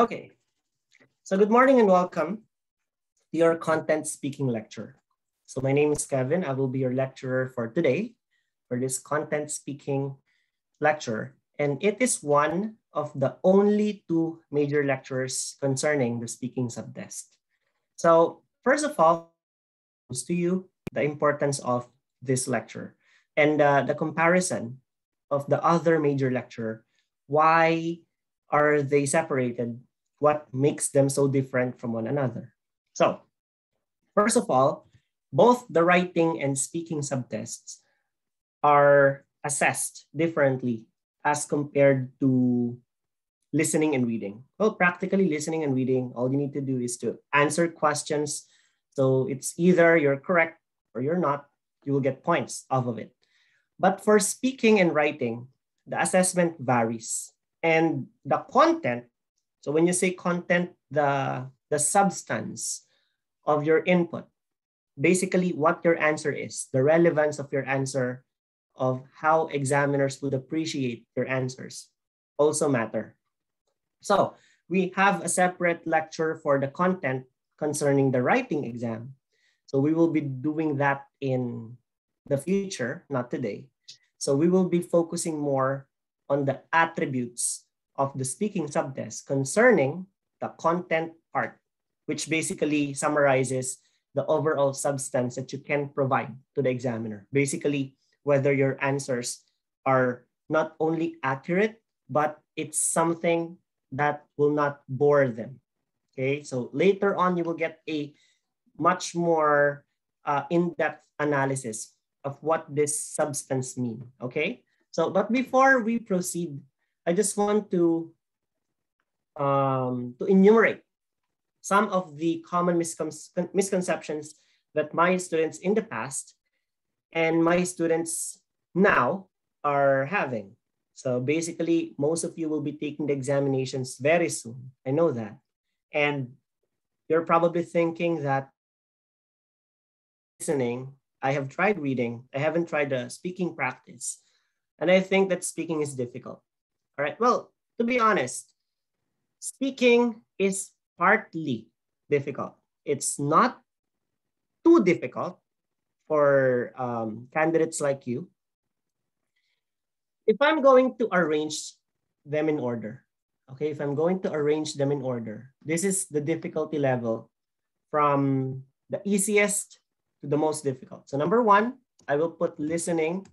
Okay, so good morning and welcome to your content speaking lecture. So my name is Kevin. I will be your lecturer for today for this content speaking lecture. And it is one of the only two major lectures concerning the speaking subtest. So first of all, to you the importance of this lecture and uh, the comparison of the other major lecture. Why are they separated? What makes them so different from one another? So first of all, both the writing and speaking subtests are assessed differently as compared to listening and reading? Well, practically listening and reading, all you need to do is to answer questions. So it's either you're correct or you're not, you will get points off of it. But for speaking and writing, the assessment varies. And the content, so when you say content, the, the substance of your input, basically what your answer is, the relevance of your answer, of how examiners would appreciate your answers also matter. So we have a separate lecture for the content concerning the writing exam. So we will be doing that in the future, not today. So we will be focusing more on the attributes of the speaking subtest concerning the content part, which basically summarizes the overall substance that you can provide to the examiner. Basically, whether your answers are not only accurate, but it's something that will not bore them. Okay, so later on, you will get a much more uh, in-depth analysis of what this substance mean. Okay, so but before we proceed, I just want to um, to enumerate some of the common misconceptions that my students in the past and my students now are having. So basically, most of you will be taking the examinations very soon. I know that. And you're probably thinking that listening, I have tried reading, I haven't tried the speaking practice. And I think that speaking is difficult. All right. Well, to be honest, speaking is partly difficult. It's not too difficult, for um, candidates like you, if I'm going to arrange them in order, okay, if I'm going to arrange them in order, this is the difficulty level from the easiest to the most difficult. So number one, I will put listening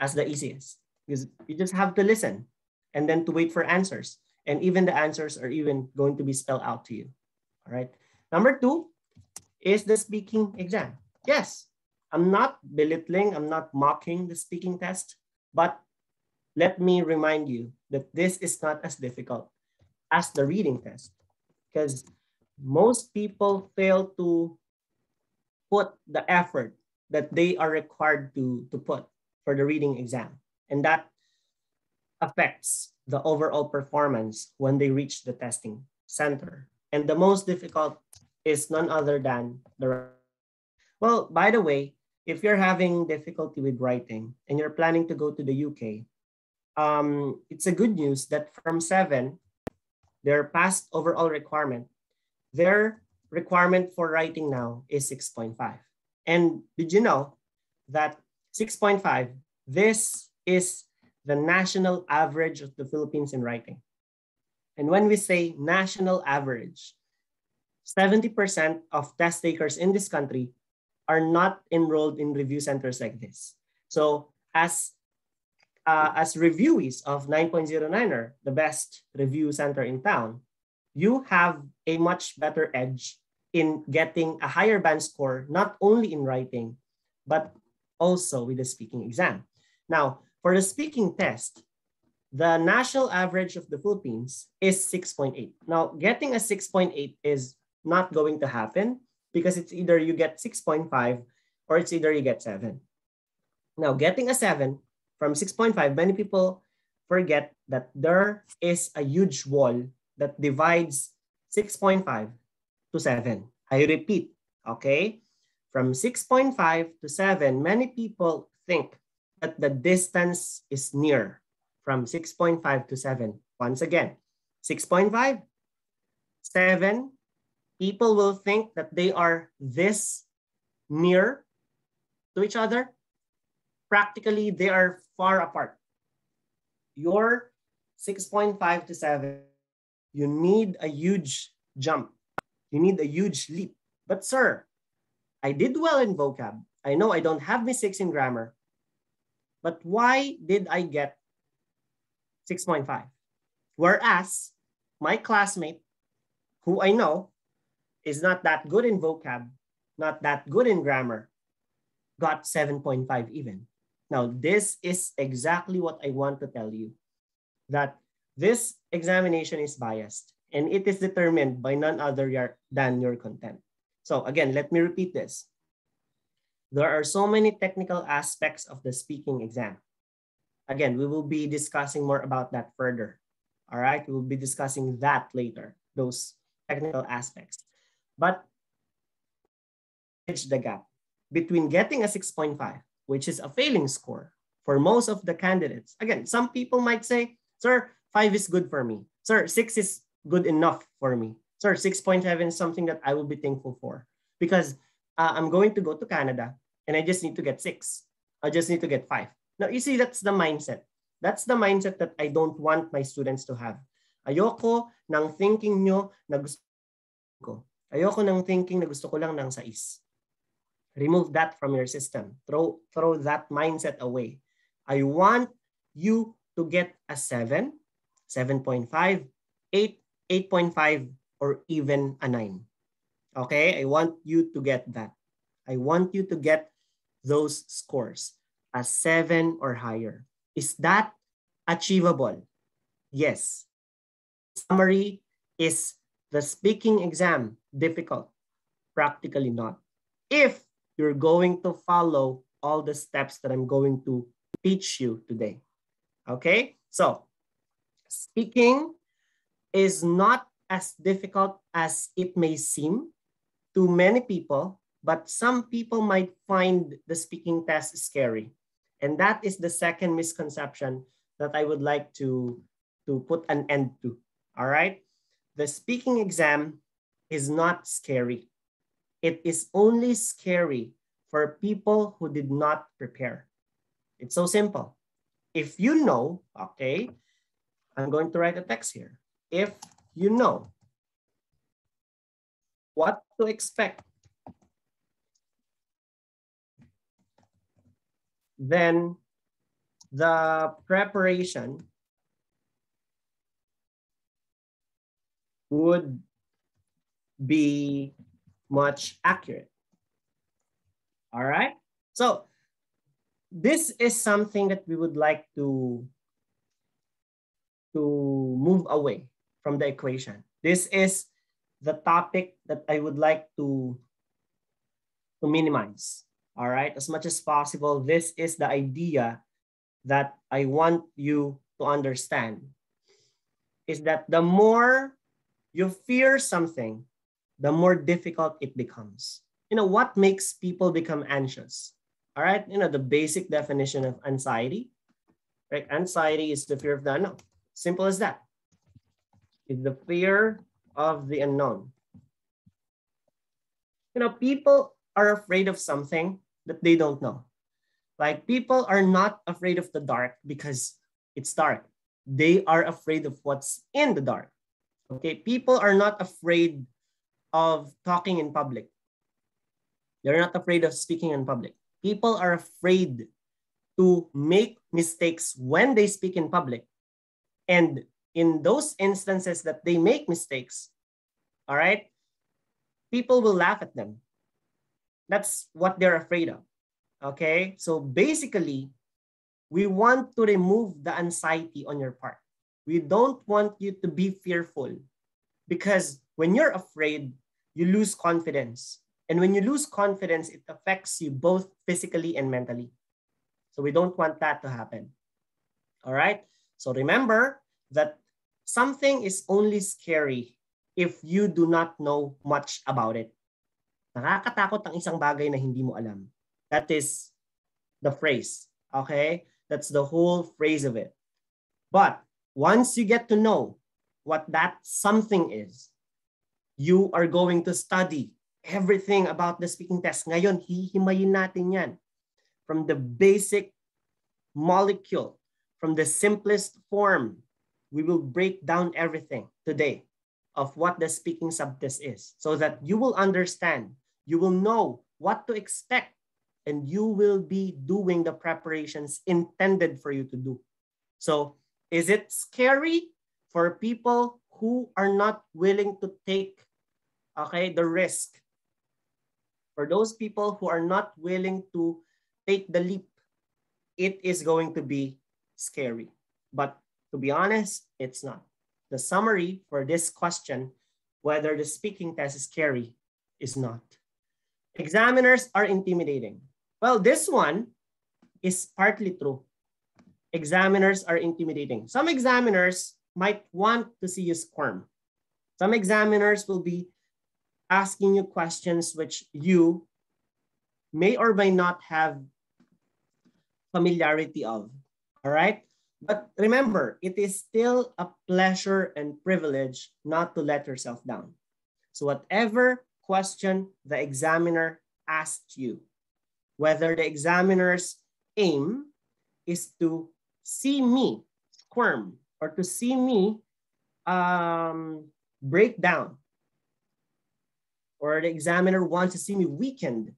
as the easiest because you just have to listen and then to wait for answers. And even the answers are even going to be spelled out to you. All right. Number two is the speaking exam. Yes, I'm not belittling, I'm not mocking the speaking test, but let me remind you that this is not as difficult as the reading test because most people fail to put the effort that they are required to, to put for the reading exam. And that affects the overall performance when they reach the testing center. And the most difficult is none other than the. Well, by the way, if you're having difficulty with writing and you're planning to go to the UK, um, it's a good news that from seven, their past overall requirement, their requirement for writing now is 6.5. And did you know that 6.5, this is the national average of the Philippines in writing. And when we say national average, 70% of test takers in this country are not enrolled in review centers like this. So as uh, as reviewees of 9.09er, the best review center in town, you have a much better edge in getting a higher band score, not only in writing, but also with the speaking exam. Now, for the speaking test, the national average of the Philippines is 6.8. Now, getting a 6.8 is not going to happen because it's either you get 6.5 or it's either you get 7. Now, getting a 7 from 6.5, many people forget that there is a huge wall that divides 6.5 to 7. I repeat, okay? From 6.5 to 7, many people think that the distance is near from 6.5 to 7. Once again, 6.5 seven, people will think that they are this near to each other. Practically, they are far apart. Your 6.5 to 7, you need a huge jump. You need a huge leap. But sir, I did well in vocab. I know I don't have mistakes in grammar. But why did I get 6.5? Whereas my classmate, who I know is not that good in vocab, not that good in grammar, got 7.5 even. Now, this is exactly what I want to tell you, that this examination is biased and it is determined by none other than your content. So again, let me repeat this. There are so many technical aspects of the speaking exam. Again, we will be discussing more about that further. All right, we will be discussing that later, those technical aspects. But bridge the gap between getting a 6.5, which is a failing score for most of the candidates. Again, some people might say, sir, five is good for me. Sir, six is good enough for me. Sir, 6.7 is something that I will be thankful for because uh, I'm going to go to Canada and I just need to get six. I just need to get five. Now, you see, that's the mindset. That's the mindset that I don't want my students to have. Ayoko ng thinking nyo na gusto ko. Ayoko ng thinking na gusto ko lang ng sais. Remove that from your system. Throw, throw that mindset away. I want you to get a 7, 7.5, 8, 8.5, or even a 9. Okay, I want you to get that. I want you to get those scores, a 7 or higher. Is that achievable? Yes. Summary is the speaking exam difficult? Practically not. If you're going to follow all the steps that I'm going to teach you today. Okay, so speaking is not as difficult as it may seem to many people, but some people might find the speaking test scary. And that is the second misconception that I would like to, to put an end to. All right, the speaking exam is not scary. It is only scary for people who did not prepare. It's so simple. If you know, okay, I'm going to write a text here. If you know what to expect, then the preparation would be much accurate. All right. So this is something that we would like to, to move away from the equation. This is the topic that I would like to, to minimize. All right. As much as possible, this is the idea that I want you to understand is that the more you fear something, the more difficult it becomes. You know, what makes people become anxious? All right, you know, the basic definition of anxiety, right? Anxiety is the fear of the unknown. Simple as that. It's the fear of the unknown. You know, people are afraid of something that they don't know. Like people are not afraid of the dark because it's dark. They are afraid of what's in the dark. Okay, people are not afraid of talking in public. They're not afraid of speaking in public. People are afraid to make mistakes when they speak in public. And in those instances that they make mistakes, all right, people will laugh at them. That's what they're afraid of. Okay, so basically, we want to remove the anxiety on your part. We don't want you to be fearful because when you're afraid, you lose confidence. And when you lose confidence, it affects you both physically and mentally. So we don't want that to happen. All right? So remember that something is only scary if you do not know much about it. Nakakatakot ang isang bagay na hindi mo alam. That is the phrase. Okay? That's the whole phrase of it. But once you get to know what that something is, you are going to study everything about the speaking test. Ngayon, hihimayin natin yan from the basic molecule, from the simplest form. We will break down everything today of what the speaking subtest is so that you will understand, you will know what to expect, and you will be doing the preparations intended for you to do. So is it scary for people who are not willing to take okay, the risk? For those people who are not willing to take the leap, it is going to be scary. But to be honest, it's not. The summary for this question, whether the speaking test is scary, is not. Examiners are intimidating. Well, this one is partly true. Examiners are intimidating. Some examiners might want to see you squirm. Some examiners will be asking you questions which you may or may not have familiarity of. All right. But remember, it is still a pleasure and privilege not to let yourself down. So whatever question the examiner asked you, whether the examiner's aim is to see me squirm or to see me um, break down. Or the examiner wants to see me weakened,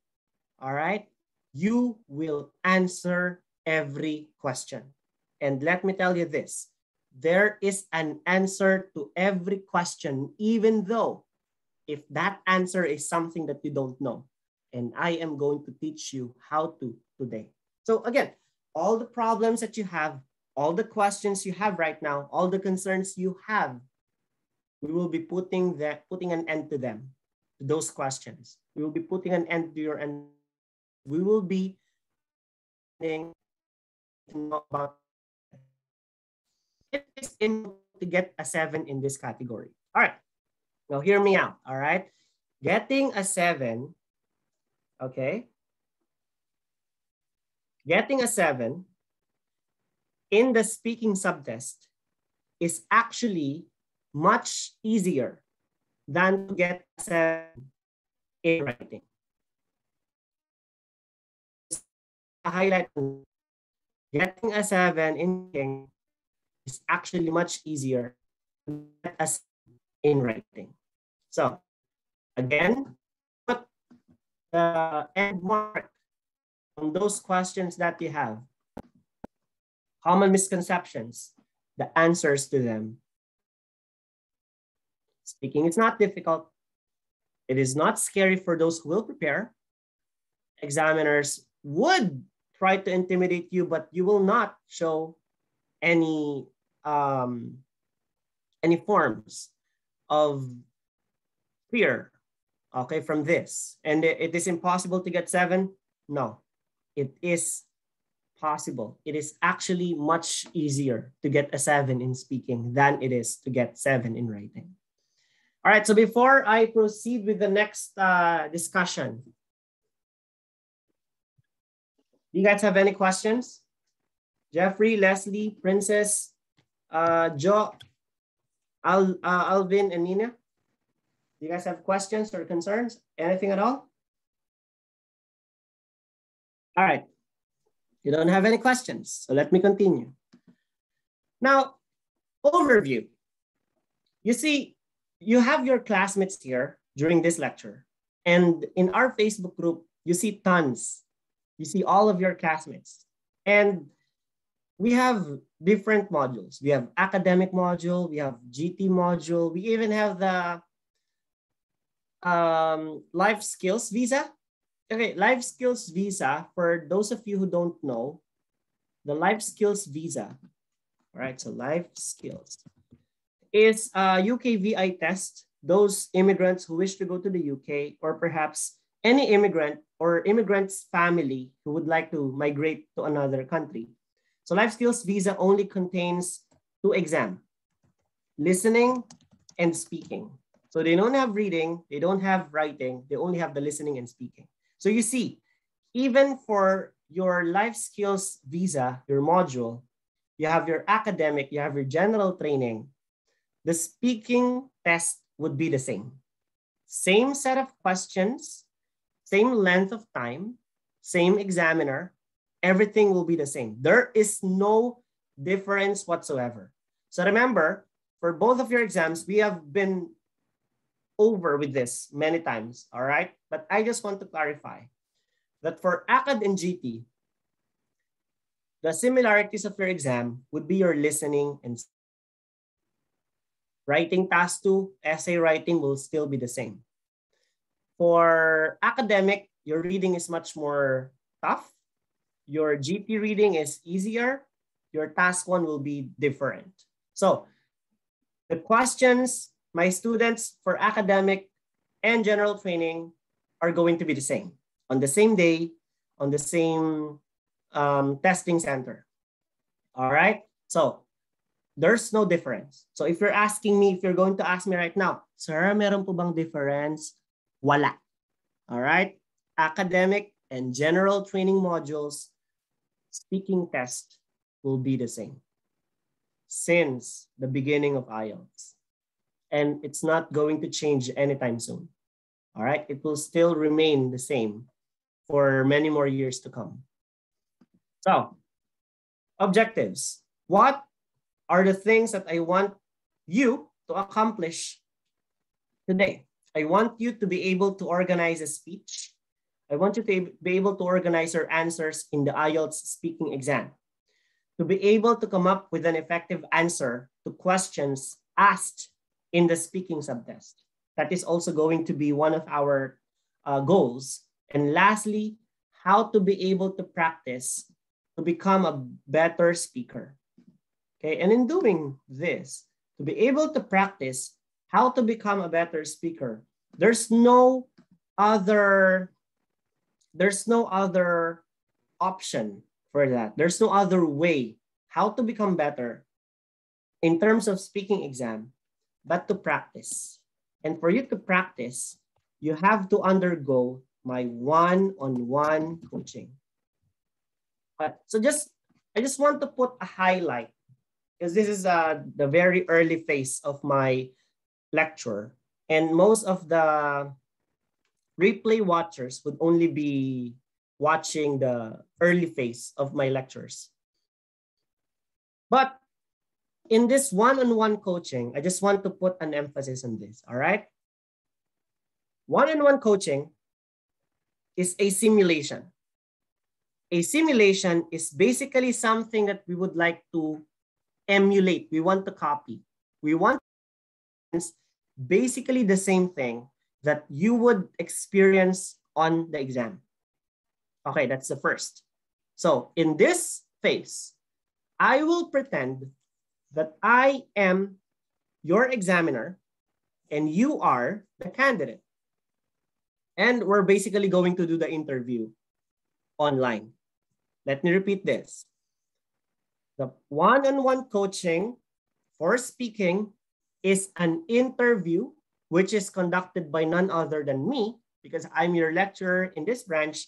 all right, you will answer every question. And let me tell you this, there is an answer to every question, even though if that answer is something that you don't know and I am going to teach you how to today. So again, all the problems that you have, all the questions you have right now, all the concerns you have, we will be putting that putting an end to them, to those questions. We will be putting an end to your and we will be about it is in to get a seven in this category. All right. Now hear me out. All right. Getting a seven okay? Getting a seven in the speaking subtest is actually much easier than to get a seven in writing. Highlight getting a seven in is actually much easier than a in writing. So again, put the end mark on those questions that you have. Common misconceptions, the answers to them. Speaking is not difficult. It is not scary for those who will prepare. Examiners would try to intimidate you, but you will not show any um, any forms of fear okay, from this. And it is impossible to get seven? No, it is possible. It is actually much easier to get a seven in speaking than it is to get seven in writing. All right, so before I proceed with the next uh, discussion, do you guys have any questions? Jeffrey, Leslie, Princess, uh, Joe, Al, uh, Alvin, and Nina? Do you guys have questions or concerns? Anything at all? All right. You don't have any questions, so let me continue. Now, overview. You see, you have your classmates here during this lecture. And in our Facebook group, you see tons. You see all of your classmates. And we have different modules. We have academic module, we have GT module, we even have the um, life skills visa. Okay, life skills visa, for those of you who don't know, the life skills visa, all right, so life skills is a UKVI test. Those immigrants who wish to go to the UK or perhaps any immigrant or immigrant's family who would like to migrate to another country. So life skills visa only contains two exams, listening and speaking. So they don't have reading, they don't have writing, they only have the listening and speaking. So you see, even for your life skills visa, your module, you have your academic, you have your general training, the speaking test would be the same. Same set of questions, same length of time, same examiner, everything will be the same. There is no difference whatsoever. So remember, for both of your exams, we have been over with this many times, all right? But I just want to clarify that for ACAD and GT, the similarities of your exam would be your listening and writing task two, essay writing will still be the same. For academic, your reading is much more tough. Your GT reading is easier. Your task one will be different. So the questions my students for academic and general training are going to be the same on the same day, on the same um, testing center. All right. So there's no difference. So if you're asking me, if you're going to ask me right now, sir, meron po bang difference? Wala. All right. Academic and general training modules, speaking test will be the same since the beginning of IELTS. And it's not going to change anytime soon. All right. It will still remain the same for many more years to come. So, objectives. What are the things that I want you to accomplish today? I want you to be able to organize a speech. I want you to be able to organize your answers in the IELTS speaking exam. To be able to come up with an effective answer to questions asked in the speaking subtest. That is also going to be one of our uh, goals. And lastly, how to be able to practice to become a better speaker. Okay, and in doing this, to be able to practice how to become a better speaker, there's no other there's no other option for that. There's no other way how to become better in terms of speaking exam but to practice. And for you to practice, you have to undergo my one-on-one coaching. But so just I just want to put a highlight because this is uh, the very early phase of my lecture. And most of the replay watchers would only be watching the early phase of my lectures. But in this one-on-one coaching, I just want to put an emphasis on this, all right? One-on-one coaching is a simulation. A simulation is basically something that we would like to emulate, we want to copy. We want basically the same thing that you would experience on the exam. Okay, that's the first. So in this phase, I will pretend that I am your examiner and you are the candidate. And we're basically going to do the interview online. Let me repeat this. The one-on-one coaching for speaking is an interview which is conducted by none other than me because I'm your lecturer in this branch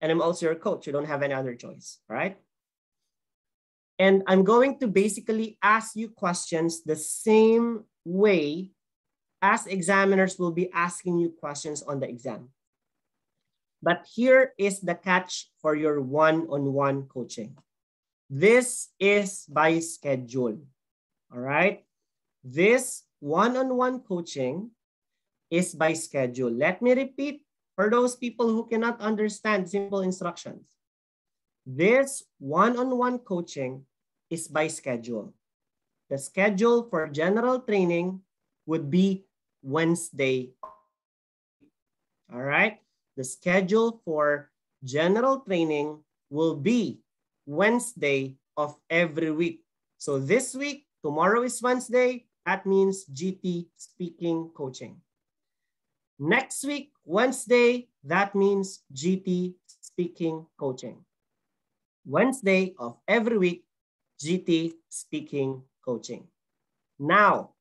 and I'm also your coach. You don't have any other choice, right? And I'm going to basically ask you questions the same way as examiners will be asking you questions on the exam. But here is the catch for your one-on-one -on -one coaching. This is by schedule. All right. This one-on-one coaching is by schedule. Let me repeat for those people who cannot understand simple instructions. This one-on-one coaching is by schedule. The schedule for general training would be Wednesday. All right. The schedule for general training will be Wednesday of every week. So this week, tomorrow is Wednesday. That means GT speaking coaching. Next week, Wednesday, that means GT speaking coaching. Wednesday of every week, GT speaking coaching. Now,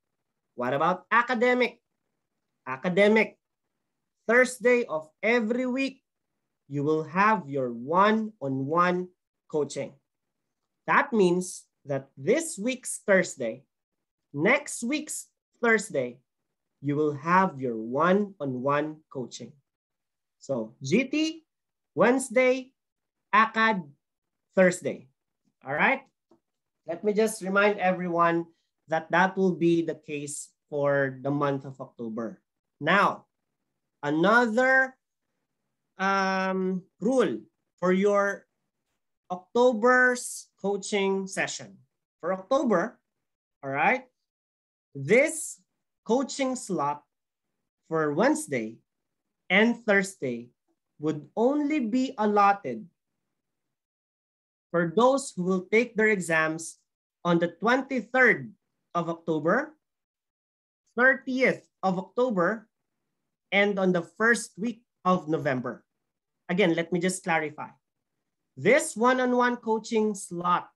what about academic? Academic, Thursday of every week, you will have your one-on-one -on -one coaching. That means that this week's Thursday, next week's Thursday, you will have your one-on-one coaching. So GT, Wednesday, ACAD, Thursday. All right. Let me just remind everyone that that will be the case for the month of October. Now, another um, rule for your October's coaching session. For October, all right, this coaching slot for Wednesday and Thursday would only be allotted for those who will take their exams on the 23rd of October, 30th of October, and on the first week of November. Again, let me just clarify. This one-on-one -on -one coaching slot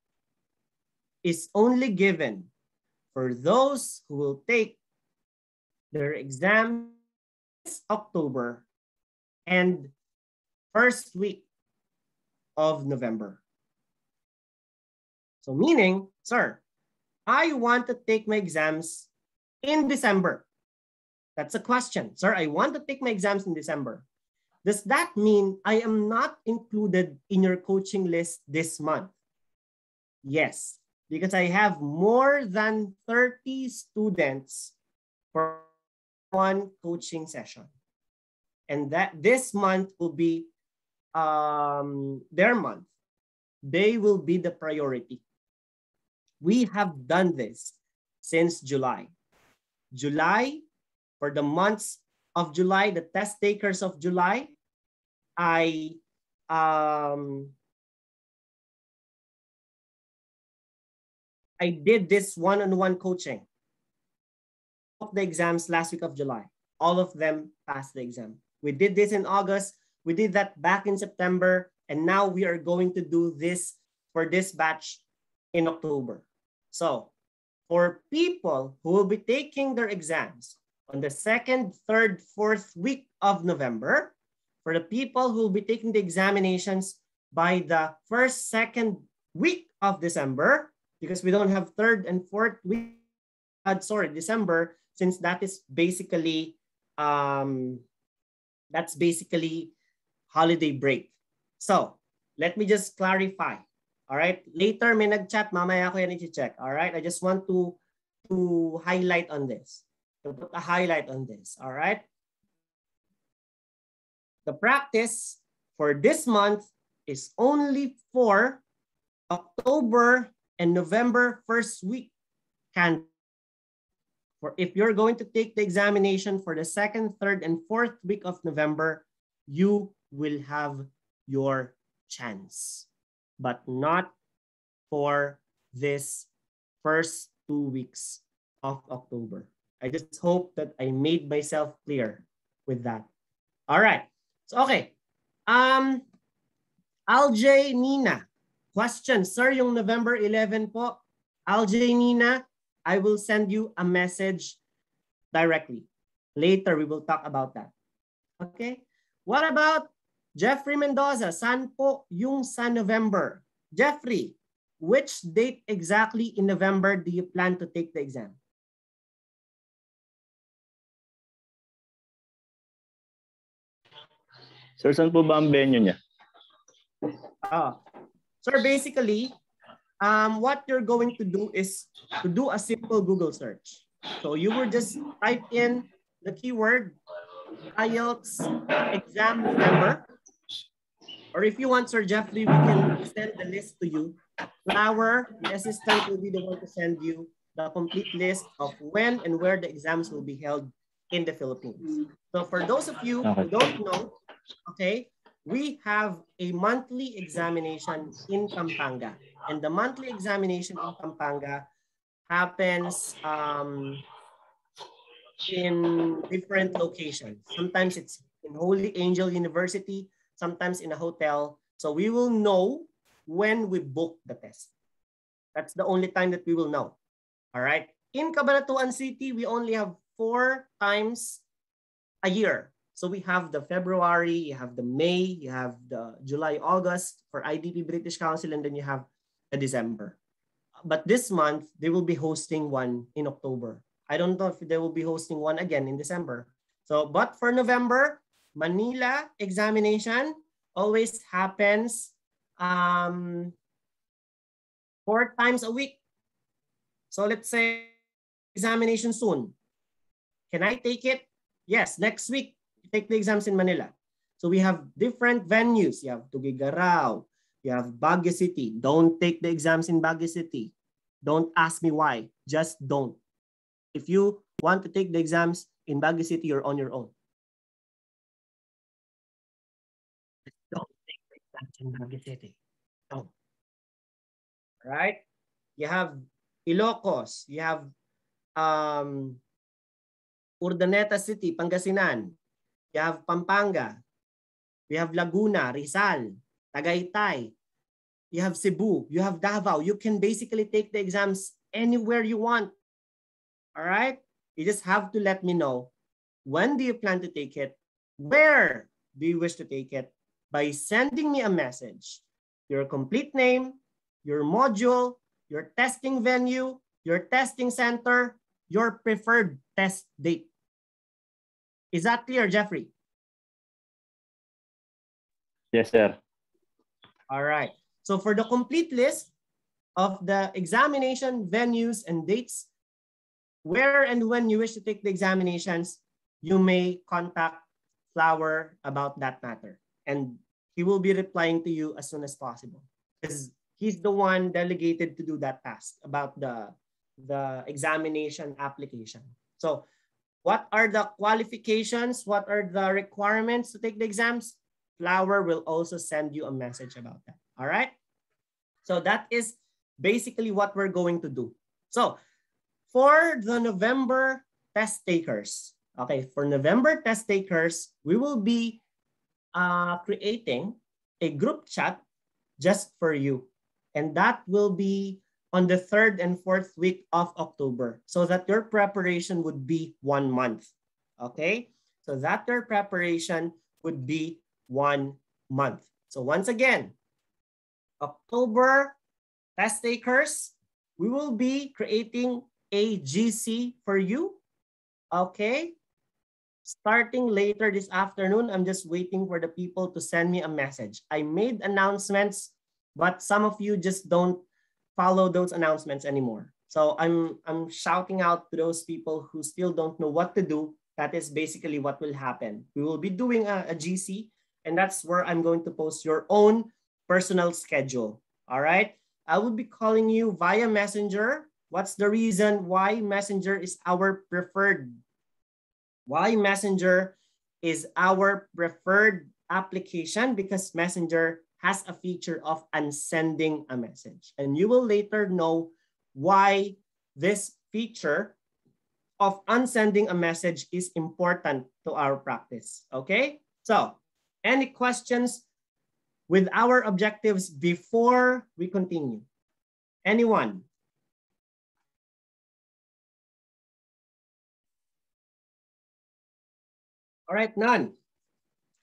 is only given for those who will take their exam October and first week of November. So meaning, sir, I want to take my exams in December. That's a question. Sir, I want to take my exams in December. Does that mean I am not included in your coaching list this month? Yes, because I have more than 30 students for one coaching session. And that this month will be um, their month. They will be the priority. We have done this since July. July, for the months of July, the test takers of July, I um, I did this one-on-one coaching of the exams last week of July. All of them passed the exam. We did this in August. We did that back in September. And now we are going to do this for this batch in October. So for people who will be taking their exams on the second, third, fourth week of November, for the people who will be taking the examinations by the first, second week of December, because we don't have third and fourth week, uh, sorry, December, since that is basically, um, that's basically holiday break. So let me just clarify. All right. Later may nag-chat, mamaya ko yan i-check. All right. I just want to to highlight on this. To put a highlight on this. All right. The practice for this month is only for October and November first week. Can for if you're going to take the examination for the second, third, and fourth week of November, you will have your chance but not for this first two weeks of October. I just hope that I made myself clear with that. All right. So, okay. Um, Aljay Nina. Question, sir, yung November 11 po. Aljay Nina, I will send you a message directly. Later, we will talk about that. Okay? What about Jeffrey Mendoza, San po yung sa November? Jeffrey, which date exactly in November do you plan to take the exam? Sir, saan po ba ang venue niya? Oh. Sir, basically, um, what you're going to do is to do a simple Google search. So you will just type in the keyword IELTS exam November or if you want, Sir Jeffrey, we can send the list to you. Flower, the assistant will be the one to send you the complete list of when and where the exams will be held in the Philippines. So for those of you who don't know, okay, we have a monthly examination in Pampanga. And the monthly examination in Pampanga happens um, in different locations. Sometimes it's in Holy Angel University, sometimes in a hotel. So we will know when we book the test. That's the only time that we will know. All right. In Cabanatuan City, we only have four times a year. So we have the February, you have the May, you have the July, August for IDP British Council, and then you have the December. But this month, they will be hosting one in October. I don't know if they will be hosting one again in December. So, but for November, Manila examination always happens um, four times a week. So let's say examination soon. Can I take it? Yes, next week, take the exams in Manila. So we have different venues. You have Tuguegarao, you have Baguio City. Don't take the exams in Baguio City. Don't ask me why. Just don't. If you want to take the exams in Baguio City, you're on your own. Don't take the exams in Baguio City. Don't. All right? You have Ilocos. You have um, Urdaneta City, Pangasinan. You have Pampanga. You have Laguna, Rizal, Tagaytay. You have Cebu. You have Davao. You can basically take the exams anywhere you want. All right? You just have to let me know when do you plan to take it? Where do you wish to take it? By sending me a message, your complete name, your module, your testing venue, your testing center, your preferred test date. Is that clear, Jeffrey? Yes, sir. All right. So for the complete list of the examination venues and dates, where and when you wish to take the examinations, you may contact Flower about that matter. And he will be replying to you as soon as possible. Because he's the one delegated to do that task about the, the examination application. So what are the qualifications? What are the requirements to take the exams? Flower will also send you a message about that. All right. So that is basically what we're going to do. So for the November test takers, okay, for November test takers, we will be uh, creating a group chat just for you. And that will be on the third and fourth week of October so that your preparation would be one month. Okay? So that your preparation would be one month. So once again, October test takers, we will be creating a GC for you. Okay? Starting later this afternoon, I'm just waiting for the people to send me a message. I made announcements but some of you just don't follow those announcements anymore. So I'm I'm shouting out to those people who still don't know what to do. That is basically what will happen. We will be doing a, a GC, and that's where I'm going to post your own personal schedule. All right. I will be calling you via Messenger. What's the reason why Messenger is our preferred? Why Messenger is our preferred application? Because Messenger has a feature of unsending a message. And you will later know why this feature of unsending a message is important to our practice. Okay? So, any questions with our objectives before we continue? Anyone? All right, none.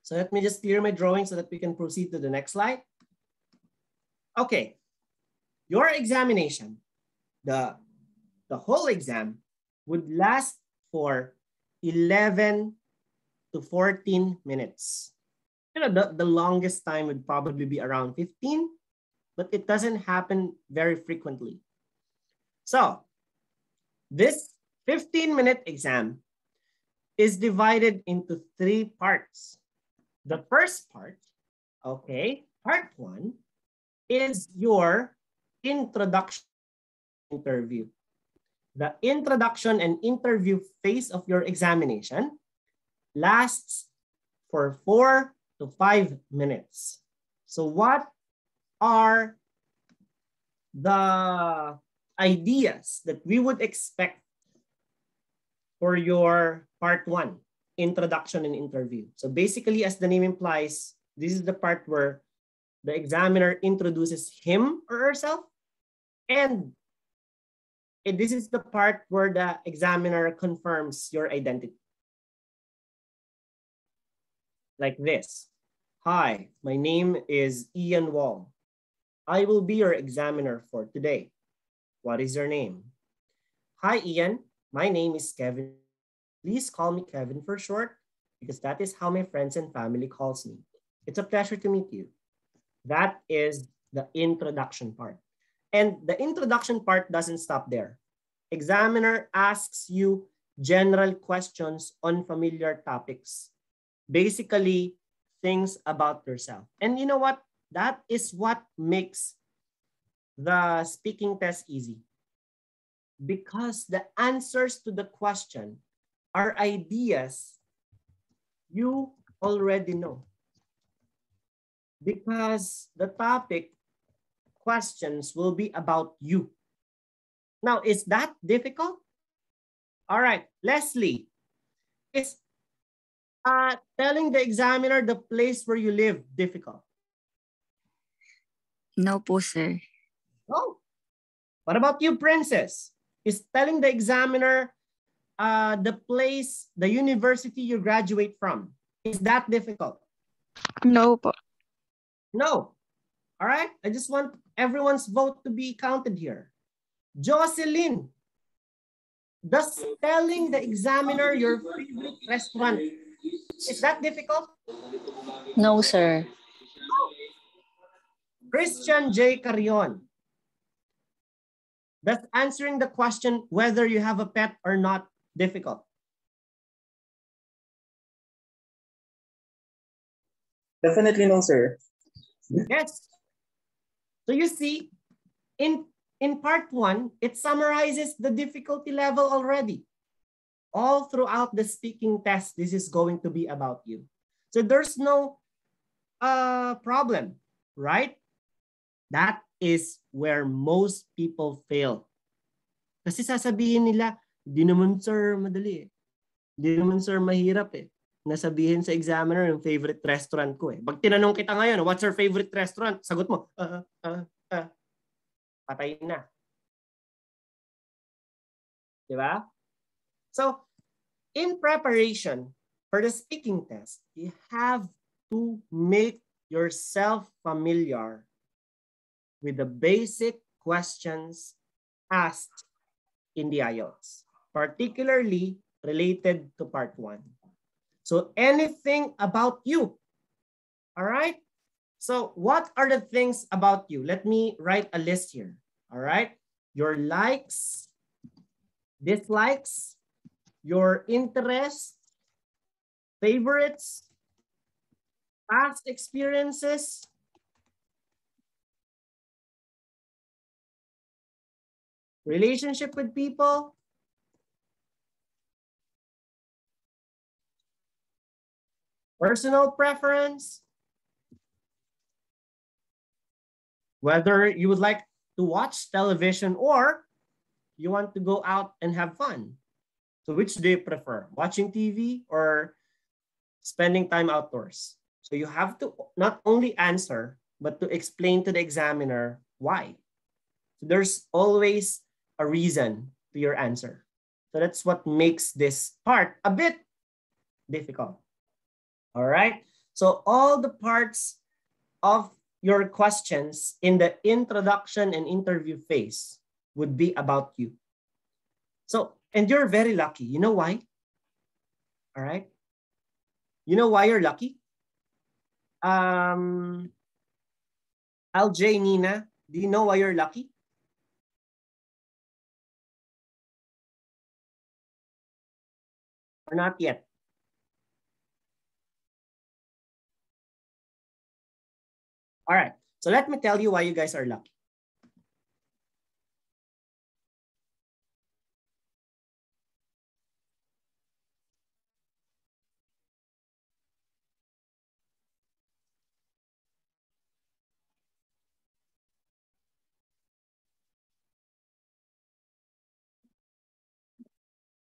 So let me just clear my drawing so that we can proceed to the next slide. Okay, your examination, the, the whole exam would last for 11 to 14 minutes. You know, the, the longest time would probably be around 15, but it doesn't happen very frequently. So this 15 minute exam is divided into three parts. The first part, okay, part one, is your introduction interview. The introduction and interview phase of your examination lasts for four to five minutes. So what are the ideas that we would expect for your part one? Introduction and interview. So basically, as the name implies, this is the part where the examiner introduces him or herself. And eh, this is the part where the examiner confirms your identity. Like this. Hi, my name is Ian Wong. I will be your examiner for today. What is your name? Hi, Ian. My name is Kevin. Please call me Kevin for short because that is how my friends and family calls me. It's a pleasure to meet you. That is the introduction part. And the introduction part doesn't stop there. Examiner asks you general questions on familiar topics. Basically, things about yourself. And you know what? That is what makes the speaking test easy. Because the answers to the question are ideas you already know. Because the topic questions will be about you. Now, is that difficult? All right, Leslie, is uh, telling the examiner the place where you live difficult? No po, sir. No. What about you, Princess? Is telling the examiner uh, the place, the university you graduate from, is that difficult? No po. No. All right. I just want everyone's vote to be counted here. Jocelyn, does telling the examiner your favorite restaurant, is that difficult? No, sir. Christian J. Carion, does answering the question whether you have a pet or not difficult? Definitely no, sir. Yes. So you see, in, in part one, it summarizes the difficulty level already. All throughout the speaking test, this is going to be about you. So there's no uh, problem, right? That is where most people fail. Kasi sasabihin nila, di naman sir madali eh. Di naman sir mahirap eh. Nasabihin sa examiner yung favorite restaurant ko eh. Pag tinanong kita ngayon, what's your favorite restaurant? Sagot mo, uh, uh, uh. Patay na. Di ba? So, in preparation for the speaking test, you have to make yourself familiar with the basic questions asked in the IELTS, particularly related to part one. So anything about you, all right? So what are the things about you? Let me write a list here, all right? Your likes, dislikes, your interests, favorites, past experiences, relationship with people, personal preference, whether you would like to watch television or you want to go out and have fun. So which do you prefer, watching TV or spending time outdoors? So you have to not only answer, but to explain to the examiner why. So there's always a reason to your answer. So that's what makes this part a bit difficult. All right. So all the parts of your questions in the introduction and interview phase would be about you. So, and you're very lucky. You know why? All right. You know why you're lucky? Um, LJ Nina, do you know why you're lucky? or not yet? All right, so let me tell you why you guys are lucky.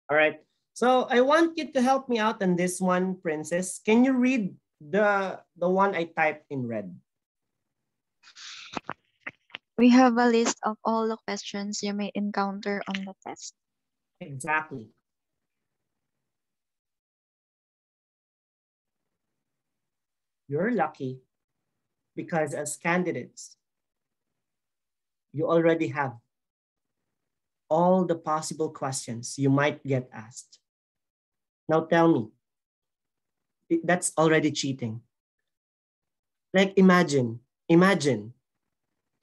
All right, so I want you to help me out on this one, Princess. Can you read the, the one I typed in red? We have a list of all the questions you may encounter on the test. Exactly. You're lucky because as candidates, you already have all the possible questions you might get asked. Now tell me, that's already cheating. Like imagine, imagine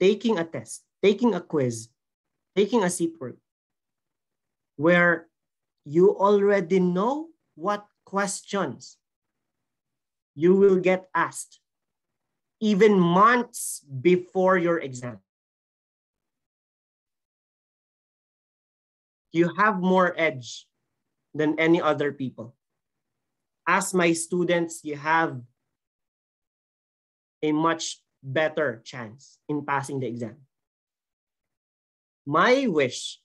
taking a test, taking a quiz, taking a work where you already know what questions you will get asked even months before your exam. You have more edge than any other people. As my students, you have a much better chance in passing the exam. My wish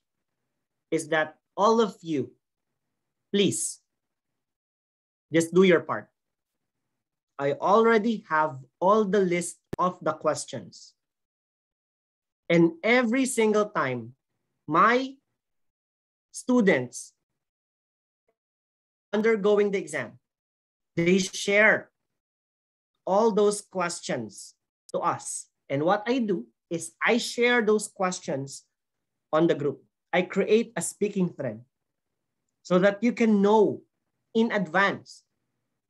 is that all of you, please, just do your part. I already have all the list of the questions. And every single time, my students undergoing the exam, they share all those questions to us. And what I do is I share those questions on the group. I create a speaking thread so that you can know in advance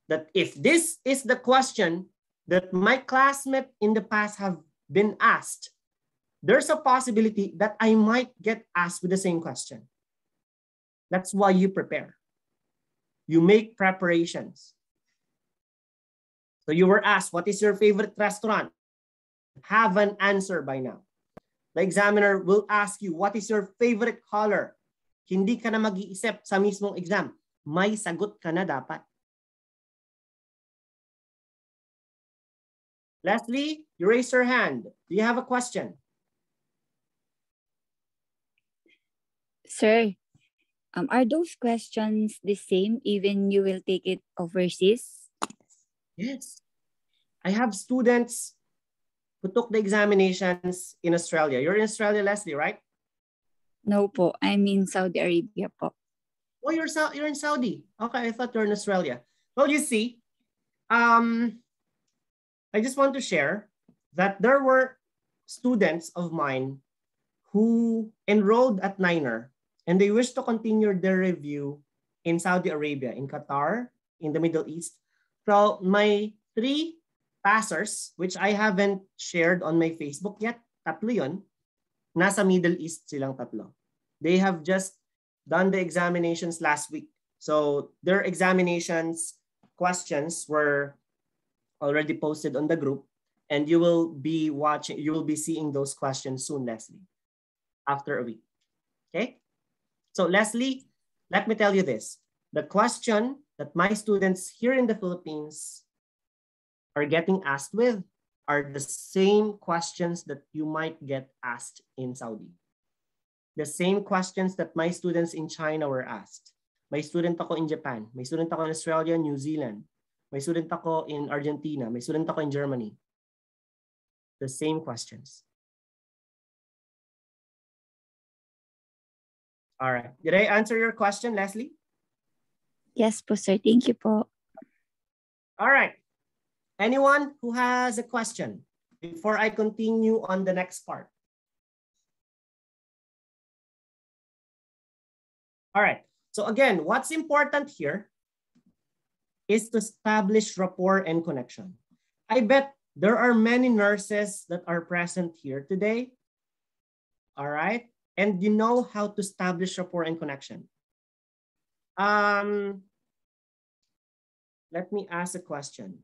that if this is the question that my classmate in the past have been asked, there's a possibility that I might get asked with the same question. That's why you prepare. You make preparations. So you were asked, what is your favorite restaurant? Have an answer by now. The examiner will ask you, what is your favorite color? Hindi ka na mag-iisip sa mismong exam. May sagot ka na dapat. Leslie, you raise your hand. Do you have a question? Sir, um, are those questions the same even you will take it overseas? Yes. I have students who took the examinations in Australia. You're in Australia, Leslie, right? No po, I'm in Saudi Arabia po. Oh, you're, you're in Saudi. Okay, I thought you're in Australia. Well, you see, um, I just want to share that there were students of mine who enrolled at Niner and they wish to continue their review in Saudi Arabia, in Qatar, in the Middle East. So my three passers, which I haven't shared on my Facebook yet, tatlo yun, nasa Middle East silang tatlo. They have just done the examinations last week. So their examinations questions were already posted on the group and you will be watching, you will be seeing those questions soon, Leslie, after a week. Okay? So Leslie, let me tell you this. The question that my students here in the Philippines are getting asked with are the same questions that you might get asked in Saudi. The same questions that my students in China were asked. My student ako in Japan, my student ako in Australia, New Zealand, may student ako in Argentina. May student ako in Germany. The same questions. All right. Did I answer your question, Leslie? Yes po, sir. Thank you po. All right. Anyone who has a question before I continue on the next part? All right. So again, what's important here is to establish rapport and connection. I bet there are many nurses that are present here today. All right. And you know how to establish rapport and connection. Um, let me ask a question.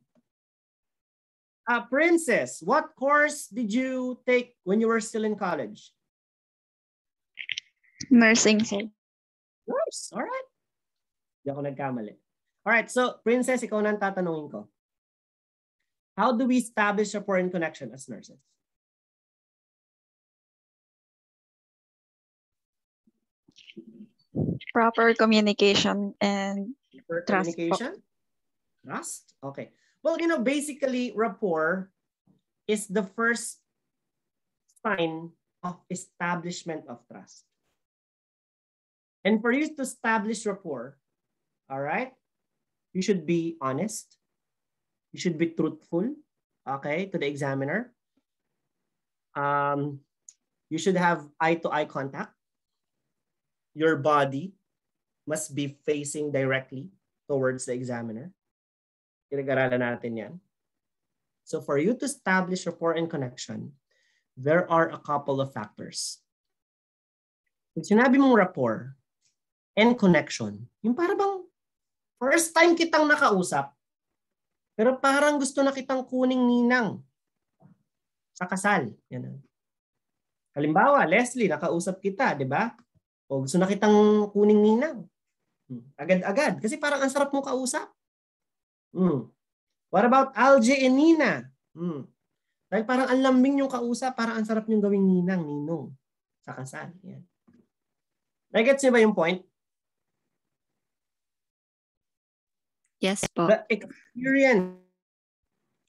Uh, Princess, what course did you take when you were still in college? Nursing, sir. Nurse, all right. Hindi ako nagkamali. All right, so Princess, ikaw nang tatanungin ko. How do we establish a foreign connection as nurses? Proper communication and Proper Trust communication? Trust? Okay. Well, you know, basically, rapport is the first sign of establishment of trust. And for you to establish rapport, all right, you should be honest. You should be truthful, okay, to the examiner. Um, you should have eye-to-eye contact. your body must be facing directly towards the examiner. Pinag-aralan natin yan. So for you to establish rapport and connection, there are a couple of factors. Pag sinabi mong rapport and connection, yung para bang first time kitang nakausap, pero parang gusto na kitang kuning ninang sa kasal. Yan. Halimbawa, Leslie, nakausap kita, di ba? O gusto na kitang kuning ninang. Hmm. Agad-agad. Kasi parang ang sarap mo kausap. Hmm. What about Alje and Nina? Hmm. Dahil parang ang lambing yung kausap, parang ang sarap yung gawing ninang, ninong sa kasal. Yan. Nagets niyo ba yung point? Yes po. The experience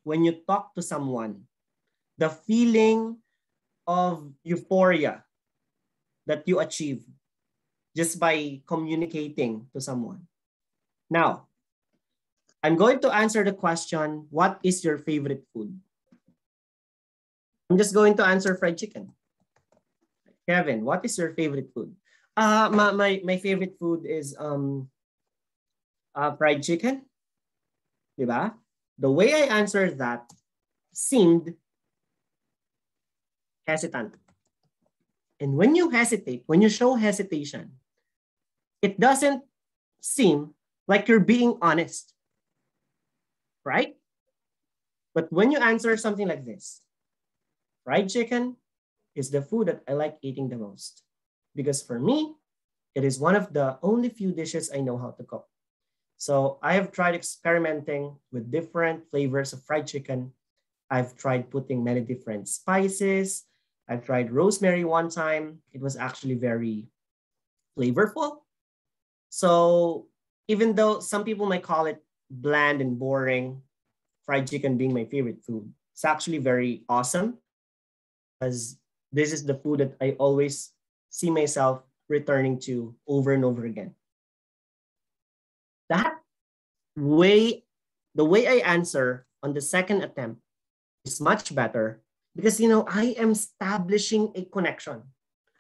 when you talk to someone, the feeling of euphoria that you achieve just by communicating to someone. Now, I'm going to answer the question, what is your favorite food? I'm just going to answer fried chicken. Kevin, what is your favorite food? Uh, my, my, my favorite food is um, uh, fried chicken. Diba? The way I answered that seemed hesitant. And when you hesitate, when you show hesitation, it doesn't seem like you're being honest, right? But when you answer something like this, fried chicken is the food that I like eating the most. Because for me, it is one of the only few dishes I know how to cook. So I have tried experimenting with different flavors of fried chicken. I've tried putting many different spices. I've tried rosemary one time. It was actually very flavorful. So even though some people might call it bland and boring, fried chicken being my favorite food, it's actually very awesome because this is the food that I always see myself returning to over and over again. That way, the way I answer on the second attempt is much better because you know I am establishing a connection.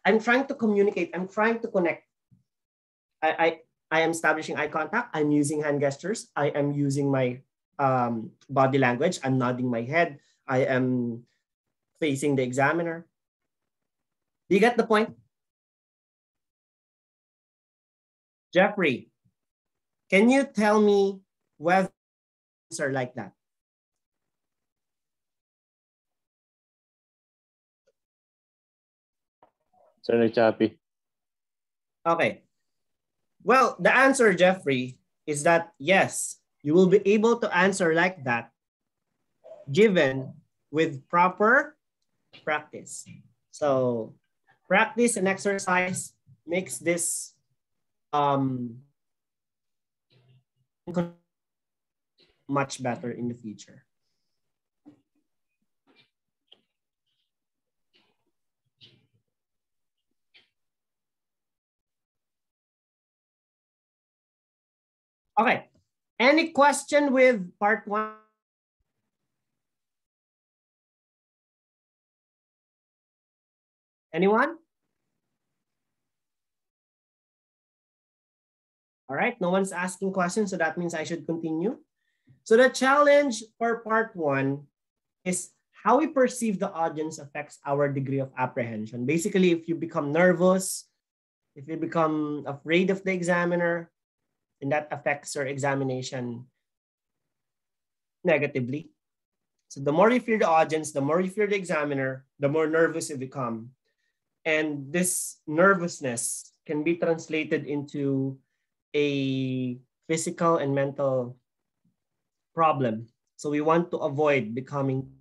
I'm trying to communicate. I'm trying to connect I, I am establishing eye contact. I'm using hand gestures. I am using my um, body language. I'm nodding my head. I am facing the examiner. Do you get the point? Jeffrey, can you tell me whether are like that? Sir Nagchapi. Okay. Well, the answer, Jeffrey, is that yes, you will be able to answer like that given with proper practice. So practice and exercise makes this um, much better in the future. Okay. Any question with part one? Anyone? All right, no one's asking questions, so that means I should continue. So the challenge for part one is how we perceive the audience affects our degree of apprehension. Basically, if you become nervous, if you become afraid of the examiner, and that affects your examination negatively. So the more you fear the audience, the more you fear the examiner, the more nervous you become. And this nervousness can be translated into a physical and mental problem. So we want to avoid becoming,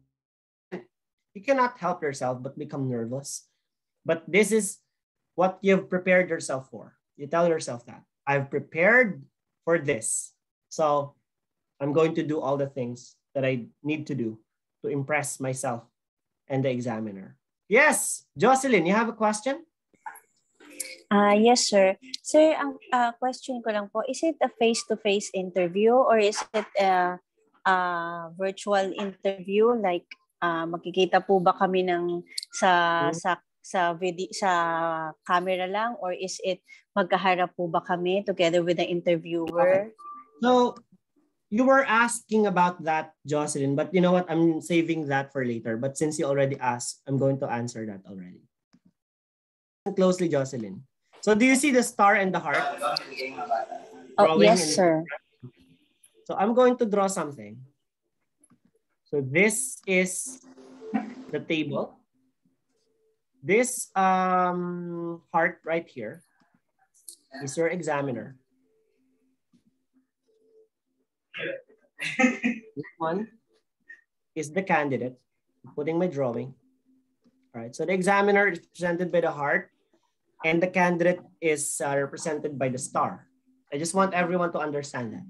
you cannot help yourself but become nervous. But this is what you've prepared yourself for. You tell yourself that. I've prepared for this. So I'm going to do all the things that I need to do to impress myself and the examiner. Yes, Jocelyn, you have a question? Uh, yes, sir. Sir, ang uh, question ko lang po, is it a face-to-face interview or is it a, a virtual interview? Like, uh, makikita po ba kami ng sa, sa sa video sa camera lang or is it magkaharap po ba kami together with the interviewer? So you were asking about that, Jocelyn, but you know what? I'm saving that for later. But since you already asked, I'm going to answer that already. Closely, Jocelyn. So do you see the star and the heart? Oh, yes, sir. So I'm going to draw something. So this is the table. This um, heart right here is your examiner. This one is the candidate. I'm putting my drawing. All right, so the examiner is presented by the heart and the candidate is uh, represented by the star. I just want everyone to understand that.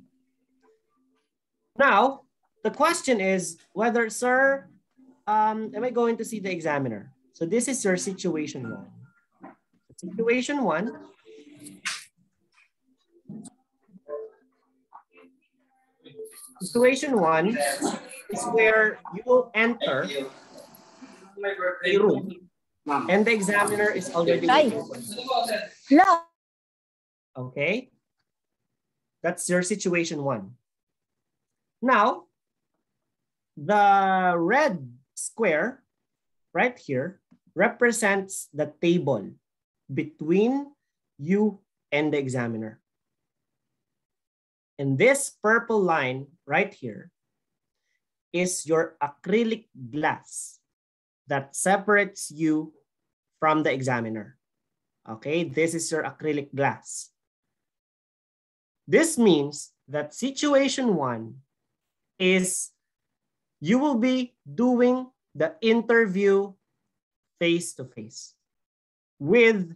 Now, the question is whether, sir, um, am I going to see the examiner? So this is your situation one. Situation one. Situation one is where you will enter a room and the examiner is already. Hello. Okay? That's your situation one. Now, the red square right here represents the table between you and the examiner. And this purple line right here is your acrylic glass that separates you from the examiner. Okay, this is your acrylic glass. This means that situation one is you will be doing the interview face to face with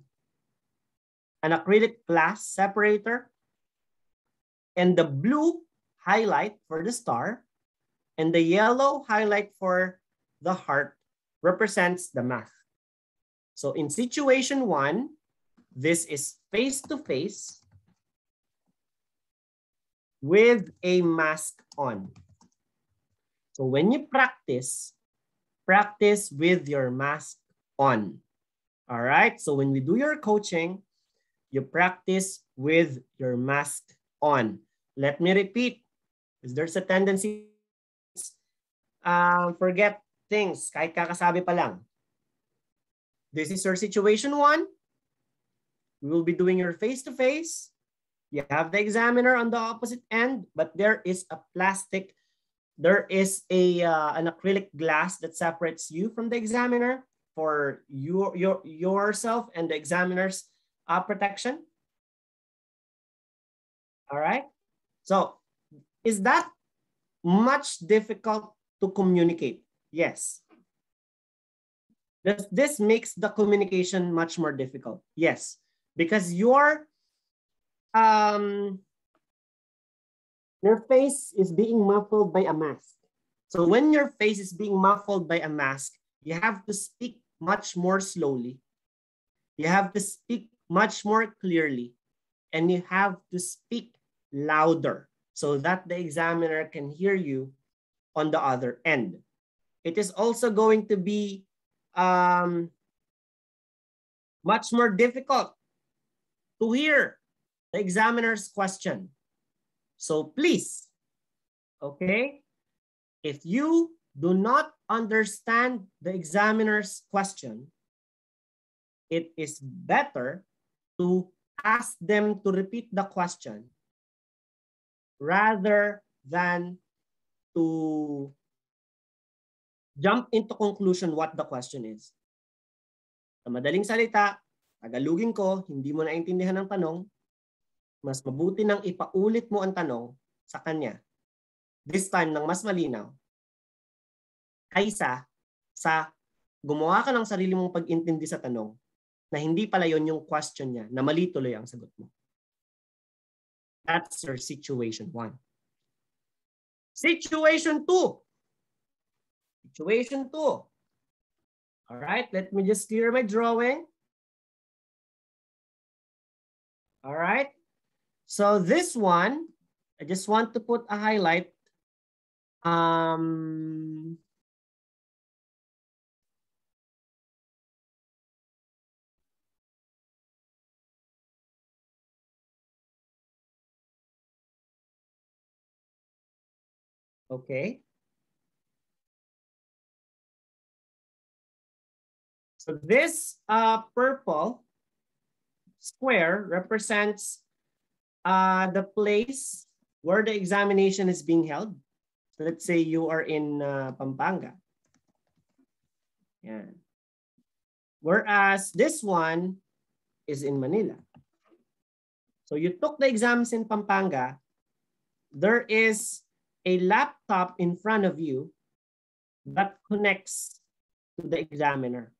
an acrylic glass separator and the blue highlight for the star and the yellow highlight for the heart represents the math. So in situation one, this is face to face with a mask on. So when you practice, practice with your mask on. All right. So when we do your coaching, you practice with your mask on. Let me repeat, there's a tendency um, forget things kahit kakasabi pa lang. This is your situation one. We will be doing your face-to-face. You have the examiner on the opposite end, but there is a plastic, there is a uh, an acrylic glass that separates you from the examiner for your, your yourself and the examiner's uh, protection. All right. So is that much difficult to communicate? Yes. Does this makes the communication much more difficult? Yes, because your um your face is being muffled by a mask. So when your face is being muffled by a mask, you have to speak much more slowly. You have to speak much more clearly and you have to speak louder so that the examiner can hear you on the other end. It is also going to be um, much more difficult to hear the examiner's question. So please, okay, if you do not understand the examiner's question, it is better to ask them to repeat the question rather than to jump into conclusion what the question is. Sa madaling salita, tagalugin ko, hindi mo naintindihan ang tanong, mas mabuti nang ipaulit mo ang tanong sa kanya. This time ng mas malinaw. Kaysa sa gumawa ka ng sarili mong pag-intindi sa tanong na hindi pala yon yung question niya, na mali tuloy ang sagot mo. That's your situation one. Situation two. Situation two. All right, let me just clear my drawing. All right. So this one, I just want to put a highlight. Um, Okay. So this uh, purple square represents uh, the place where the examination is being held. So let's say you are in uh, Pampanga. Yeah. Whereas this one is in Manila. So you took the exams in Pampanga. There is a laptop in front of you that connects to the examiner.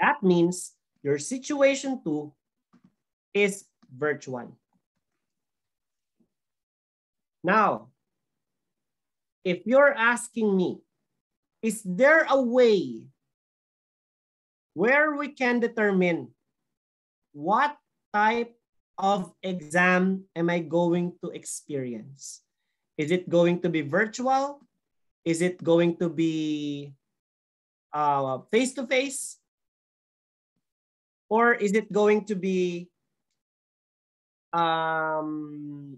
That means your situation two is virtual. Now, if you're asking me, is there a way where we can determine what type of exam am I going to experience? Is it going to be virtual? Is it going to be uh, face-to-face? Or is it going to be, um,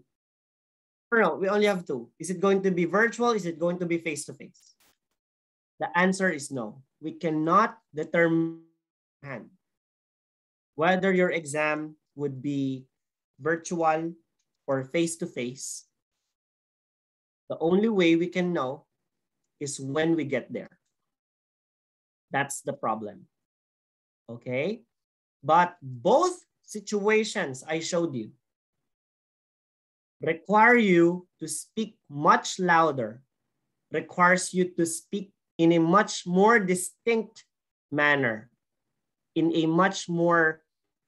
no, we only have two. Is it going to be virtual? Is it going to be face-to-face? The answer is no. We cannot determine whether your exam would be virtual or face-to-face. The only way we can know is when we get there. That's the problem. Okay? But both situations I showed you require you to speak much louder, requires you to speak in a much more distinct manner, in a much more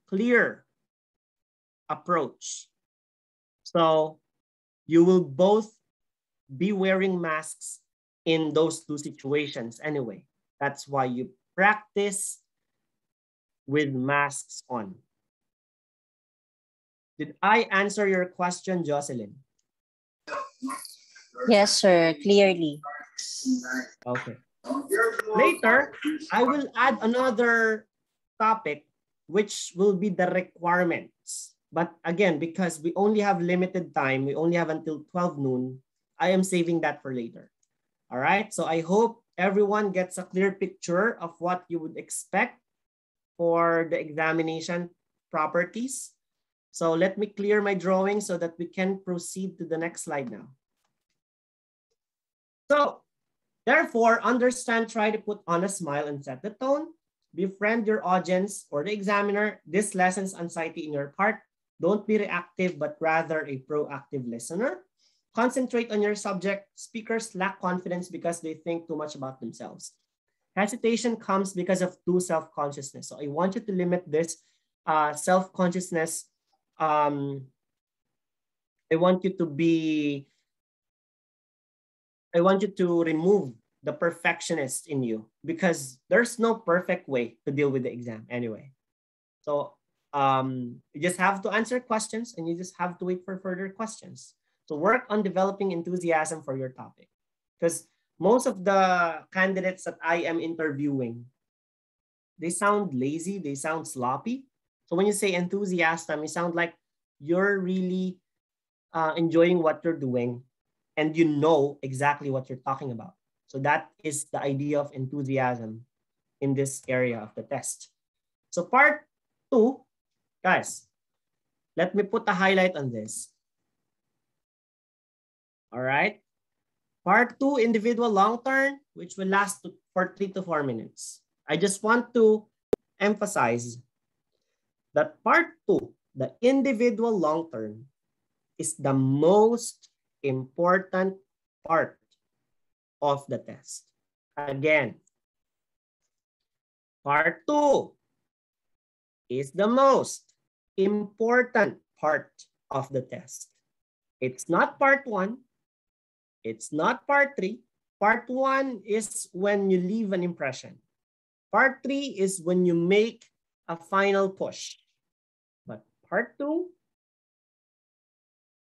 clear approach. So you will both be wearing masks in those two situations anyway. That's why you practice with masks on. Did I answer your question, Jocelyn? Yes, sir. Clearly. Okay. Later, I will add another topic, which will be the requirements. But again, because we only have limited time, we only have until 12 noon, I am saving that for later. All right. So I hope everyone gets a clear picture of what you would expect for the examination properties. So let me clear my drawing so that we can proceed to the next slide now. So therefore, understand, try to put on a smile and set the tone. Befriend your audience or the examiner. This lessens anxiety in your part. Don't be reactive, but rather a proactive listener. Concentrate on your subject. Speakers lack confidence because they think too much about themselves. Hesitation comes because of too self-consciousness. So I want you to limit this uh, self-consciousness. Um, I want you to be, I want you to remove the perfectionist in you because there's no perfect way to deal with the exam anyway. So um, you just have to answer questions and you just have to wait for further questions. So work on developing enthusiasm for your topic because most of the candidates that I am interviewing, they sound lazy, they sound sloppy. So when you say enthusiasm, you sound like you're really uh, enjoying what you're doing and you know exactly what you're talking about. So that is the idea of enthusiasm in this area of the test. So part two, guys, let me put a highlight on this. All right. Part two, individual long turn, which will last for three to four minutes. I just want to emphasize that part two, the individual long turn, is the most important part of the test. Again, part two is the most important part of the test. It's not part one, it's not part three. Part one is when you leave an impression. Part three is when you make a final push. But part two,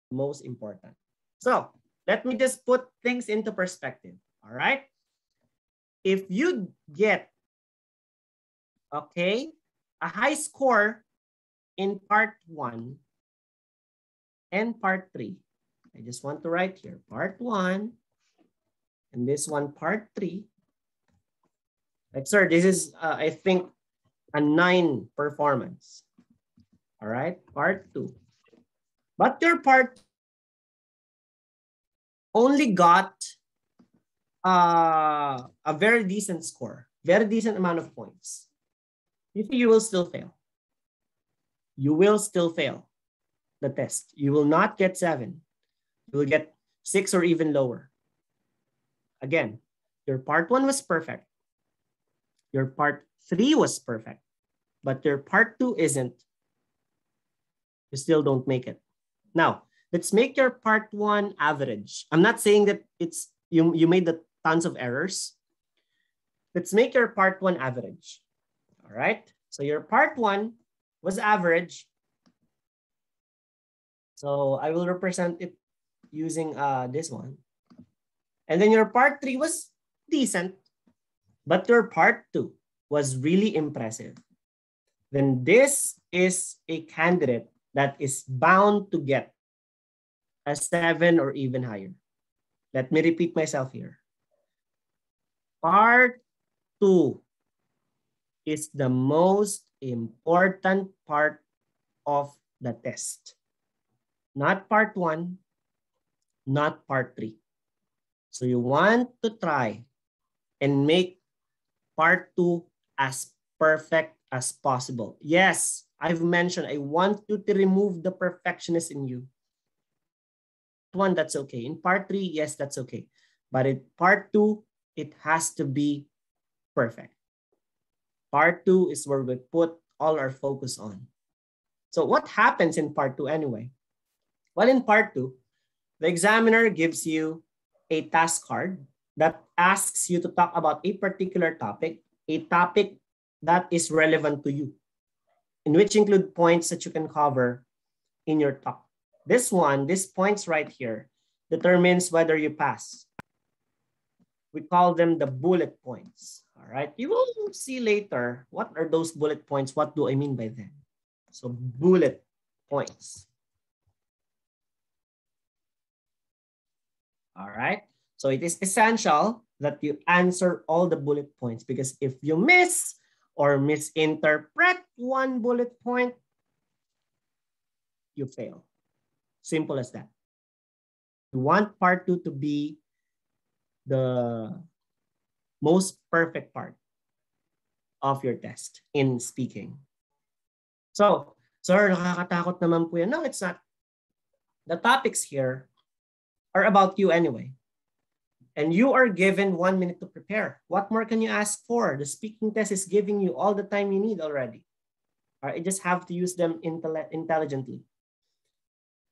most important. So let me just put things into perspective. All right. If you get, okay, a high score in part one and part three. I just want to write here part one and this one part three. Like, sir, this is, uh, I think, a nine performance. All right, part two. But your part only got uh, a very decent score, very decent amount of points. You think you will still fail. You will still fail the test. You will not get seven. You will get six or even lower. Again, your part one was perfect. Your part three was perfect, but your part two isn't. You still don't make it. Now, let's make your part one average. I'm not saying that it's you, you made the tons of errors. Let's make your part one average. All right. So your part one was average. So I will represent it using uh, this one. And then your part three was decent, but your part two was really impressive. Then this is a candidate that is bound to get a seven or even higher. Let me repeat myself here. Part two is the most important part of the test. Not part one, not part three. So you want to try and make part two as perfect as possible. Yes, I've mentioned I want you to remove the perfectionist in you. One, that's okay. In part three, yes, that's okay. But in part two, it has to be perfect. Part two is where we put all our focus on. So what happens in part two anyway? Well, in part two, the examiner gives you a task card that asks you to talk about a particular topic, a topic that is relevant to you, in which include points that you can cover in your talk. This one, these points right here, determines whether you pass. We call them the bullet points. All right, you will see later what are those bullet points. What do I mean by them? So bullet points. All right. So it is essential that you answer all the bullet points because if you miss or misinterpret one bullet point, you fail. Simple as that. You want part two to be the most perfect part of your test in speaking. So, sir, nakakatakot naman po yan. No, it's not. The topics here are about you anyway. And you are given one minute to prepare. What more can you ask for? The speaking test is giving you all the time you need already. All right, you just have to use them intelligently.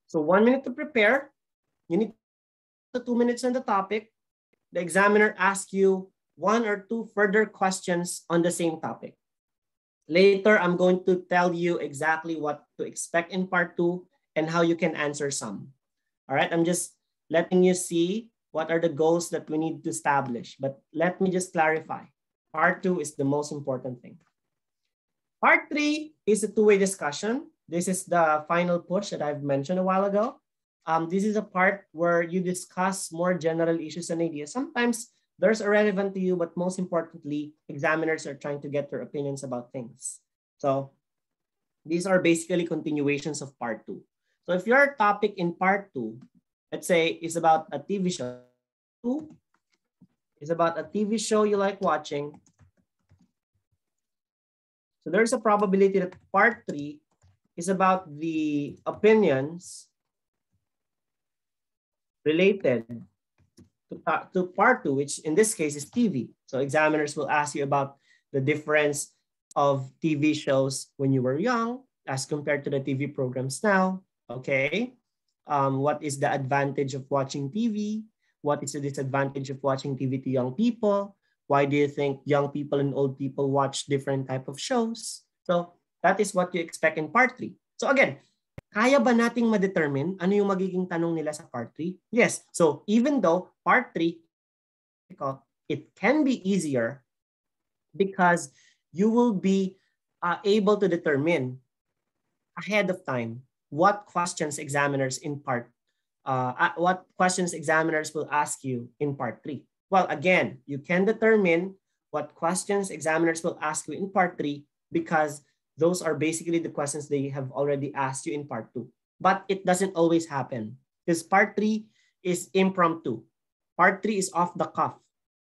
So one minute to prepare. You need the two minutes on the topic. The examiner asks you one or two further questions on the same topic. Later, I'm going to tell you exactly what to expect in part two and how you can answer some. All right, I'm just letting you see what are the goals that we need to establish. But let me just clarify. Part two is the most important thing. Part three is a two-way discussion. This is the final push that I've mentioned a while ago. Um, this is a part where you discuss more general issues and ideas. Sometimes there's irrelevant to you, but most importantly, examiners are trying to get your opinions about things. So these are basically continuations of part two. So if your topic in part two let's say is about a TV show, is about a TV show you like watching. So there's a probability that part three is about the opinions related to, to part two, which in this case is TV. So examiners will ask you about the difference of TV shows when you were young as compared to the TV programs now. Okay um, what is the advantage of watching TV? What is the disadvantage of watching TV to young people? Why do you think young people and old people watch different type of shows? So that is what you expect in part 3. So again, kaya ba nating ma-determine ano yung magiging tanong nila sa part 3? Yes. So even though part 3, it can be easier because you will be uh, able to determine ahead of time what questions examiners in part, uh, uh, what questions examiners will ask you in part three. Well, again, you can determine what questions examiners will ask you in part three because those are basically the questions they have already asked you in part two. But it doesn't always happen because part three is impromptu. Part three is off the cuff.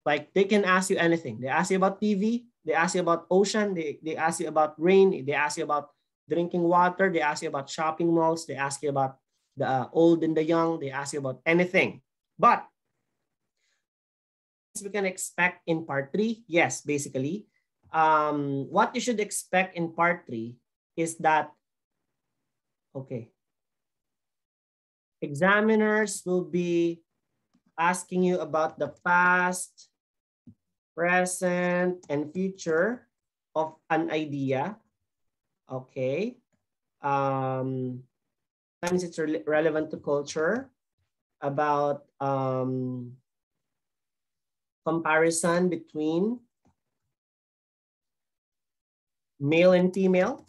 Like they can ask you anything. They ask you about TV, they ask you about ocean, they, they ask you about rain, they ask you about drinking water, they ask you about shopping malls, they ask you about the uh, old and the young, they ask you about anything. But we can expect in part three, yes, basically, um, what you should expect in part three is that, okay, examiners will be asking you about the past, present, and future of an idea. Okay. Um, sometimes it's re relevant to culture about um, comparison between male and female.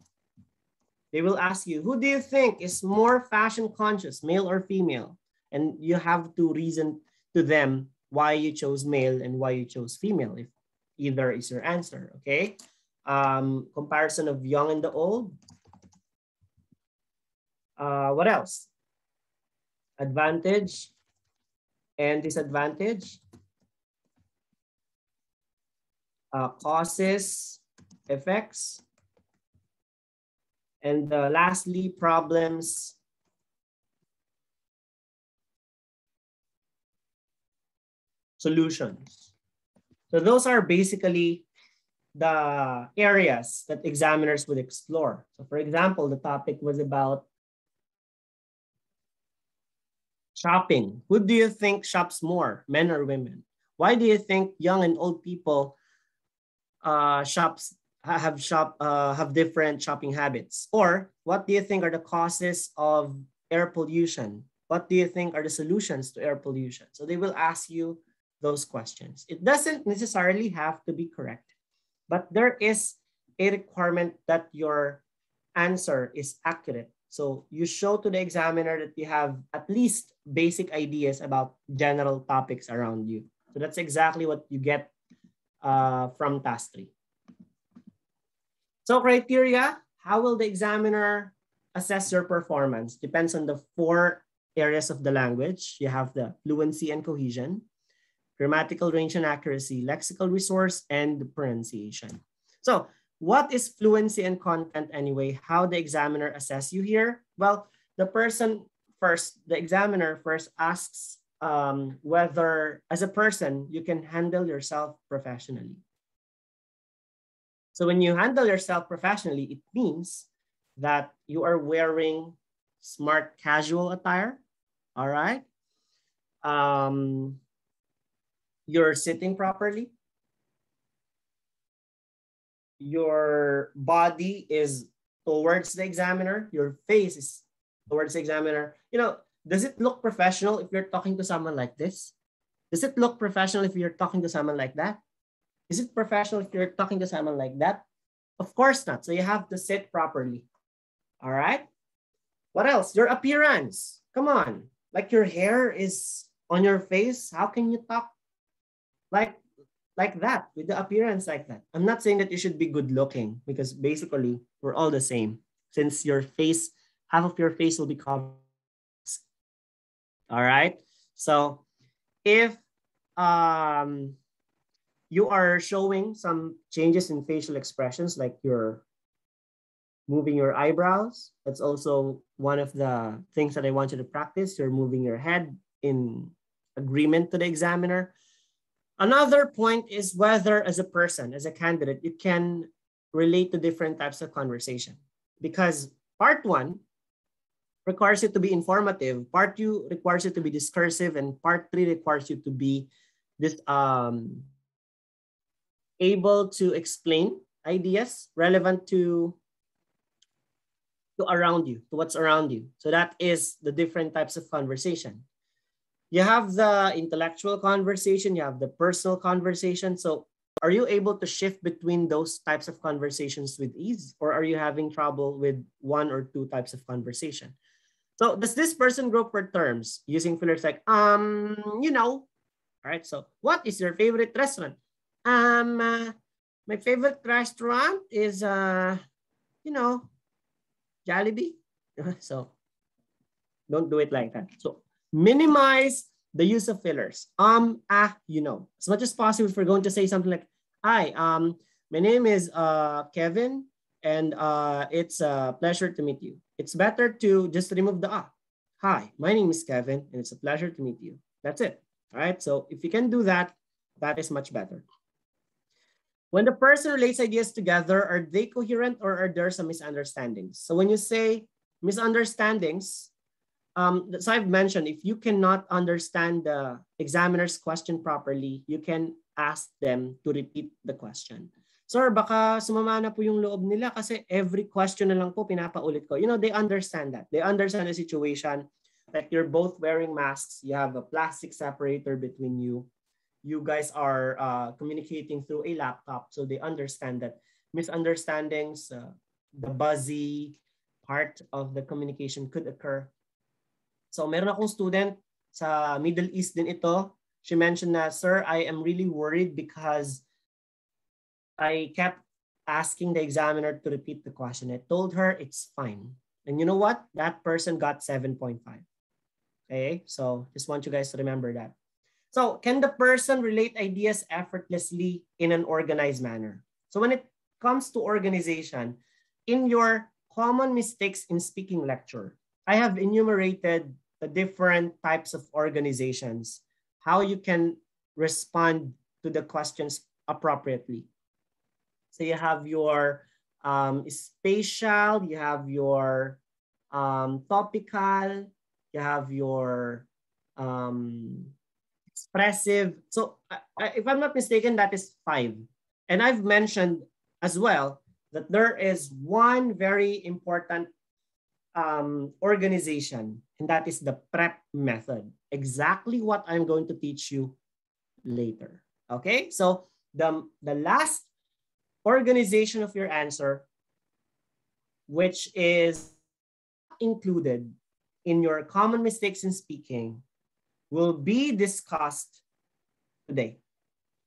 They will ask you, who do you think is more fashion conscious, male or female? And you have to reason to them why you chose male and why you chose female, if either is your answer, okay? Um, comparison of young and the old. Uh, what else? Advantage and disadvantage. Uh, causes, effects. And uh, lastly, problems solutions. So those are basically the areas that examiners would explore. So for example, the topic was about shopping. Who do you think shops more, men or women? Why do you think young and old people uh, shops have shop uh, have different shopping habits? Or what do you think are the causes of air pollution? What do you think are the solutions to air pollution? So they will ask you those questions. It doesn't necessarily have to be correct, but there is a requirement that your answer is accurate. So you show to the examiner that you have at least basic ideas about general topics around you. So that's exactly what you get uh, from task three. So criteria, how will the examiner assess your performance? Depends on the four areas of the language. You have the fluency and cohesion, grammatical range and accuracy, lexical resource, and pronunciation. So what is fluency and content anyway? How the examiner assess you here? Well, the person first, the examiner first asks um, whether as a person, you can handle yourself professionally. So when you handle yourself professionally, it means that you are wearing smart casual attire, all right? Um, you're sitting properly. Your body is towards the examiner. Your face is towards the examiner. You know, does it look professional if you're talking to someone like this? Does it look professional if you're talking to someone like that? Is it professional if you're talking to someone like that? Of course not. So you have to sit properly. All right. What else? Your appearance. Come on. Like your hair is on your face. How can you talk like like that with the appearance like that. I'm not saying that you should be good looking because basically we're all the same since your face, half of your face will be covered. All right. So if um, you are showing some changes in facial expressions, like you're moving your eyebrows, that's also one of the things that I want you to practice. You're moving your head in agreement to the examiner. Another point is whether as a person, as a candidate, you can relate to different types of conversation. Because part one requires you to be informative, part two requires you to be discursive, and part three requires you to be this um, able to explain ideas relevant to to around you, to what's around you. So that is the different types of conversation you have the intellectual conversation, you have the personal conversation. So are you able to shift between those types of conversations with ease or are you having trouble with one or two types of conversation? So does this person group for terms using fillers like, um, you know, all right, so what is your favorite restaurant? Um, uh, my favorite restaurant is, uh, you know, Jollibee. so don't do it like that. So minimize the use of fillers. Um, ah, you know, as much as possible, if we're going to say something like, hi, um, my name is uh, Kevin, and uh, it's a pleasure to meet you. It's better to just remove the ah. Hi, my name is Kevin, and it's a pleasure to meet you. That's it. All right. So if you can do that, that is much better. When the person relates ideas together, are they coherent or are there some misunderstandings? So when you say misunderstandings, um, so I've mentioned, if you cannot understand the examiner's question properly, you can ask them to repeat the question. Sir, baka sumama na po yung loob nila kasi every question na lang po pinapaulit ko. You know, they understand that. They understand the situation. Like you're both wearing masks. You have a plastic separator between you. You guys are uh, communicating through a laptop. So they understand that misunderstandings, uh, the buzzy part of the communication could occur So meron akong student sa Middle East din ito. She mentioned na, Sir, I am really worried because I kept asking the examiner to repeat the question. I told her it's fine. And you know what? That person got 7.5. Okay, so just want you guys to remember that. So can the person relate ideas effortlessly in an organized manner? So when it comes to organization, in your common mistakes in speaking lecture, I have enumerated the different types of organizations, how you can respond to the questions appropriately. So you have your um, spatial, you have your um, topical, you have your um, expressive. So if I'm not mistaken, that is five. And I've mentioned as well that there is one very important um, organization, and that is the PREP method. Exactly what I'm going to teach you later. Okay, so the, the last organization of your answer, which is included in your common mistakes in speaking, will be discussed today.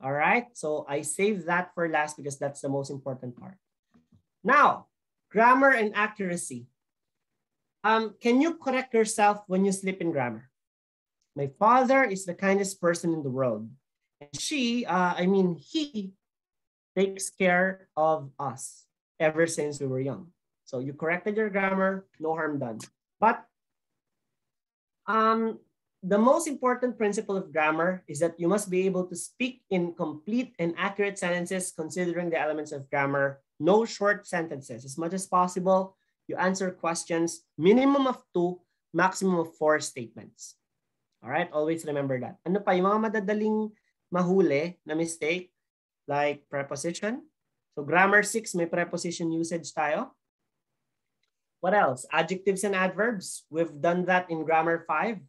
All right, so I saved that for last because that's the most important part. Now, grammar and accuracy. Um, can you correct yourself when you slip in grammar? My father is the kindest person in the world. And she, uh, I mean, he takes care of us ever since we were young. So you corrected your grammar, no harm done. But um, the most important principle of grammar is that you must be able to speak in complete and accurate sentences considering the elements of grammar, no short sentences. As much as possible, you answer questions, minimum of two, maximum of four statements. All right, always remember that. Ano pa, yung mga madadaling mahuli na mistake, like preposition. So grammar 6, may preposition usage tayo. What else? Adjectives and adverbs. We've done that in grammar 5.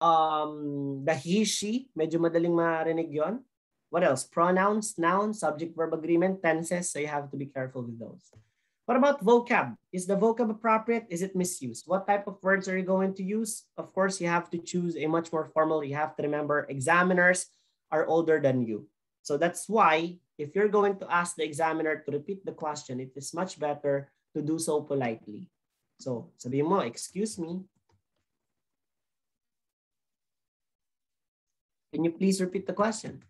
Um, the he, she, medyo madaling marinig yon. What else? Pronouns, nouns, subject, verb agreement, tenses. So you have to be careful with those. What about vocab? Is the vocab appropriate? Is it misused? What type of words are you going to use? Of course, you have to choose a much more formal. You have to remember examiners are older than you. So that's why if you're going to ask the examiner to repeat the question, it is much better to do so politely. So sabi mo, excuse me. Can you please repeat the question?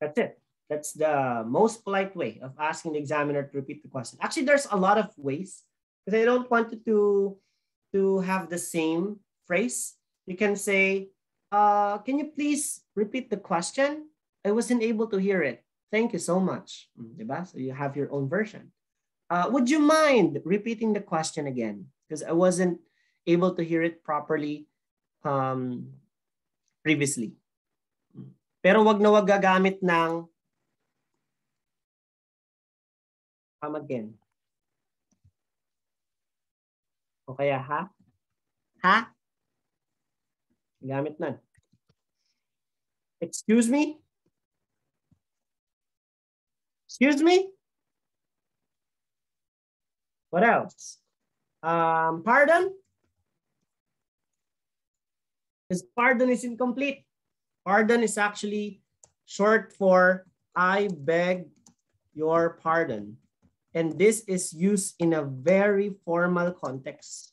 That's it. That's the most polite way of asking the examiner to repeat the question. Actually, there's a lot of ways because I don't want you to, to have the same phrase. You can say, uh, can you please repeat the question? I wasn't able to hear it. Thank you so much. Diba? So you have your own version. Uh, would you mind repeating the question again? Because I wasn't able to hear it properly um, previously. Pero wag na wag gagamit ng come again. O kaya ha? Ha? Gamit na. Excuse me? Excuse me? What else? Um, pardon? Because pardon is incomplete. Pardon is actually short for I beg your pardon. And this is used in a very formal context.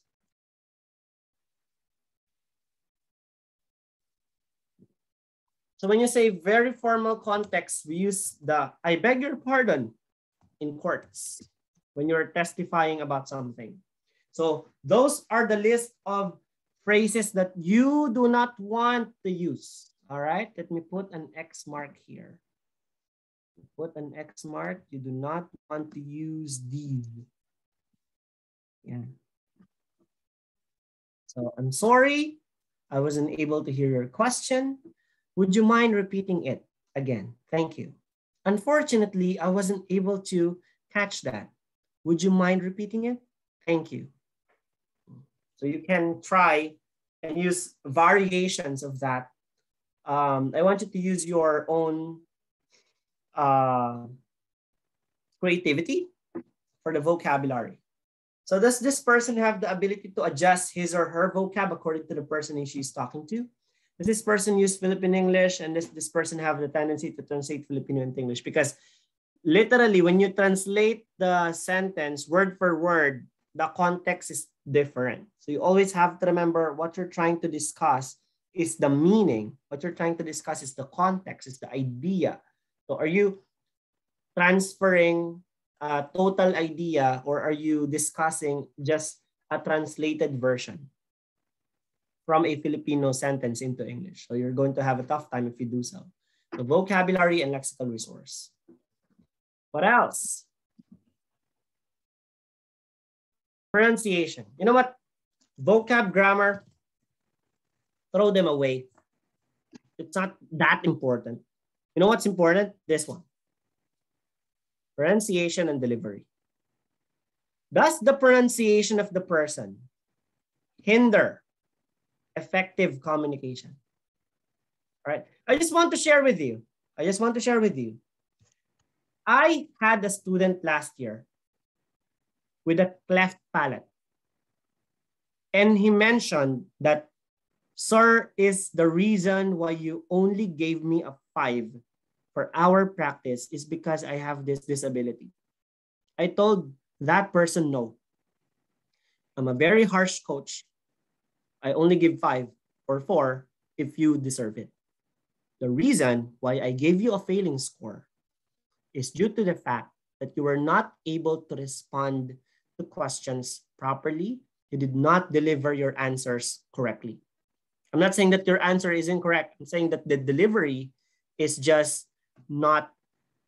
So when you say very formal context, we use the I beg your pardon in courts when you're testifying about something. So those are the list of phrases that you do not want to use. All right, let me put an X mark here. Put an X mark. You do not want to use these. Yeah. So I'm sorry, I wasn't able to hear your question. Would you mind repeating it again? Thank you. Unfortunately, I wasn't able to catch that. Would you mind repeating it? Thank you. So you can try and use variations of that. Um, I want you to use your own uh, creativity for the vocabulary. So does this person have the ability to adjust his or her vocab according to the person she's talking to? does this person use Philippine English and does this person have the tendency to translate Filipino into English? Because literally, when you translate the sentence word for word, the context is different. So you always have to remember what you're trying to discuss is the meaning. What you're trying to discuss is the context, is the idea. So are you transferring a total idea or are you discussing just a translated version? from a Filipino sentence into English. So you're going to have a tough time if you do so. The vocabulary and lexical resource. What else? Pronunciation. You know what? Vocab, grammar, throw them away. It's not that important. You know what's important? This one. Pronunciation and delivery. Does the pronunciation of the person hinder effective communication. All right. I just want to share with you. I just want to share with you. I had a student last year with a cleft palate. And he mentioned that, sir, is the reason why you only gave me a five for our practice is because I have this disability. I told that person no. I'm a very harsh coach. I only give five or four if you deserve it. The reason why I gave you a failing score is due to the fact that you were not able to respond to questions properly. You did not deliver your answers correctly. I'm not saying that your answer is incorrect. I'm saying that the delivery is just not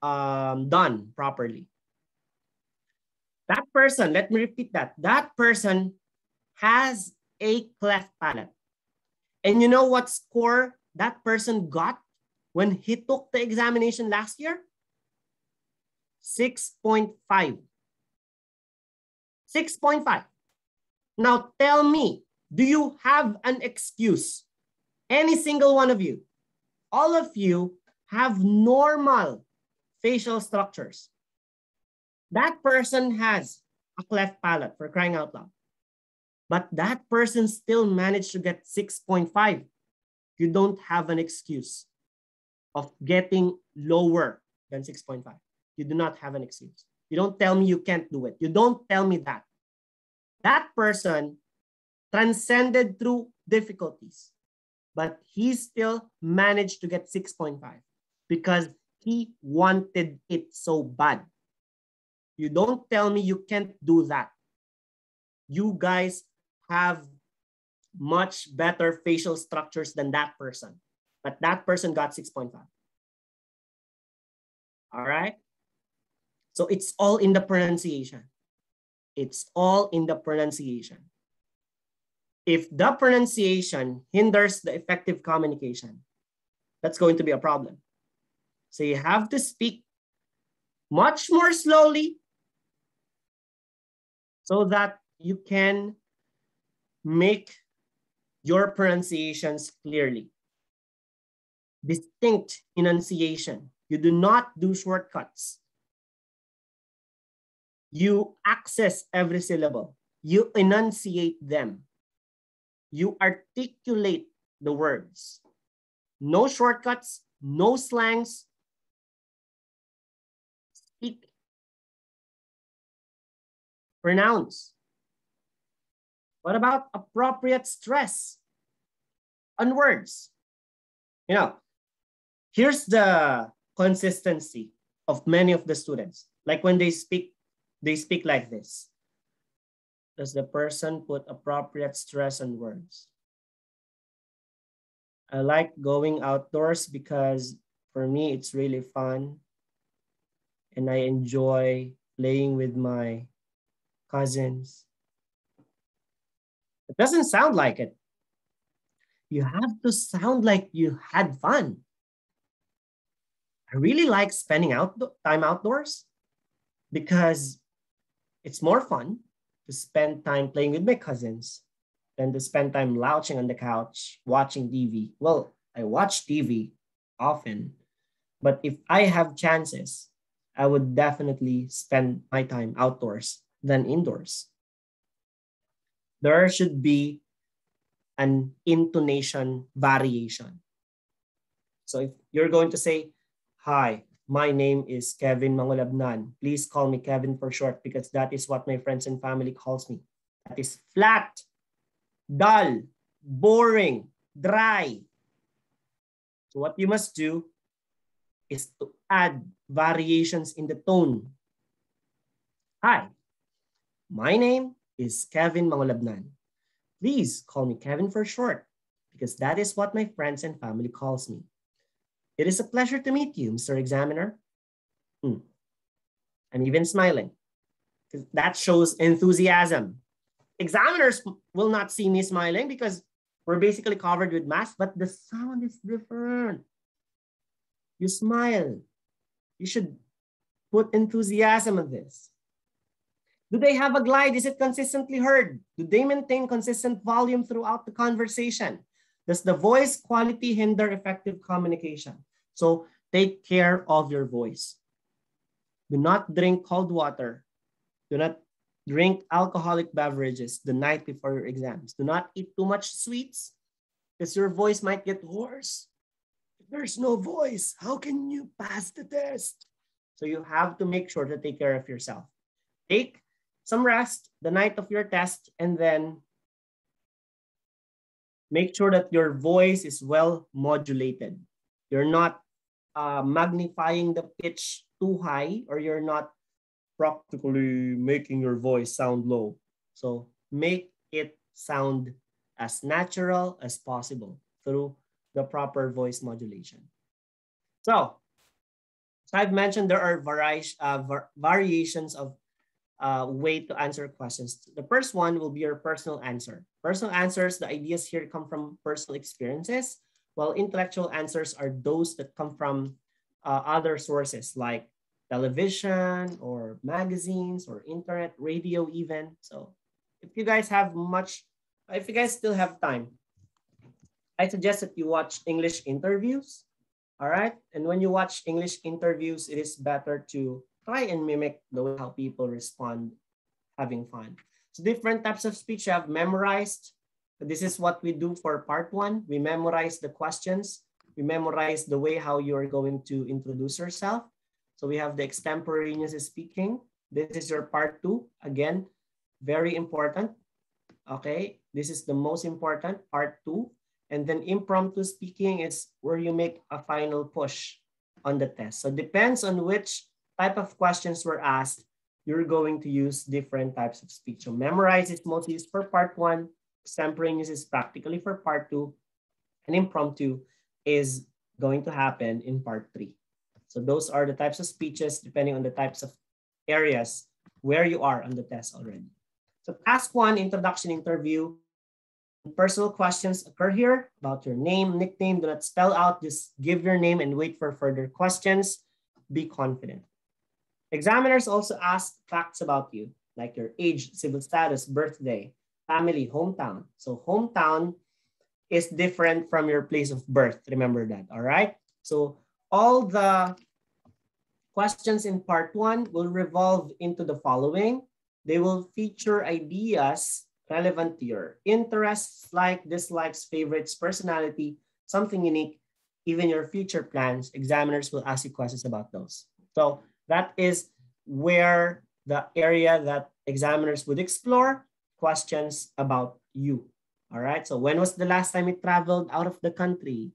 um, done properly. That person, let me repeat that. That person has a cleft palate. And you know what score that person got when he took the examination last year? 6.5. 6.5. Now tell me, do you have an excuse? Any single one of you, all of you have normal facial structures. That person has a cleft palate for crying out loud but that person still managed to get 6.5, you don't have an excuse of getting lower than 6.5. You do not have an excuse. You don't tell me you can't do it. You don't tell me that. That person transcended through difficulties, but he still managed to get 6.5 because he wanted it so bad. You don't tell me you can't do that. You guys have much better facial structures than that person. But that person got 6.5. All right? So it's all in the pronunciation. It's all in the pronunciation. If the pronunciation hinders the effective communication, that's going to be a problem. So you have to speak much more slowly so that you can make your pronunciations clearly. Distinct enunciation. You do not do shortcuts. You access every syllable. You enunciate them. You articulate the words. No shortcuts, no slangs. Speak. Pronounce. What about appropriate stress on words? You know, here's the consistency of many of the students. Like when they speak, they speak like this. Does the person put appropriate stress on words? I like going outdoors because for me, it's really fun. And I enjoy playing with my cousins. It doesn't sound like it. You have to sound like you had fun. I really like spending out time outdoors because it's more fun to spend time playing with my cousins than to spend time lounging on the couch watching TV. Well, I watch TV often, but if I have chances, I would definitely spend my time outdoors than indoors. There should be an intonation variation. So if you're going to say, Hi, my name is Kevin Mangulabnan. Please call me Kevin for short because that is what my friends and family calls me. That is flat dull, boring, dry. So what you must do is to add variations in the tone. Hi, my name is Kevin Mangulabnan. Please call me Kevin for short because that is what my friends and family calls me. It is a pleasure to meet you, Mr. Examiner. Hmm. I'm even smiling because that shows enthusiasm examiners will not see me smiling because we're basically covered with masks, but the sound is different. You smile. You should put enthusiasm in this. Do they have a glide? Is it consistently heard? Do they maintain consistent volume throughout the conversation? Does the voice quality hinder effective communication? So take care of your voice. Do not drink cold water. Do not Drink alcoholic beverages the night before your exams. Do not eat too much sweets because your voice might get hoarse. If there's no voice, how can you pass the test? So you have to make sure to take care of yourself. Take some rest the night of your test and then make sure that your voice is well modulated. You're not uh, magnifying the pitch too high or you're not practically making your voice sound low. So make it sound as natural as possible through the proper voice modulation. So, so I've mentioned there are vari uh, var variations of uh, way to answer questions. The first one will be your personal answer. Personal answers, the ideas here come from personal experiences, while intellectual answers are those that come from uh, other sources like television or magazines or internet, radio even. So if you guys have much, if you guys still have time, I suggest that you watch English interviews. All right. And when you watch English interviews, it is better to try and mimic the way how people respond having fun. So different types of speech you have memorized. This is what we do for part one. We memorize the questions. We memorize the way how you are going to introduce yourself. So we have the extemporaneous speaking. This is your part two. Again, very important. Okay, this is the most important, part two. And then impromptu speaking is where you make a final push on the test. So depends on which type of questions were asked, you're going to use different types of speech. So memorize is mostly used for part one, extemporaneous is practically for part two, and impromptu is going to happen in part three. So those are the types of speeches depending on the types of areas where you are on the test already. So task one, introduction interview. Personal questions occur here about your name, nickname. Do not spell out, just give your name and wait for further questions. Be confident. Examiners also ask facts about you, like your age, civil status, birthday, family, hometown. So hometown is different from your place of birth. Remember that, all right? So all the questions in part one will revolve into the following. They will feature ideas relevant to your interests, like, dislikes, favorites, personality, something unique, even your future plans. Examiners will ask you questions about those. So that is where the area that examiners would explore questions about you. All right. So when was the last time you traveled out of the country?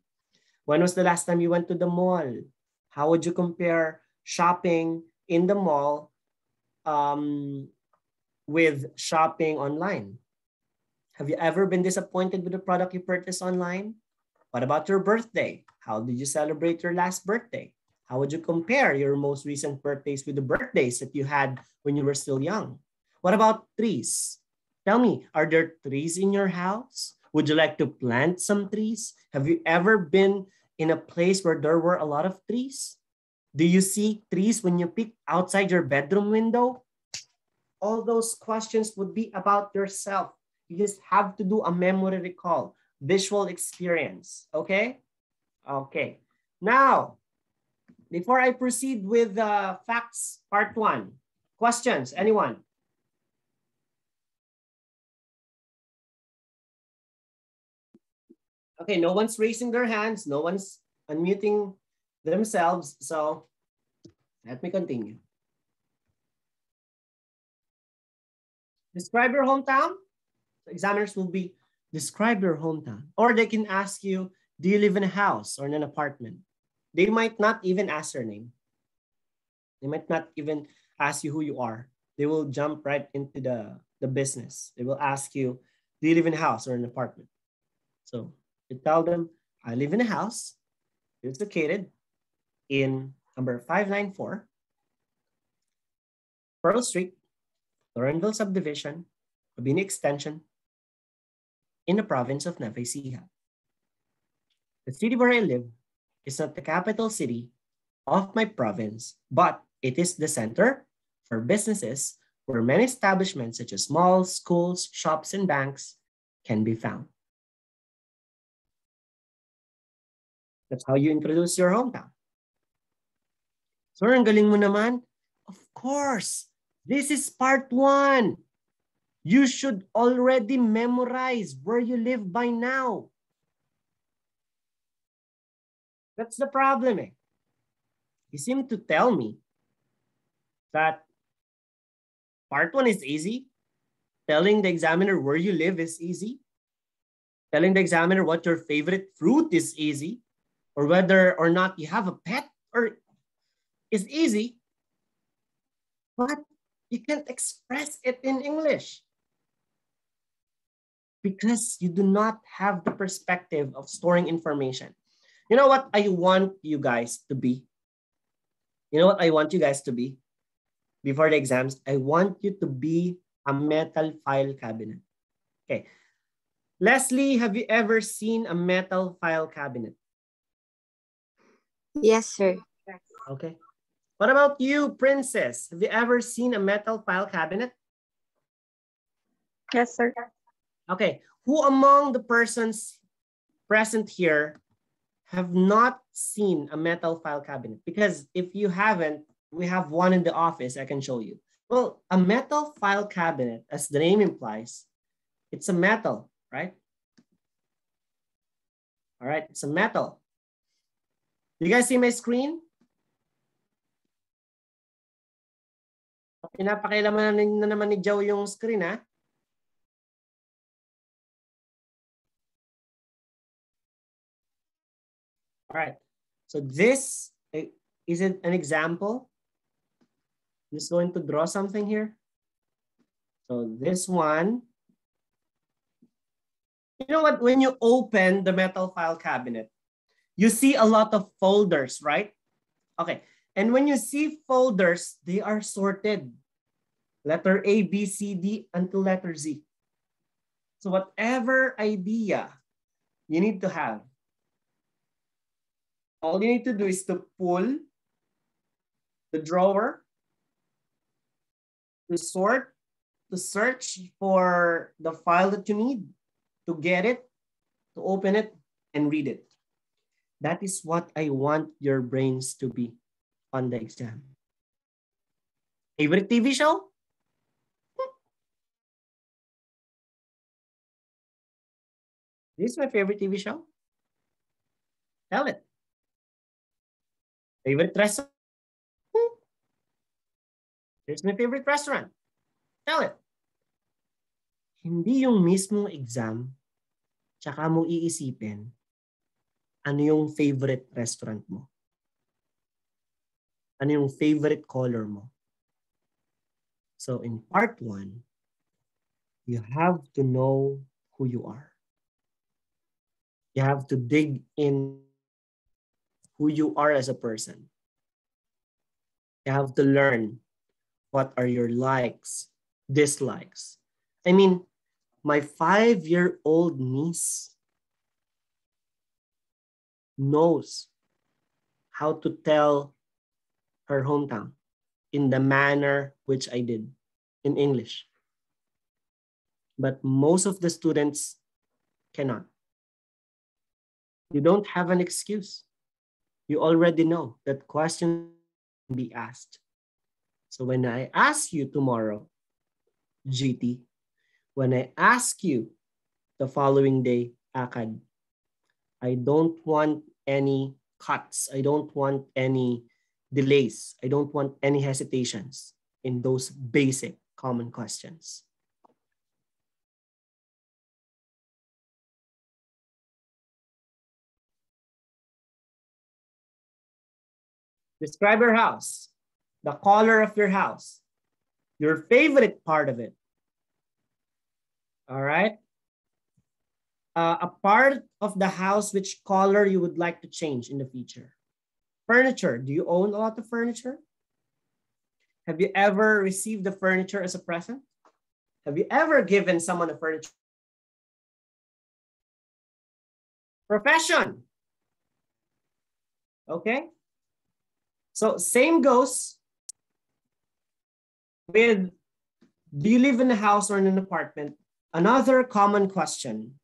When was the last time you went to the mall? How would you compare shopping in the mall um, with shopping online? Have you ever been disappointed with the product you purchased online? What about your birthday? How did you celebrate your last birthday? How would you compare your most recent birthdays with the birthdays that you had when you were still young? What about trees? Tell me, are there trees in your house? Would you like to plant some trees? Have you ever been in a place where there were a lot of trees? Do you see trees when you peek outside your bedroom window? All those questions would be about yourself. You just have to do a memory recall, visual experience, okay? Okay, now before I proceed with uh, facts part one, questions, anyone? Okay, no one's raising their hands. No one's unmuting themselves. So let me continue. Describe your hometown. Examiners will be describe your hometown. Or they can ask you, do you live in a house or in an apartment? They might not even ask your name. They might not even ask you who you are. They will jump right into the, the business. They will ask you, do you live in a house or an apartment? So you tell them, I live in a house. It's located in number 594 Pearl Street, Lorenville Subdivision, Mabini Extension, in the province of Ecija. The city where I live is not the capital city of my province, but it is the center for businesses where many establishments such as malls, schools, shops, and banks can be found. That's how you introduce your hometown. So, ang galing mo naman? Of course, this is part one. You should already memorize where you live by now. That's the problem eh. You seem to tell me that part one is easy. Telling the examiner where you live is easy. Telling the examiner what your favorite fruit is easy. Or whether or not you have a pet or is easy. But you can't express it in English because you do not have the perspective of storing information. You know what I want you guys to be? You know what I want you guys to be? Before the exams, I want you to be a metal file cabinet. Okay. Leslie, have you ever seen a metal file cabinet? Yes, sir. Okay. What about you, Princess? Have you ever seen a metal file cabinet? Yes, sir. Okay. Who among the persons present here have not seen a metal file cabinet because if you haven't, we have one in the office I can show you. Well, a metal file cabinet, as the name implies, it's a metal, right? All right, it's a metal. You guys see my screen? Pinapakailaman na naman ni Joe yung screen, ha? All right. So this is it an example. I'm just going to draw something here. So this one, you know what? When you open the metal file cabinet, you see a lot of folders, right? Okay. And when you see folders, they are sorted. Letter A, B, C, D until letter Z. So whatever idea you need to have, all you need to do is to pull the drawer, to sort, to search for the file that you need, to get it, to open it and read it. That is what I want your brains to be on the exam. Favorite TV show? Hmm. This is my favorite TV show. Tell it. Favorite restaurant? Here's my favorite restaurant. Tell it. Hindi yung mismong exam, tsaka mo iisipin ano yung favorite restaurant mo. Ano yung favorite color mo. So in part one, you have to know who you are. You have to dig in who you are as a person. You have to learn what are your likes, dislikes. I mean, my five-year-old niece knows how to tell her hometown in the manner which I did in English. But most of the students cannot. You don't have an excuse you already know that question can be asked. So when I ask you tomorrow, GT, when I ask you the following day, ACAD, I don't want any cuts. I don't want any delays. I don't want any hesitations in those basic common questions. Describe your house, the color of your house, your favorite part of it. All right. Uh, a part of the house, which color you would like to change in the future. Furniture. Do you own a lot of furniture? Have you ever received the furniture as a present? Have you ever given someone a furniture? Profession. Okay. So same goes with do you live in a house or in an apartment? Another common question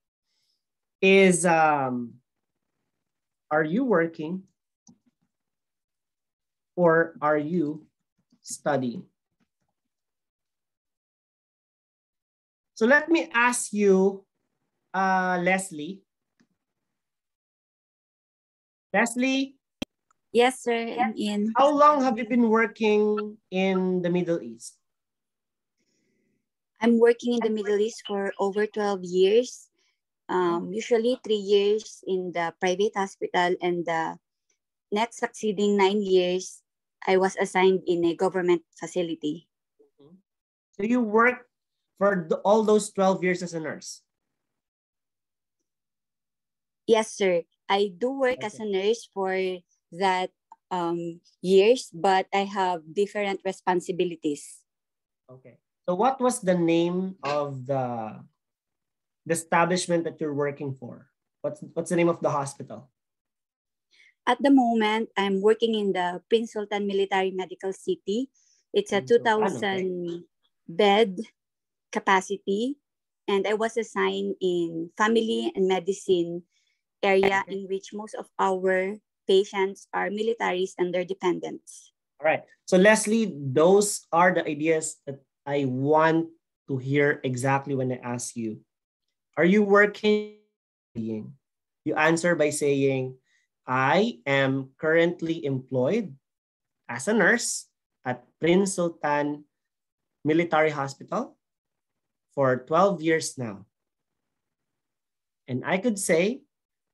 is um, are you working or are you studying? So let me ask you, uh, Leslie. Leslie, Yes, sir. I'm in. How long have you been working in the Middle East? I'm working in the Middle East for over 12 years. Um, usually three years in the private hospital and the next succeeding nine years, I was assigned in a government facility. So you worked for all those 12 years as a nurse? Yes, sir. I do work as a nurse for that um, years, but I have different responsibilities. Okay. So what was the name of the, the establishment that you're working for? What's, what's the name of the hospital? At the moment, I'm working in the Prince Sultan Military Medical City. It's a Prince Sultan, 2,000 bed capacity, and I was assigned in family and medicine area in which most of our patients are militaries and their dependents. All right. So Leslie, those are the ideas that I want to hear exactly when I ask you. Are you working? You answer by saying, I am currently employed as a nurse at Prince Sultan Military Hospital for 12 years now. And I could say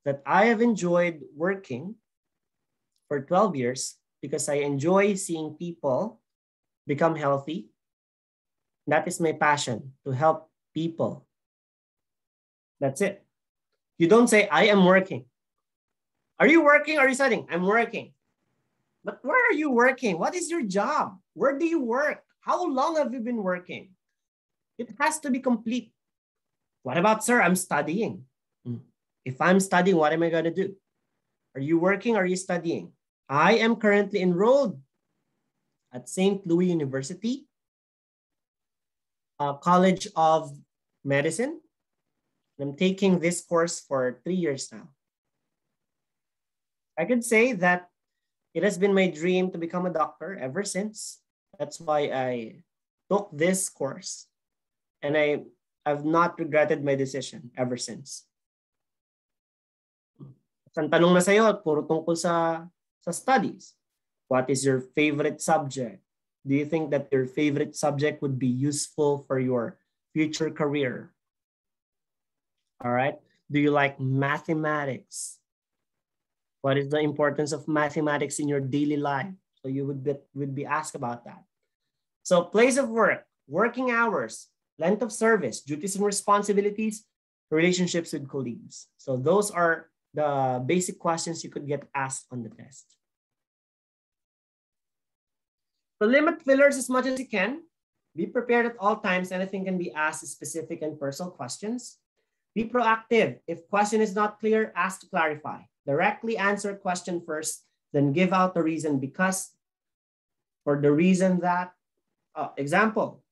that I have enjoyed working for 12 years because I enjoy seeing people become healthy. That is my passion to help people. That's it. You don't say, I am working. Are you working? Are you studying? I'm working. But where are you working? What is your job? Where do you work? How long have you been working? It has to be complete. What about, sir? I'm studying. Hmm. If I'm studying, what am I going to do? Are you working? Are you studying? I am currently enrolled at St. Louis University, uh, College of Medicine, I'm taking this course for three years now. I could say that it has been my dream to become a doctor ever since. That's why I took this course. And I have not regretted my decision ever since. Ang tanong na sa'yo, puro tungkol sa, sa studies. What is your favorite subject? Do you think that your favorite subject would be useful for your future career? All right. Do you like mathematics? What is the importance of mathematics in your daily life? So you would be, would be asked about that. So place of work, working hours, length of service, duties and responsibilities, relationships with colleagues. So those are the basic questions you could get asked on the test. So limit fillers as much as you can. Be prepared at all times. Anything can be asked specific and personal questions. Be proactive. If question is not clear, ask to clarify. Directly answer question first, then give out the reason because for the reason that, uh, example,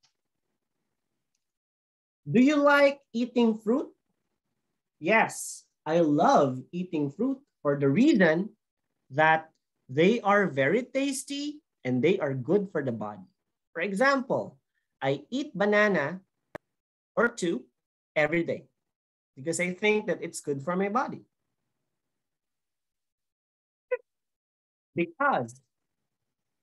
do you like eating fruit? Yes, I love eating fruit for the reason that they are very tasty and they are good for the body. For example, I eat banana or two every day because I think that it's good for my body. Because,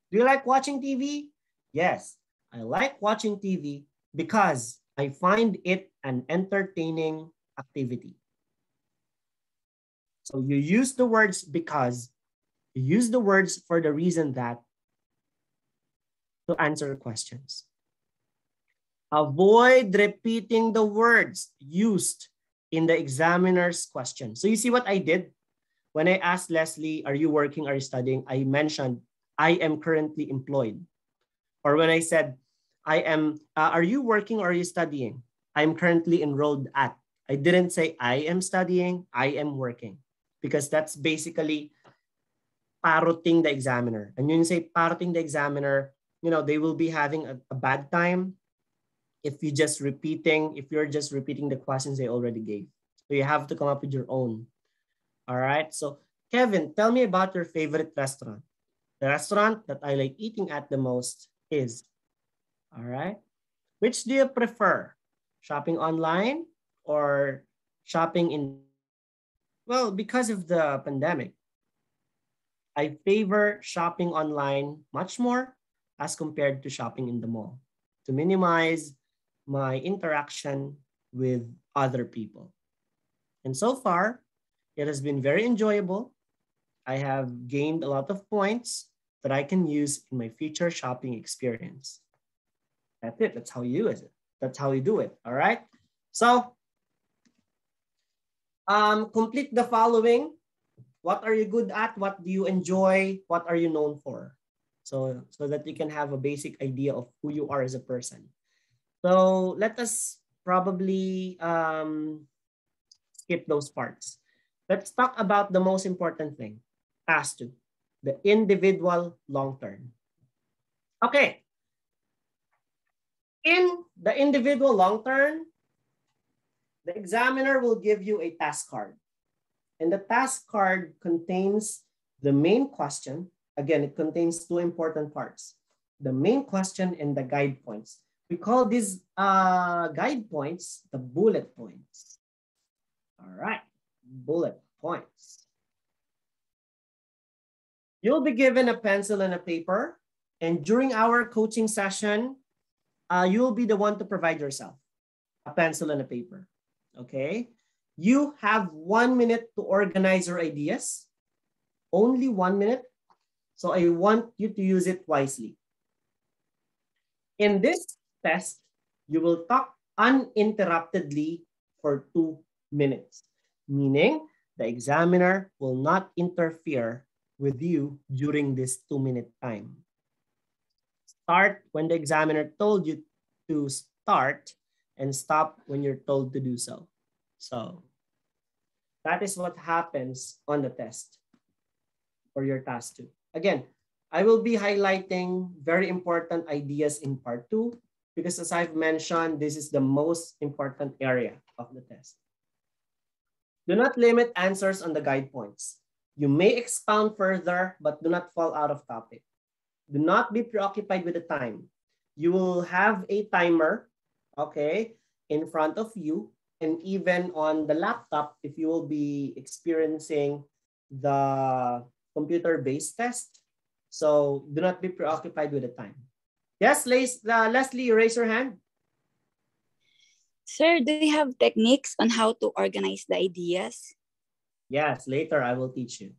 do you like watching TV? Yes, I like watching TV because I find it an entertaining activity. So you use the words because, you use the words for the reason that to answer questions. Avoid repeating the words used in the examiner's question. So you see what I did? When I asked Leslie, are you working, are you studying? I mentioned, I am currently employed. Or when I said, I am, uh, are you working or are you studying? I'm currently enrolled at. I didn't say I am studying, I am working. Because that's basically parroting the examiner. And when you say parroting the examiner, you know, they will be having a, a bad time if you just repeating, if you're just repeating the questions they already gave. So you have to come up with your own. All right. So Kevin, tell me about your favorite restaurant. The restaurant that I like eating at the most is, all right. Which do you prefer? Shopping online or shopping in, well, because of the pandemic, I favor shopping online much more as compared to shopping in the mall to minimize my interaction with other people. And so far, it has been very enjoyable. I have gained a lot of points that I can use in my future shopping experience. That's it. That's how you use it. That's how you do it. All right. So um, complete the following. What are you good at? What do you enjoy? What are you known for? So, so that you can have a basic idea of who you are as a person. So let us probably um, skip those parts. Let's talk about the most important thing, task two, the individual long turn. Okay. In the individual long turn, the examiner will give you a task card. And the task card contains the main question. Again, it contains two important parts, the main question and the guide points. We call these uh, guide points the bullet points. All right, bullet points. You'll be given a pencil and a paper. And during our coaching session, uh, you'll be the one to provide yourself a pencil and a paper. Okay. You have one minute to organize your ideas. Only one minute. So I want you to use it wisely. In this test, you will talk uninterruptedly for two minutes, meaning the examiner will not interfere with you during this two minute time. Start when the examiner told you to start and stop when you're told to do so. So that is what happens on the test for your task two. Again, I will be highlighting very important ideas in part two because as I've mentioned, this is the most important area of the test. Do not limit answers on the guide points. You may expound further, but do not fall out of topic. Do not be preoccupied with the time. You will have a timer, okay, in front of you and even on the laptop if you will be experiencing the computer-based test. So do not be preoccupied with the time. Yes, uh, Leslie, raise your hand. Sir, do you have techniques on how to organize the ideas? Yes, later I will teach you.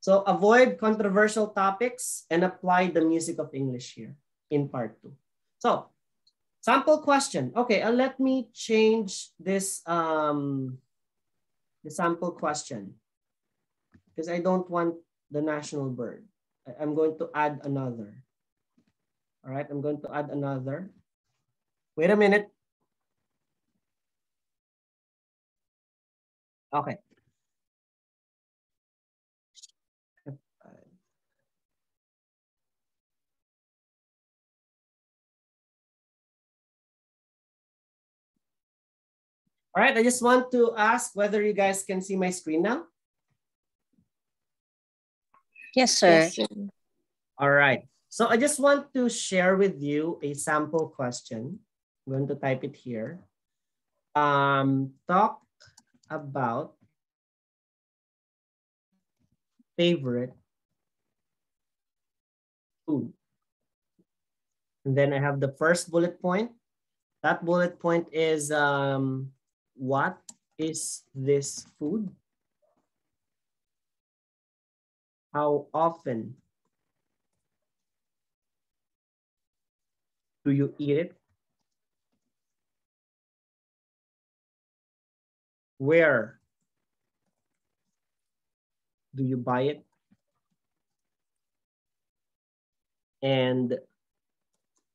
So avoid controversial topics and apply the music of English here in part two. So sample question. Okay, uh, let me change this um, the sample question because I don't want the national bird. I'm going to add another. All right, I'm going to add another. Wait a minute. Okay. All right, I just want to ask whether you guys can see my screen now. Yes, sir. Yes, sir. All right. So I just want to share with you a sample question. I'm going to type it here. Um, talk about favorite food. And then I have the first bullet point. That bullet point is um, what is this food? How often do you eat it? Where do you buy it? And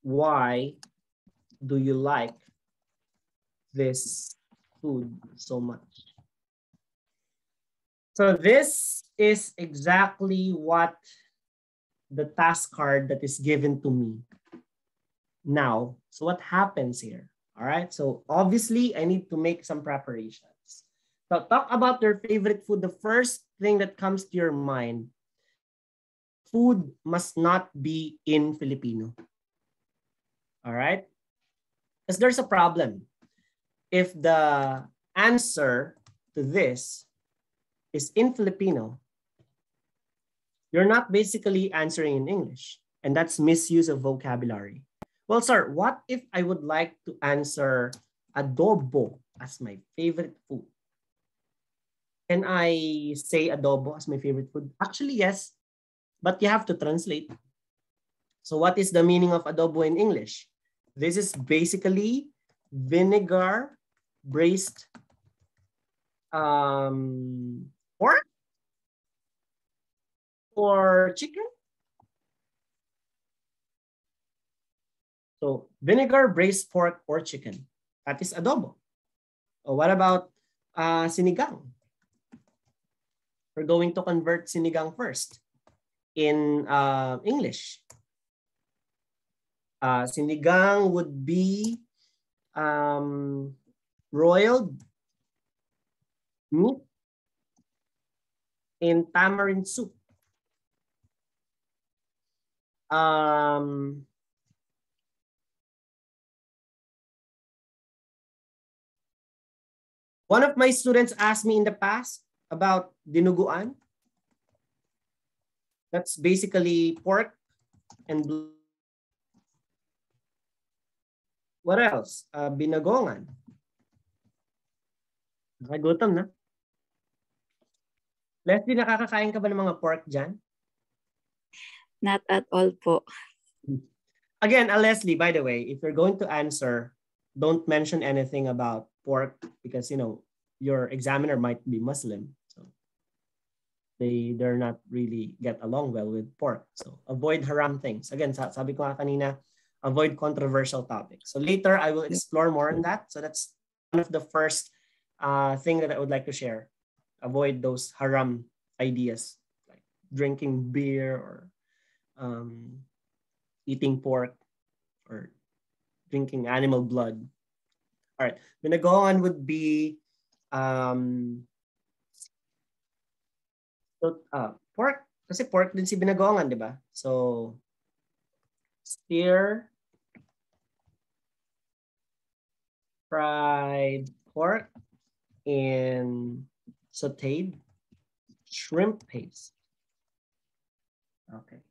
why do you like this food so much? So this is exactly what the task card that is given to me now. So what happens here? All right. So obviously I need to make some preparations. So talk about your favorite food. The first thing that comes to your mind, food must not be in Filipino. All right. Because there's a problem. If the answer to this is in Filipino, you're not basically answering in English. And that's misuse of vocabulary. Well, sir, what if I would like to answer adobo as my favorite food? Can I say adobo as my favorite food? Actually, yes, but you have to translate. So what is the meaning of adobo in English? This is basically vinegar braised um, pork or chicken. So vinegar braised pork or chicken. That is adobo. Or what about uh, sinigang? We're going to convert sinigang first in uh, English. Uh, sinigang would be um, royal meat in tamarind soup. Um, one of my students asked me in the past about dinuguan. That's basically pork and. What else? Uh, binagoongan. Nakagutom na. Leslie, nakakakain ka ba ng mga pork dyan? Not at all po. Again, uh, Leslie, by the way, if you're going to answer, don't mention anything about pork because, you know, your examiner might be Muslim. So they, they're not really get along well with pork. So avoid haram things. Again, sabi ko nga kanina, avoid controversial topics. So later, I will explore more on that. So that's one of the first uh, thing that I would like to share. Avoid those haram ideas, like drinking beer or um, eating pork or drinking animal blood. All right, Binagoongan would be um, So, uh, pork, kasi pork din si binagoongan, di ba? So, steer fried pork in sauteed shrimp paste. Okay.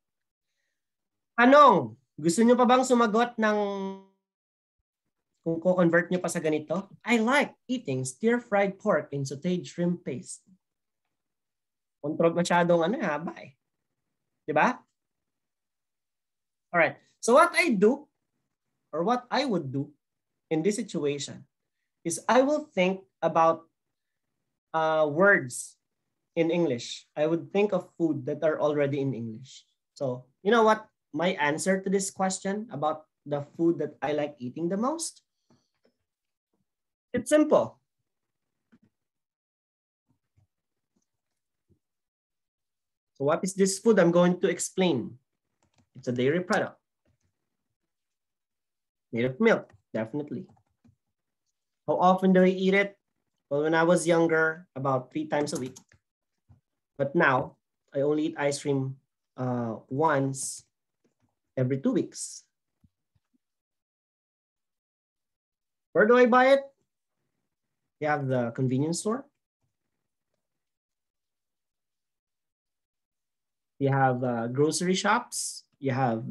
Anong? Gusto nyo pa bang sumagot ng kung ko-convert nyo pa sa ganito? I like eating stir-fried pork in sauteed shrimp paste. Control masyadong ano, haba eh. Di ba? All right. So what I do or what I would do in this situation is I will think about uh, words in English. I would think of food that are already in English. So you know what? My answer to this question about the food that I like eating the most? It's simple. So what is this food I'm going to explain? It's a dairy product. Made of milk, definitely. How often do I eat it? Well, when I was younger, about three times a week. But now, I only eat ice cream uh, once every two weeks. Where do I buy it? You have the convenience store. You have uh, grocery shops. You have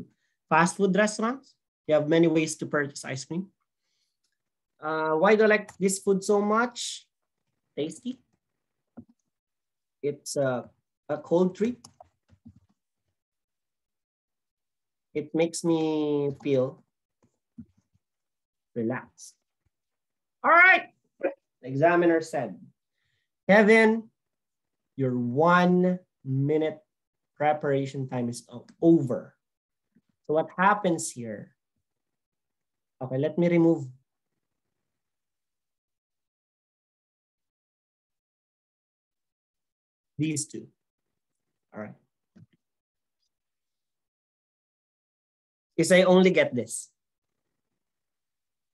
fast food restaurants. You have many ways to purchase ice cream. Uh, why do I like this food so much? Tasty. It's a, a cold treat. It makes me feel relaxed. All right, the examiner said, Kevin, your one minute preparation time is over. So what happens here? Okay, let me remove these two. All right. Is I only get this.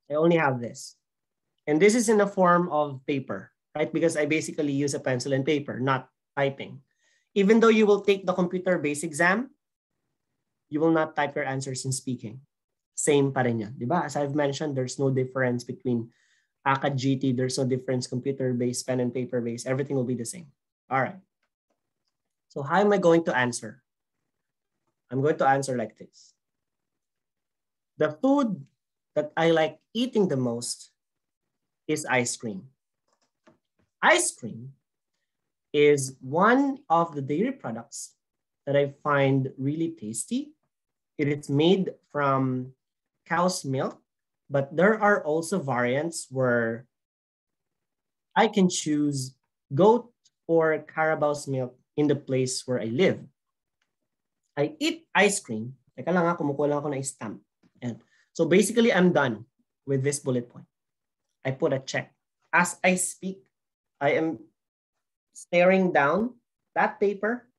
I only have this. And this is in the form of paper, right? Because I basically use a pencil and paper, not typing. Even though you will take the computer-based exam, you will not type your answers in speaking. Same pa rin di ba? As I've mentioned, there's no difference between ACAD GT, there's no difference computer-based, pen and paper-based, everything will be the same. All right. So how am I going to answer? I'm going to answer like this. The food that I like eating the most is ice cream. Ice cream is one of the dairy products that I find really tasty. It is made from cow's milk, but there are also variants where I can choose goat or Carabao's milk in the place where I live. I eat ice cream. Teka lang ha, kumukuha lang ako ng stamp. And so basically, I'm done with this bullet point. I put a check. As I speak, I am staring down that paper.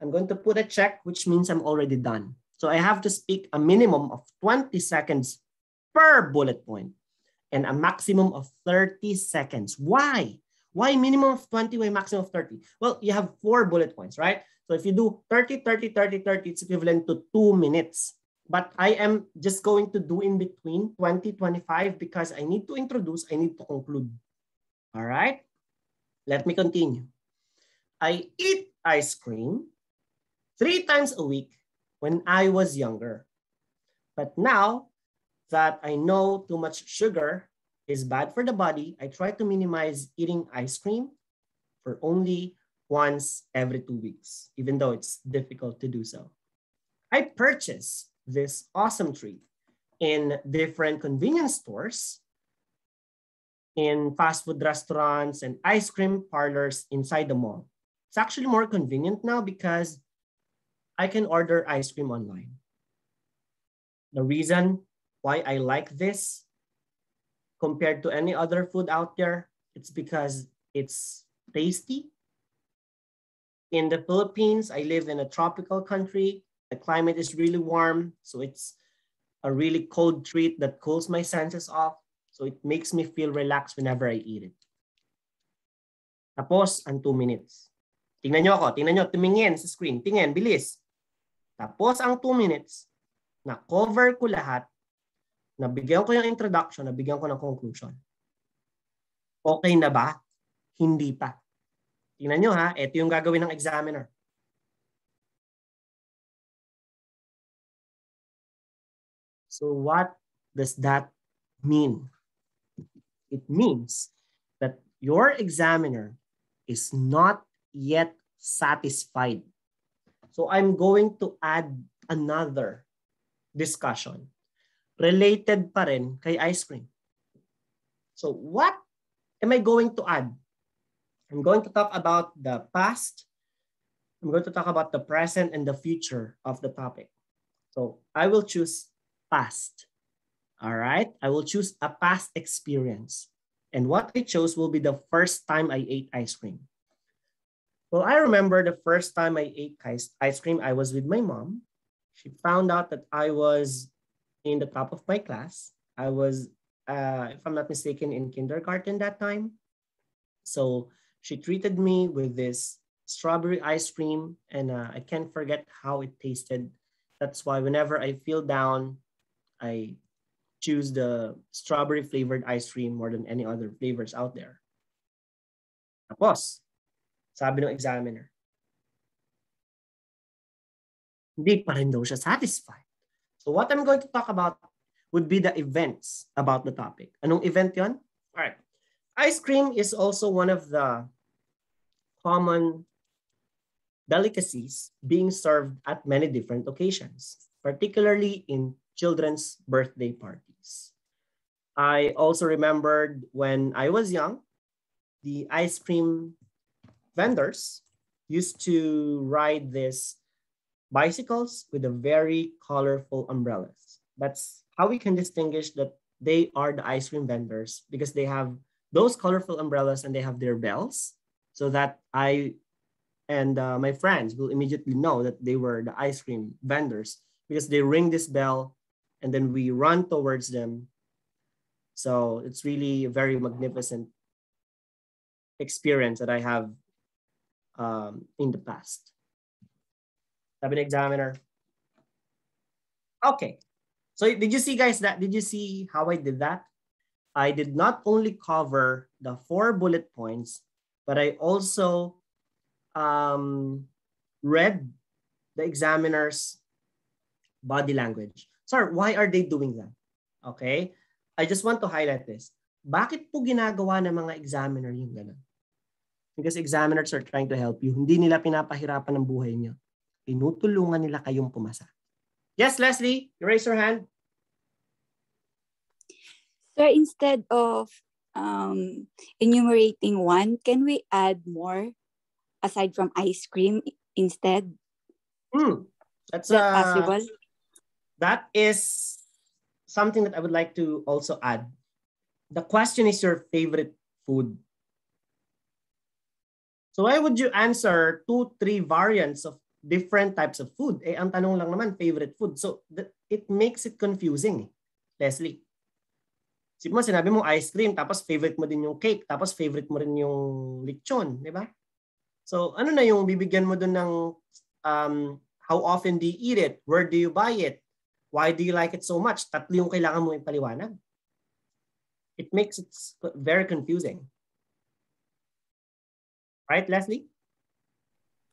I'm going to put a check, which means I'm already done. So I have to speak a minimum of 20 seconds per bullet point and a maximum of 30 seconds. Why? Why minimum of 20, why maximum of 30? Well, you have four bullet points, right? So if you do 30, 30, 30, 30, it's equivalent to two minutes. But I am just going to do in between 20, 25 because I need to introduce, I need to conclude. All right, let me continue. I eat ice cream three times a week when I was younger. But now that I know too much sugar is bad for the body, I try to minimize eating ice cream for only once every two weeks, even though it's difficult to do so. I purchase this awesome treat in different convenience stores, in fast food restaurants, and ice cream parlors inside the mall. It's actually more convenient now because I can order ice cream online. The reason why I like this compared to any other food out there, it's because it's tasty. In the Philippines, I live in a tropical country. The climate is really warm, so it's a really cold treat that cools my senses off. So it makes me feel relaxed whenever I eat it. Tapos, ang two minutes. Tingnan nyo ako. Tingnan nyo. Tumingin sa screen. Tingin. Bilis. Tapos ang 2 minutes, na-cover ko lahat, nabigyan ko yung introduction, nabigyan ko ng conclusion. Okay na ba? Hindi pa. Tingnan nyo ha, ito yung gagawin ng examiner. So what does that mean? It means that your examiner is not yet satisfied. So I'm going to add another discussion related pa rin kay ice cream. So what am I going to add? I'm going to talk about the past. I'm going to talk about the present and the future of the topic. So I will choose past. All right. I will choose a past experience. And what I chose will be the first time I ate ice cream. Well, I remember the first time I ate ice cream, I was with my mom. She found out that I was in the top of my class. I was, uh, if I'm not mistaken, in kindergarten that time. So she treated me with this strawberry ice cream, and uh, I can't forget how it tasted. That's why whenever I feel down, I choose the strawberry flavored ice cream more than any other flavors out there. Tapos, sabi ng examiner, hindi pa rin daw siya satisfied. So what I'm going to talk about would be the events about the topic. Anong event yon? All right. Ice cream is also one of the common delicacies being served at many different occasions, particularly in children's birthday parties. I also remembered when I was young, the ice cream vendors used to ride these bicycles with a very colorful umbrellas. That's how we can distinguish that they are the ice cream vendors because they have those colorful umbrellas and they have their bells so that I and uh, my friends will immediately know that they were the ice cream vendors because they ring this bell and then we run towards them. So it's really a very magnificent experience that I have um, in the past. Sabi ng examiner. Okay. So did you see guys that? Did you see how I did that? I did not only cover the four bullet points, but I also um, read the examiner's body language. Sir, why are they doing that? Okay? I just want to highlight this. Bakit po ginagawa ng mga examiner yung ganun? Because examiners are trying to help you. Hindi nila pinapahirapan ng buhay niyo. Tinutulungan nila kayong pumasa. Yes, Leslie, you raise your hand. Sir, instead of um, enumerating one, can we add more aside from ice cream instead? Hmm. That's that uh, possible? that is something that I would like to also add. The question is your favorite food. So why would you answer two, three variants of different types of food? Eh, ang tanong lang naman, favorite food. So th- it makes it confusing, Leslie. Sip mo, sinabi mo ice cream, tapos favorite mo din yung cake, tapos favorite mo rin yung lechon, di ba? So ano na yung bibigyan mo dun ng um, how often do you eat it? Where do you buy it? Why do you like it so much? Tatlo yung kailangan mo ipaliwanag. It makes it very confusing. Right, Leslie?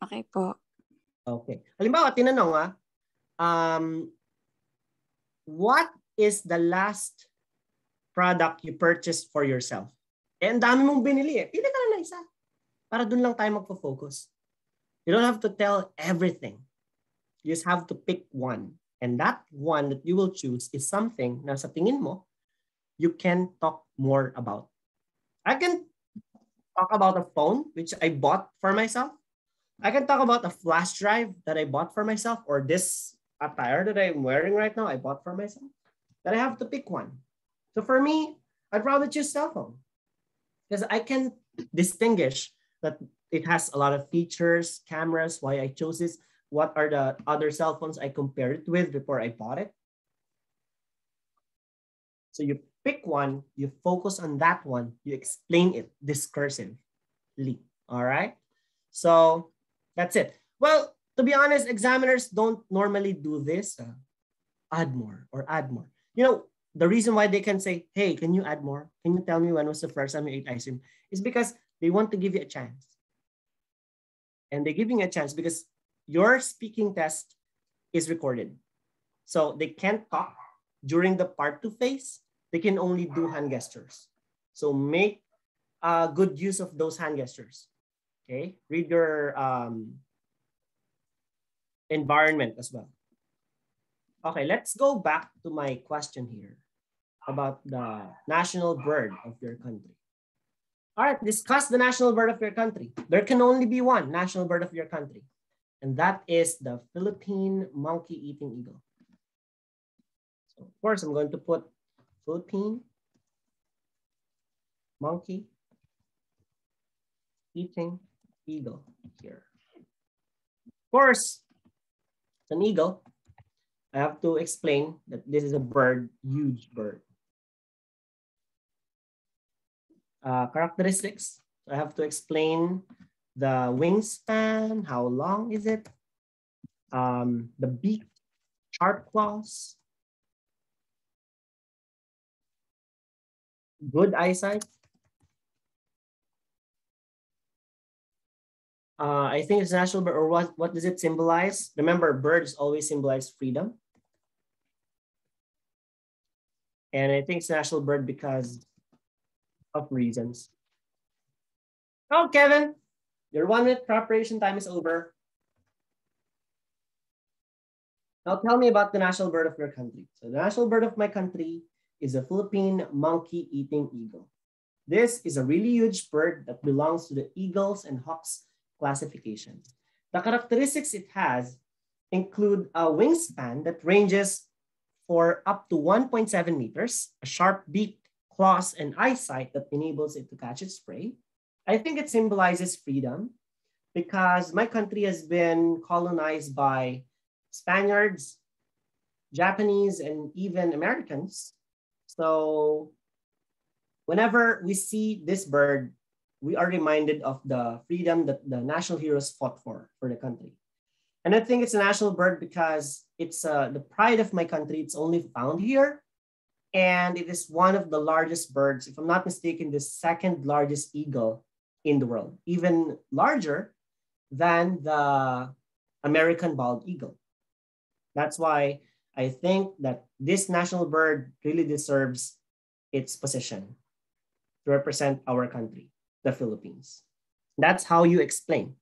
Okay po. Okay. Halimbawa, tinanong ah, um, what is the last product you purchased for yourself? Eh, ang dami mong binili eh. Pili ka lang na isa. Para dun lang tayo magpo-focus. You don't have to tell everything. You just have to pick one. And that one that you will choose is something na sa tingin mo, you can talk more about. I can talk about a phone, which I bought for myself. I can talk about a flash drive that I bought for myself or this attire that I'm wearing right now, I bought for myself. But I have to pick one. So for me, I'd rather choose cell phone because I can distinguish that it has a lot of features, cameras, why I chose this, what are the other cell phones I compared it with before I bought it. So you pick one, you focus on that one, you explain it discursively. All right. So That's it. Well, to be honest, examiners don't normally do this. Uh, add more or add more. You know, the reason why they can say, hey, can you add more? Can you tell me when was the first time you ate ice cream? Is because they want to give you a chance. And they're giving a chance because your speaking test is recorded. So they can't talk during the part two phase. They can only do hand gestures. So make uh, good use of those hand gestures. Okay, read your um, environment as well. Okay, let's go back to my question here about the national bird of your country. All right, discuss the national bird of your country. There can only be one national bird of your country, and that is the Philippine monkey-eating eagle. So of course, I'm going to put Philippine monkey eating eagle here. Of course, it's an eagle. I have to explain that this is a bird, huge bird. Uh, characteristics, I have to explain the wingspan, how long is it, um, the beak, sharp claws, good eyesight, Uh, I think it's national bird, or what, what does it symbolize? Remember, birds always symbolize freedom. And I think it's national bird because of reasons. Oh, Kevin, your one minute preparation time is over. Now tell me about the national bird of your country. So the national bird of my country is a Philippine monkey-eating eagle. This is a really huge bird that belongs to the eagles and hawks classification. The characteristics it has include a wingspan that ranges for up to 1.7 meters, a sharp beak, claws, and eyesight that enables it to catch its prey. I think it symbolizes freedom because my country has been colonized by Spaniards, Japanese, and even Americans. So whenever we see this bird, we are reminded of the freedom that the national heroes fought for, for the country. And I think it's a national bird because it's uh, the pride of my country. It's only found here. And it is one of the largest birds, if I'm not mistaken, the second largest eagle in the world, even larger than the American bald eagle. That's why I think that this national bird really deserves its position to represent our country the Philippines. That's how you explain.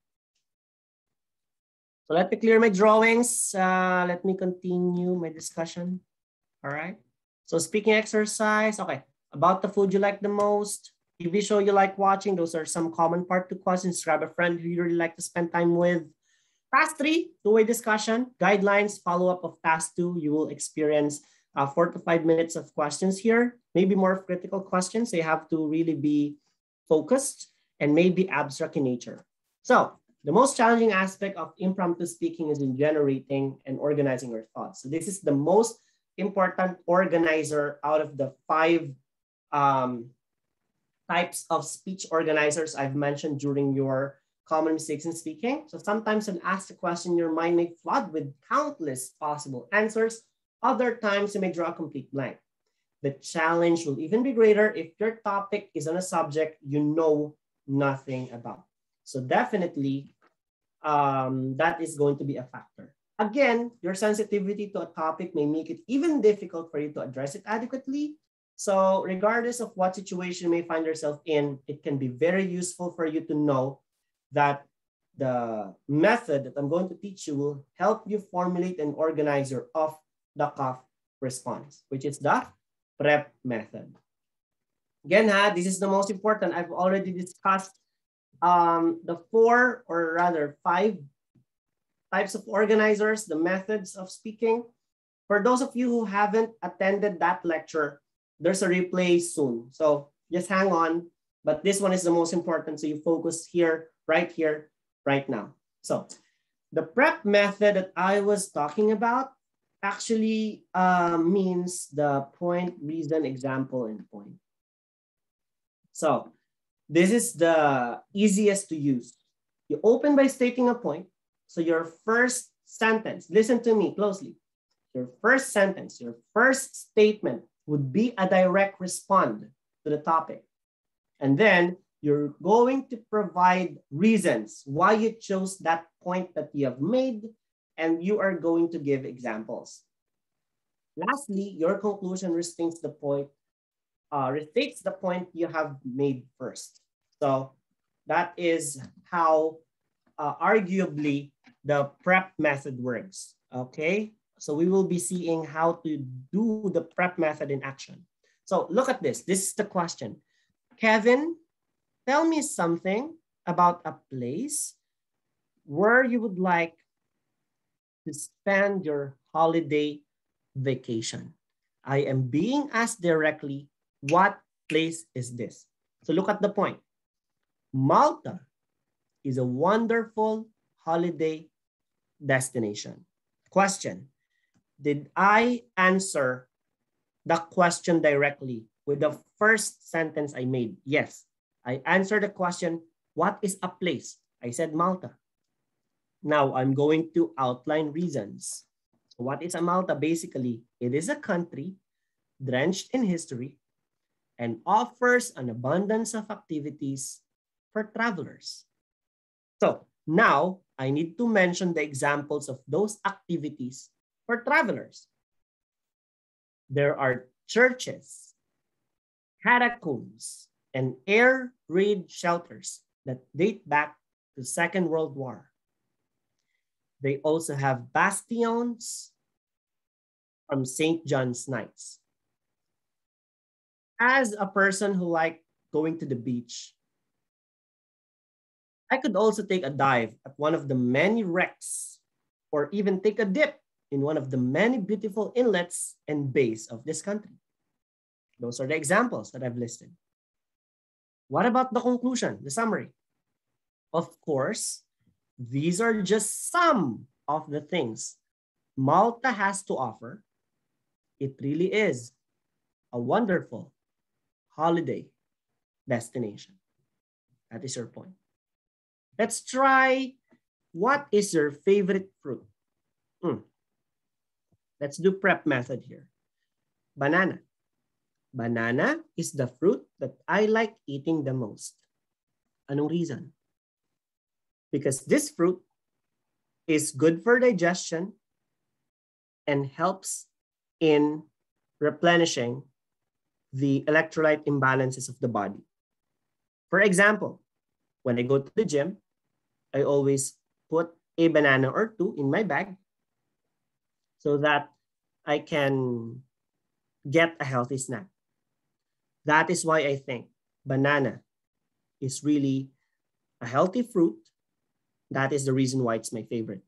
So let me clear my drawings. Uh, let me continue my discussion. All right. So speaking exercise, okay. About the food you like the most, TV show you like watching, those are some common part two questions. Grab a friend who you really like to spend time with. Task three, two-way discussion, guidelines, follow-up of task two. You will experience uh, four to five minutes of questions here, maybe more critical questions. They have to really be focused, and may be abstract in nature. So the most challenging aspect of impromptu speaking is in generating and organizing your thoughts. So this is the most important organizer out of the five um, types of speech organizers I've mentioned during your common mistakes in speaking. So sometimes when asked a question, your mind may flood with countless possible answers. Other times you may draw a complete blank. The challenge will even be greater if your topic is on a subject you know nothing about. So definitely, um, that is going to be a factor. Again, your sensitivity to a topic may make it even difficult for you to address it adequately. So regardless of what situation you may find yourself in, it can be very useful for you to know that the method that I'm going to teach you will help you formulate and organize your off the cuff response, which is the prep method. Again, ha, this is the most important. I've already discussed um, the four or rather five types of organizers, the methods of speaking. For those of you who haven't attended that lecture, there's a replay soon. So just hang on. But this one is the most important. So you focus here, right here, right now. So the prep method that I was talking about actually uh, means the point, reason, example, and point. So this is the easiest to use. You open by stating a point. So your first sentence, listen to me closely. Your first sentence, your first statement would be a direct respond to the topic. And then you're going to provide reasons why you chose that point that you have made, and you are going to give examples. Lastly, your conclusion restates the point, uh, restates the point you have made first. So that is how uh, arguably the prep method works, okay? So we will be seeing how to do the prep method in action. So look at this. This is the question. Kevin, tell me something about a place where you would like to spend your holiday vacation. I am being asked directly, what place is this? So look at the point. Malta is a wonderful holiday destination. Question, did I answer the question directly with the first sentence I made? Yes, I answered the question, what is a place? I said Malta. Now I'm going to outline reasons. What is Malta? Basically, it is a country drenched in history and offers an abundance of activities for travelers. So now I need to mention the examples of those activities for travelers. There are churches, catacombs, and air raid shelters that date back to Second World War. They also have bastions from St. John's Knights. As a person who like going to the beach, I could also take a dive at one of the many wrecks or even take a dip in one of the many beautiful inlets and bays of this country. Those are the examples that I've listed. What about the conclusion, the summary? Of course, these are just some of the things Malta has to offer. It really is a wonderful holiday destination. That is your point. Let's try what is your favorite fruit? Hmm. Let's do prep method here. Banana. Banana is the fruit that I like eating the most. Anong reason? Because this fruit is good for digestion and helps in replenishing the electrolyte imbalances of the body. For example, when I go to the gym, I always put a banana or two in my bag so that I can get a healthy snack. That is why I think banana is really a healthy fruit. That is the reason why it's my favorite.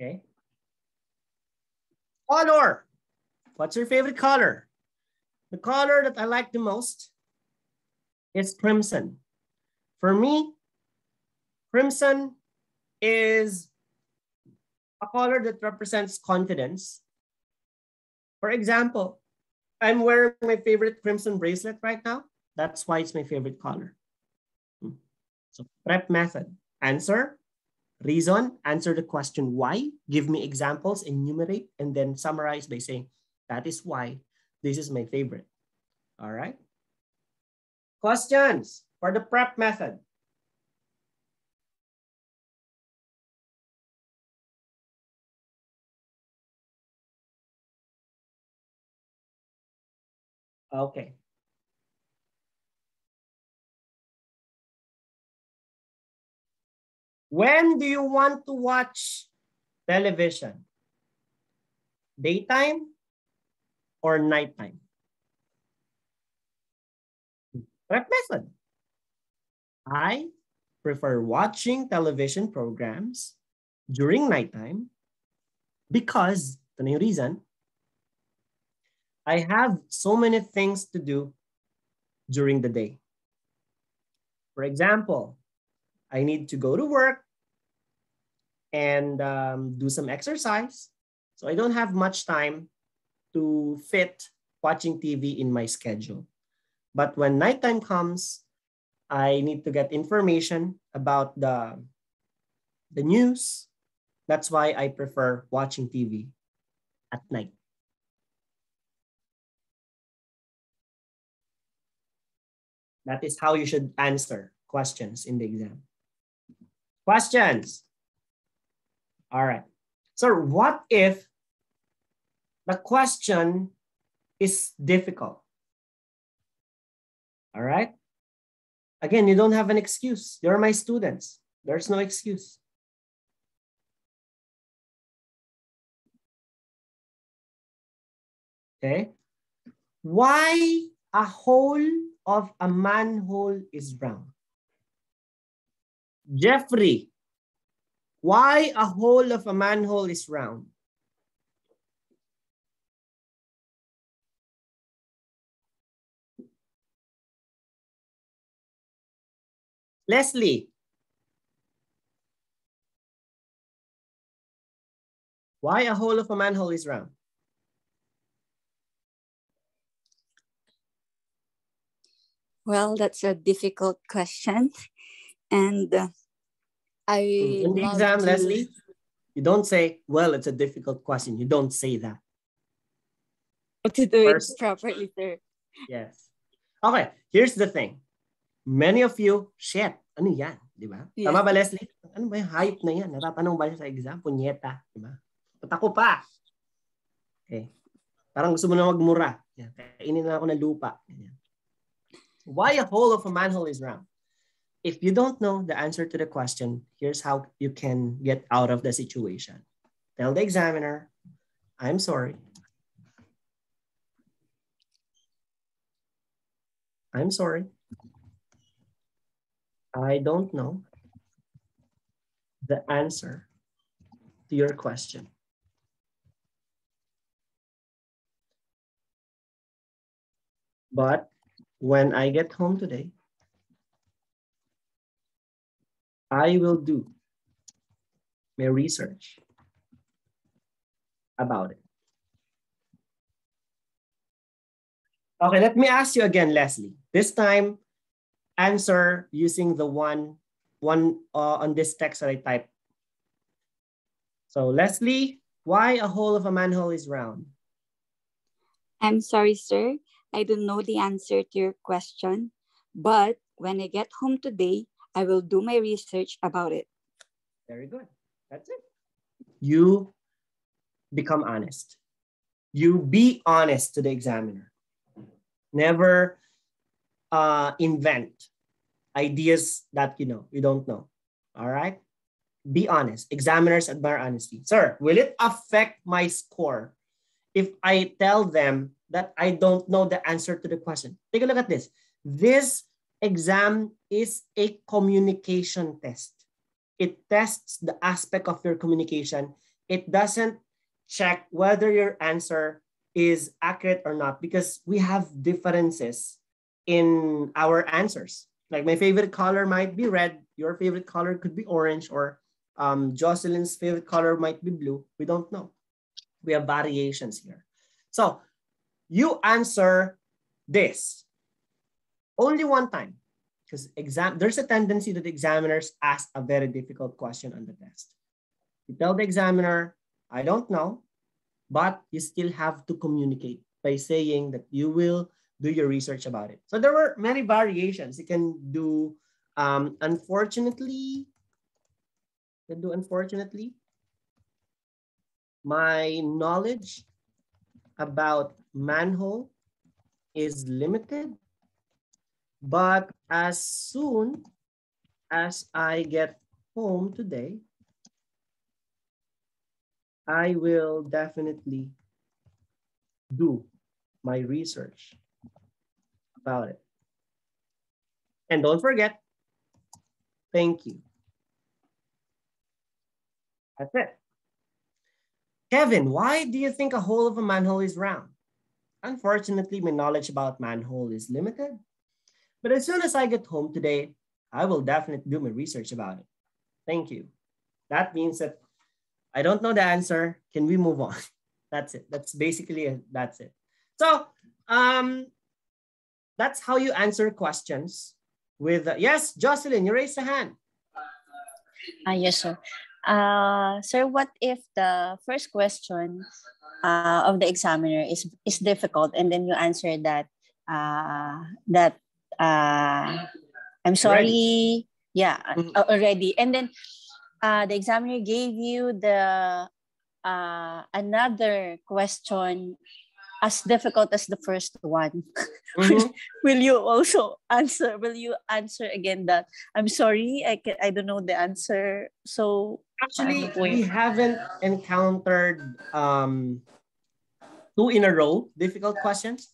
Okay. Color. What's your favorite color? The color that I like the most is crimson. For me, crimson is a color that represents confidence. For example, I'm wearing my favorite crimson bracelet right now. That's why it's my favorite color. So prep method, answer, reason, answer the question why, give me examples, enumerate, and then summarize by saying, that is why this is my favorite. All right. Questions for the prep method. Okay. When do you want to watch television? Daytime or nighttime? Correct method. I prefer watching television programs during nighttime because, the new reason, I have so many things to do during the day. For example, I need to go to work and um, do some exercise. So I don't have much time to fit watching TV in my schedule. But when nighttime comes, I need to get information about the, the news. That's why I prefer watching TV at night. That is how you should answer questions in the exam. Questions? All right. So what if the question is difficult? All right. Again, you don't have an excuse. You're my students. There's no excuse. Okay. Why a hole of a manhole is round? Jeffrey, why a hole of a manhole is round? Leslie. Why a hole of a manhole is round? Well, that's a difficult question. And uh, I In the exam, to- Leslie, you don't say, well, it's a difficult question. You don't say that. to do First- it properly, sir. Yes. Okay, here's the thing. Many of you, shit, ano yan? Di ba? Yeah. Tama ba, Leslie? Ano ba yung hype na yan? Natatanong ba sa exam? Punyeta. Di ba? Ba't ako pa? Okay. Parang gusto mo na magmura. Yan. Kainin na ako ng lupa. Why a hole of a manhole is round? If you don't know the answer to the question, here's how you can get out of the situation. Tell the examiner, I'm sorry. I'm sorry. I don't know the answer to your question. But when I get home today, I will do my research about it. Okay, let me ask you again, Leslie. This time, answer using the one, one uh, on this text that I typed. So Leslie, why a hole of a manhole is round? I'm sorry, sir. I don't know the answer to your question, but when I get home today, I will do my research about it. Very good. That's it. You become honest. You be honest to the examiner. Never uh, invent ideas that you know you don't know. All right. Be honest. Examiners admire honesty. Sir, will it affect my score if I tell them that I don't know the answer to the question? Take a look at this. This exam is a communication test. It tests the aspect of your communication. It doesn't check whether your answer is accurate or not because we have differences in our answers. Like my favorite color might be red, your favorite color could be orange, or um, Jocelyn's favorite color might be blue. We don't know. We have variations here. So you answer this only one time because exam there's a tendency that examiners ask a very difficult question on the test. You tell the examiner, I don't know, but you still have to communicate by saying that you will do your research about it. So there were many variations. You can do, um, unfortunately, can do unfortunately. My knowledge about manhole is limited, but as soon as I get home today, I will definitely do my research about it. And don't forget, thank you. That's it. Kevin, why do you think a hole of a manhole is round? Unfortunately, my knowledge about manhole is limited. But as soon as I get home today, I will definitely do my research about it. Thank you. That means that I don't know the answer. Can we move on? That's it. That's basically it. That's it. So um, that's how you answer questions with, uh, yes, Jocelyn, you raised a hand. Ah, yes, sir. Uh, sir, what if the first question uh, of the examiner is is difficult, and then you answer that uh, that uh, I'm sorry, yeah, Mhm. uh, already, and then uh, the examiner gave you the uh, another question as difficult as the first one. Mhm. will you also answer? Will you answer again that I'm sorry, I can I don't know the answer. So Actually, we haven't encountered um, two in a row difficult questions.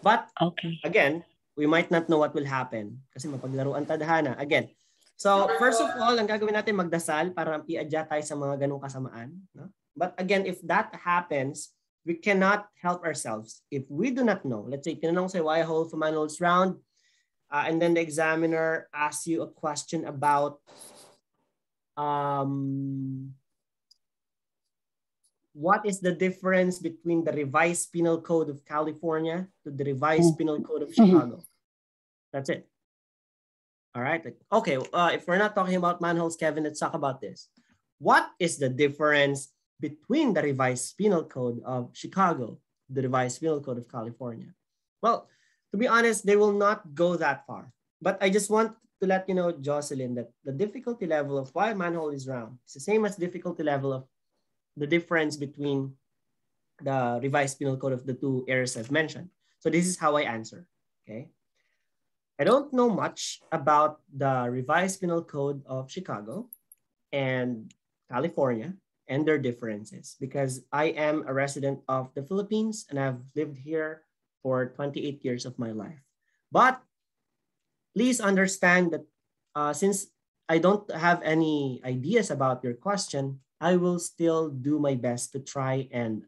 But okay. again, we might not know what will happen kasi mapaglaruan tadhana. Again, so first of all, ang gagawin natin magdasal para i-adjust tayo sa mga ganong kasamaan. No? But again, if that happens, we cannot help ourselves. If we do not know, let's say, tinanong sa'yo why whole for manuals round, uh, and then the examiner asks you a question about um, what is the difference between the revised penal code of California to the revised penal code of Chicago? That's it. All right. Okay. Uh, if we're not talking about manholes, Kevin, let's talk about this. What is the difference between the revised penal code of Chicago, the revised penal code of California? Well, to be honest, they will not go that far. But I just want to let you know, Jocelyn, that the difficulty level of why manhole is round is the same as difficulty level of the difference between the revised penal code of the two areas I've mentioned. So this is how I answer, okay? I don't know much about the revised penal code of Chicago and California and their differences because I am a resident of the Philippines and I've lived here for 28 years of my life. But please understand that uh, since I don't have any ideas about your question, I will still do my best to try and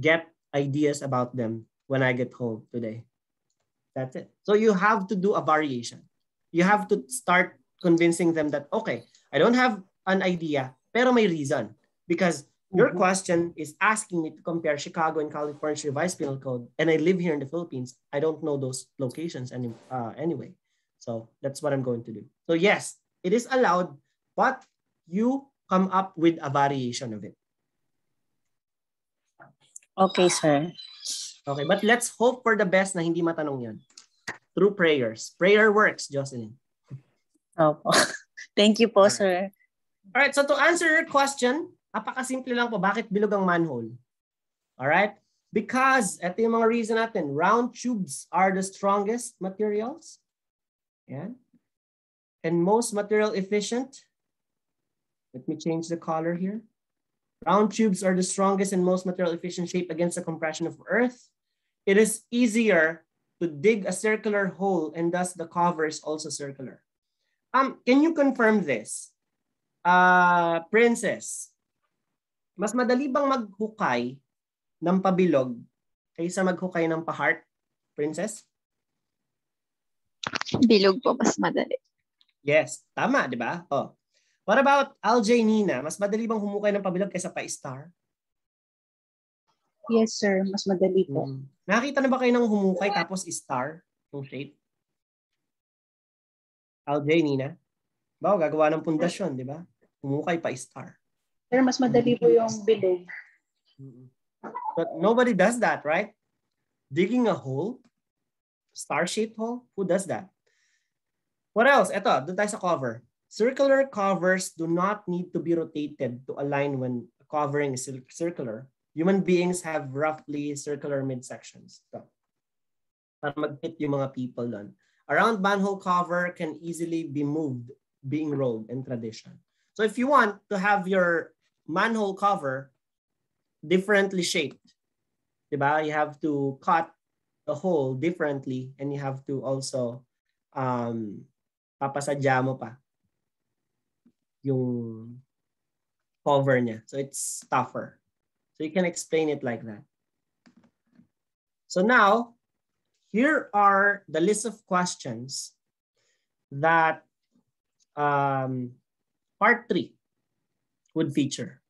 get ideas about them when I get home today. That's it. So you have to do a variation. You have to start convincing them that, okay, I don't have an idea, pero may reason. Because your Mhm. question is asking me to compare Chicago and California's revised penal code, and I live here in the Philippines. I don't know those locations any, uh, anyway. So that's what I'm going to do. So yes, it is allowed, but you come up with a variation of it. Okay, sir. Okay, but let's hope for the best na hindi matanong yan. Through prayers. Prayer works, Jocelyn. Opo. Thank you po, Alright. sir. All right, so to answer your question, napakasimple lang po, bakit bilog ang manhole? All right? Because, ito yung mga reason natin, round tubes are the strongest materials. Yan. And most material efficient. Let me change the color here. Round tubes are the strongest and most material efficient shape against the compression of Earth. It is easier to dig a circular hole and thus the cover is also circular. Um, can you confirm this? Uh, Princess, mas madali bang maghukay ng pabilog kaysa maghukay ng pa-heart? Princess? Bilog po, mas madali. Yes, tama, di ba? Oh. What about LJ Nina? Mas madali bang humukay ng pabilog kaysa pa-star? Yes, sir. Mas madali po. Mm. Nakita na ba kayo ng humukay tapos star yung shape? LJ Nina? Ba, gagawa ng pundasyon, di ba? Humukay pa star. Sir, mas madali po yung bilog. But nobody does that, right? Digging a hole, star-shaped hole, who does that? What else? Ito, doon tayo sa cover. Circular covers do not need to be rotated to align when covering is circular. Human beings have roughly circular midsections. So, para mag-fit yung mga people doon. A round manhole cover can easily be moved, being rolled in tradition. So if you want to have your manhole cover differently shaped. Diba? You have to cut the hole differently and you have to also um, papasadya mo pa yung cover niya. So it's tougher. So you can explain it like that. So now, here are the list of questions that um, part three would feature.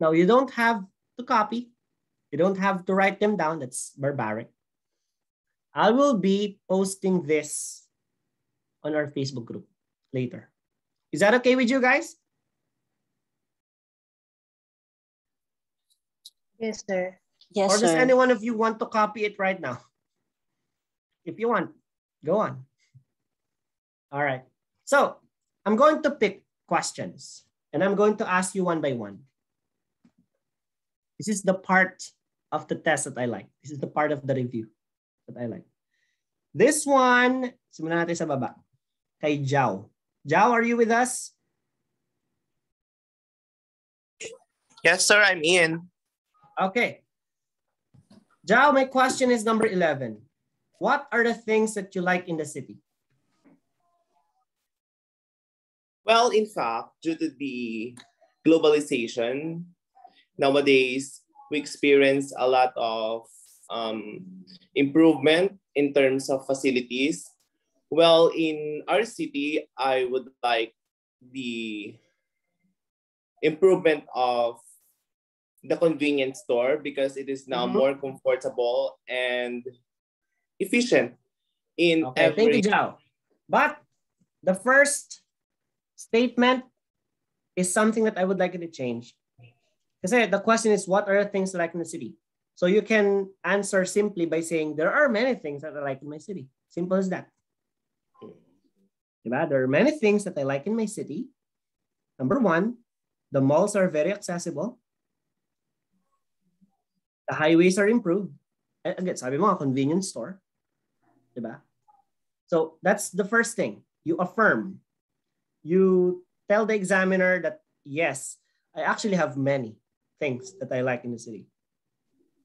Now, you don't have to copy. You don't have to write them down. That's barbaric. I will be posting this on our Facebook group later. Is that okay with you guys? Yes, sir. Yes, or does sir. any one of you want to copy it right now? If you want, go on. All right. So I'm going to pick questions and I'm going to ask you one by one. This is the part of the test that I like. This is the part of the review that I like. This one, simulan natin sa baba. Kay Jao. Jao, are you with us? Yes, sir, I'm in. Okay. Jao, my question is number 11. What are the things that you like in the city? Well, in fact, due to the globalization, nowadays we experience a lot of um, improvement in terms of facilities. Well, in our city, I would like the improvement of the convenience store because it is now Mhm. more comfortable and efficient in Okay, thank you, every Jao. But the first statement is something that I would like you to change. Because the question is, what are the things like in the city? So you can answer simply by saying, there are many things that I like in my city. Simple as that. Diba? There are many things that I like in my city. Number one, the malls are very accessible. The highways are improved. And Again, sabi mo, a convenience store. Diba? So that's the first thing. You affirm. You tell the examiner that, yes, I actually have many things that I like in the city.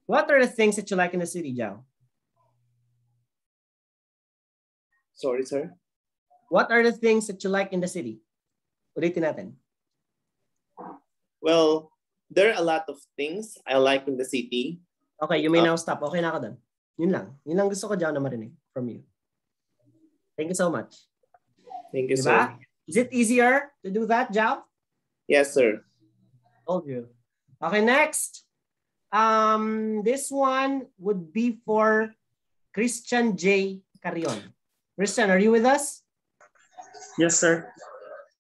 What are the things that you like in the city, Jao? sorry, sir. What are the things that you like in the city? Ulitin natin. Well, there are a lot of things I like in the city. Okay, you may Ah. now stop. Okay na ako dun. Yun lang. Yun lang gusto ko, Jao, na marinig from you. Thank you so much. Thank you, Diba? sir. Is it easier to do that, Jao? Yes, sir. Told you. Okay, next. Um, this one would be for Christian J. Carion. Christian, are you with us? Yes, sir.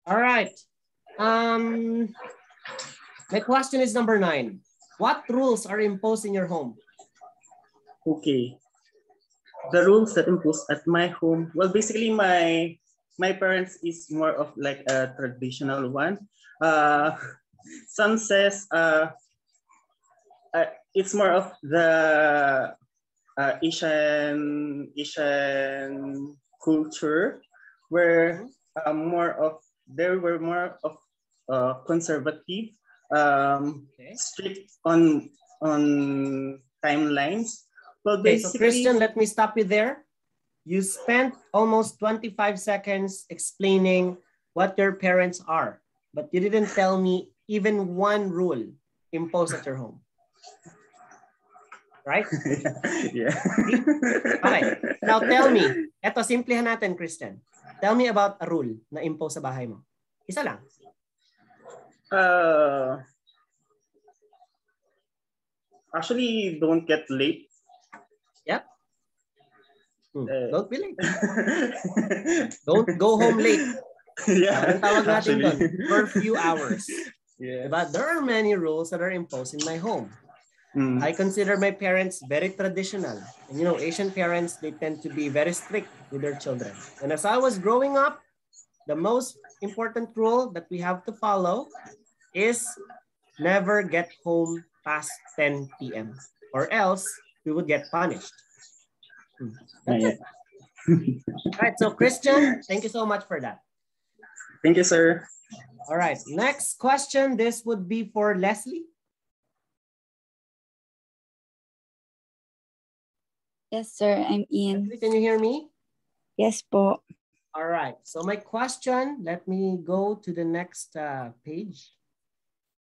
All right. Um, my question is number nine. What rules are imposed in your home? Okay. The rules that imposed at my home, well, basically my my parents is more of like a traditional one. Uh, some says uh, uh, it's more of the uh, Asian Asian culture, where uh, more of there were more of uh, conservative, um, Okay. strict on on timelines. Well, Okay, so Christian, let me stop you there. You spent almost 25 seconds explaining what your parents are, but you didn't tell me even one rule imposed at your home. Right? yeah. Okay. Now tell me, eto simplihan natin, Christian. Tell me about a rule na impose sa bahay mo. Isa lang. Uh, actually, don't get late. Hmm, Eh. Don't be late. Don't go home late. yeah. Anong tawag natin doon? actually. For a few hours. Yeah. But there are many rules that are imposed in my home. Mm. I consider my parents very traditional. And you know, Asian parents, they tend to be very strict with their children. And as I was growing up, the most important rule that we have to follow is never get home past 10 p.m. or else we would get punished. Hmm. That's it. All right, so Christian, thank you so much for that. Thank you, sir. All right, next question. This would be for Leslie. Yes, sir, I'm in. Leslie, can you hear me? Yes po. All right. So my question, let me go to the next uh, page.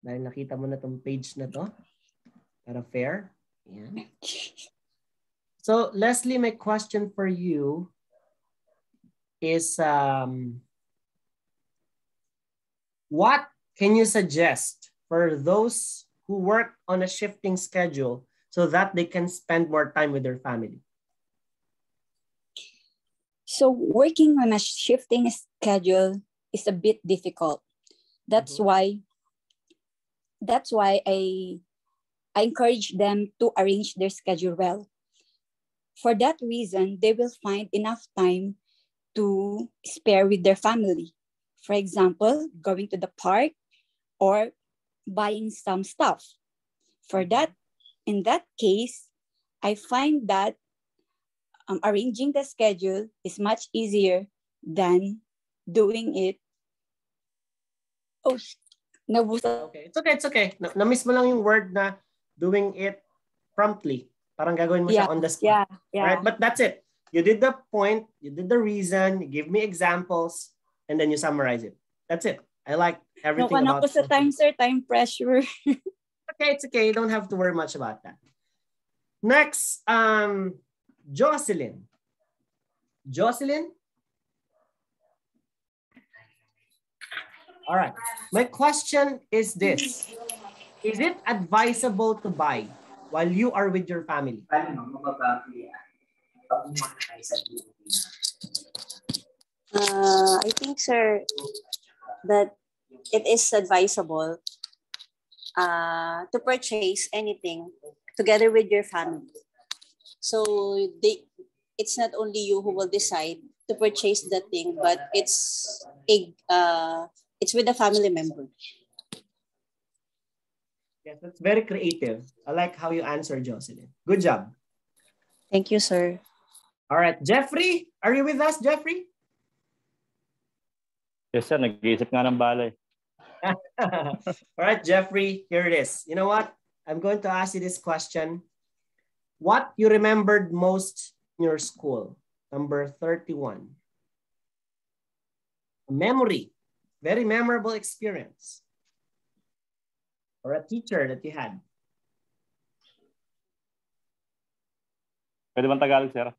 Dahil nakita mo na tong page na to. Para fair. Ayan. So Leslie, my question for you is um, what can you suggest for those who work on a shifting schedule so that they can spend more time with their family? So working on a shifting schedule is a bit difficult. That's Mhm. why that's why I I encourage them to arrange their schedule well. For that reason, they will find enough time to spare with their family. For example, going to the park or buying some stuff. For that, in that case, I find that um, arranging the schedule is much easier than doing it. Oh, nabusa. Okay, it's okay, it's okay. Na- na-miss mo lang yung word na doing it promptly. Parang gagawin mo siya on the spot. Yeah, yeah. Right? But that's it. You did the point, you did the reason, you give me examples, and then you summarize it. That's it. I like everything na about ko sa time, sir. Time pressure. Okay, it's okay. You don't have to worry much about that. Next, um, Jocelyn. Jocelyn? All right. My question is this. Is it advisable to buy while you are with your family? Uh, I think, sir, that it is advisable uh, to purchase anything together with your family. So they, it's not only you who will decide to purchase the thing, but it's a, uh, it's with a family member. Yes, that's very creative. I like how you answer, Jocelyn. Good job. Thank you, sir. All right, Jeffrey, are you with us, Jeffrey? Yes, sir. Nag-iisip nga ng balay. All right, Jeffrey, here it is. You know what? I'm going to ask you this question. What you remembered most in your school? Number 31. A memory, very memorable experience. Or a teacher that you had. Pwede bang Tagalog, sir?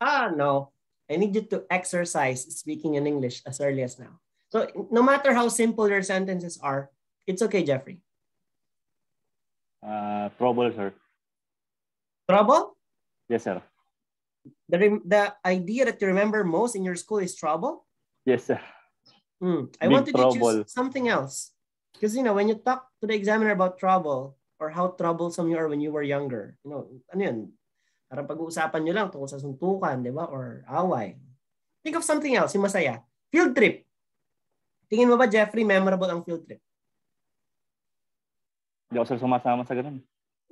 Ah, no. I need you to exercise speaking in English as early as now. So no matter how simple your sentences are, it's okay, Jeffrey. Uh, trouble, sir. Trouble? Yes, sir. The, the idea that you remember most in your school is trouble? Yes, sir. Hmm. I Big wanted to trouble. choose something else. Because, you know, when you talk to the examiner about trouble or how troublesome you are when you were younger, you know, ano yun? Parang pag-uusapan nyo lang tungkol sa suntukan, di ba? Or away. Think of something else, yung masaya. Field trip. Tingin mo ba, Jeffrey, memorable ang field trip? Hindi ako sir sumasama sa ganun.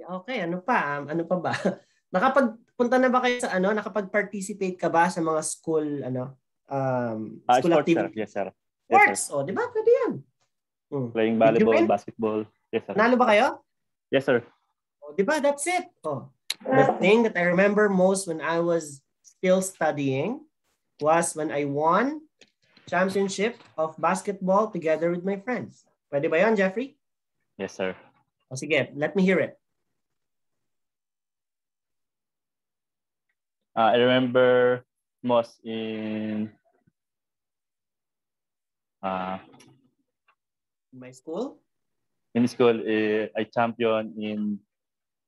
Okay, ano pa? Um, ano pa ba? Nakapagpunta na ba kayo sa ano? Nakapag-participate ka ba sa mga school ano? Um, Ah, school sports, sir. activity? Yes, sir. Yes, sir. Sports. Oh, di ba? Pwede yan. Hmm. Playing volleyball, basketball. Yes, sir. Nalo ba kayo? Yes, sir. Oh, di ba? That's it. Oh. The thing that I remember most when I was still studying was when I won championship of basketball together with my friends. Pwede ba yan, Jeffrey? Yes, sir. O sige, let me hear it. Uh, I remember most in uh, In my school? in school, eh, I champion in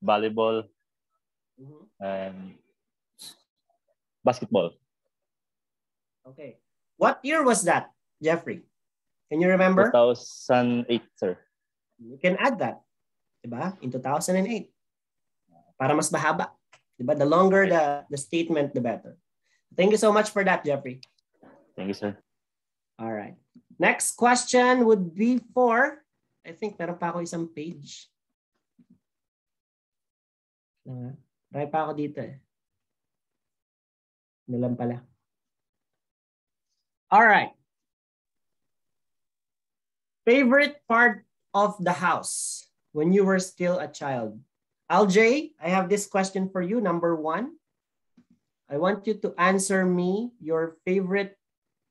volleyball Mhm. and basketball. Okay. What year was that, Jeffrey? Can you remember? 2008, sir. You can add that. Diba? In 2008. Para mas mahaba. Diba? The longer the, the statement, the better. Thank you so much for that, Jeffrey. Thank you, sir. All right. Next question would be for, I think meron pa ako isang page. Uh, Try pa ako dito eh. Ano lang pala. All right. Favorite part of the house when you were still a child? Aljay, I have this question for you. Number one, I want you to answer me your favorite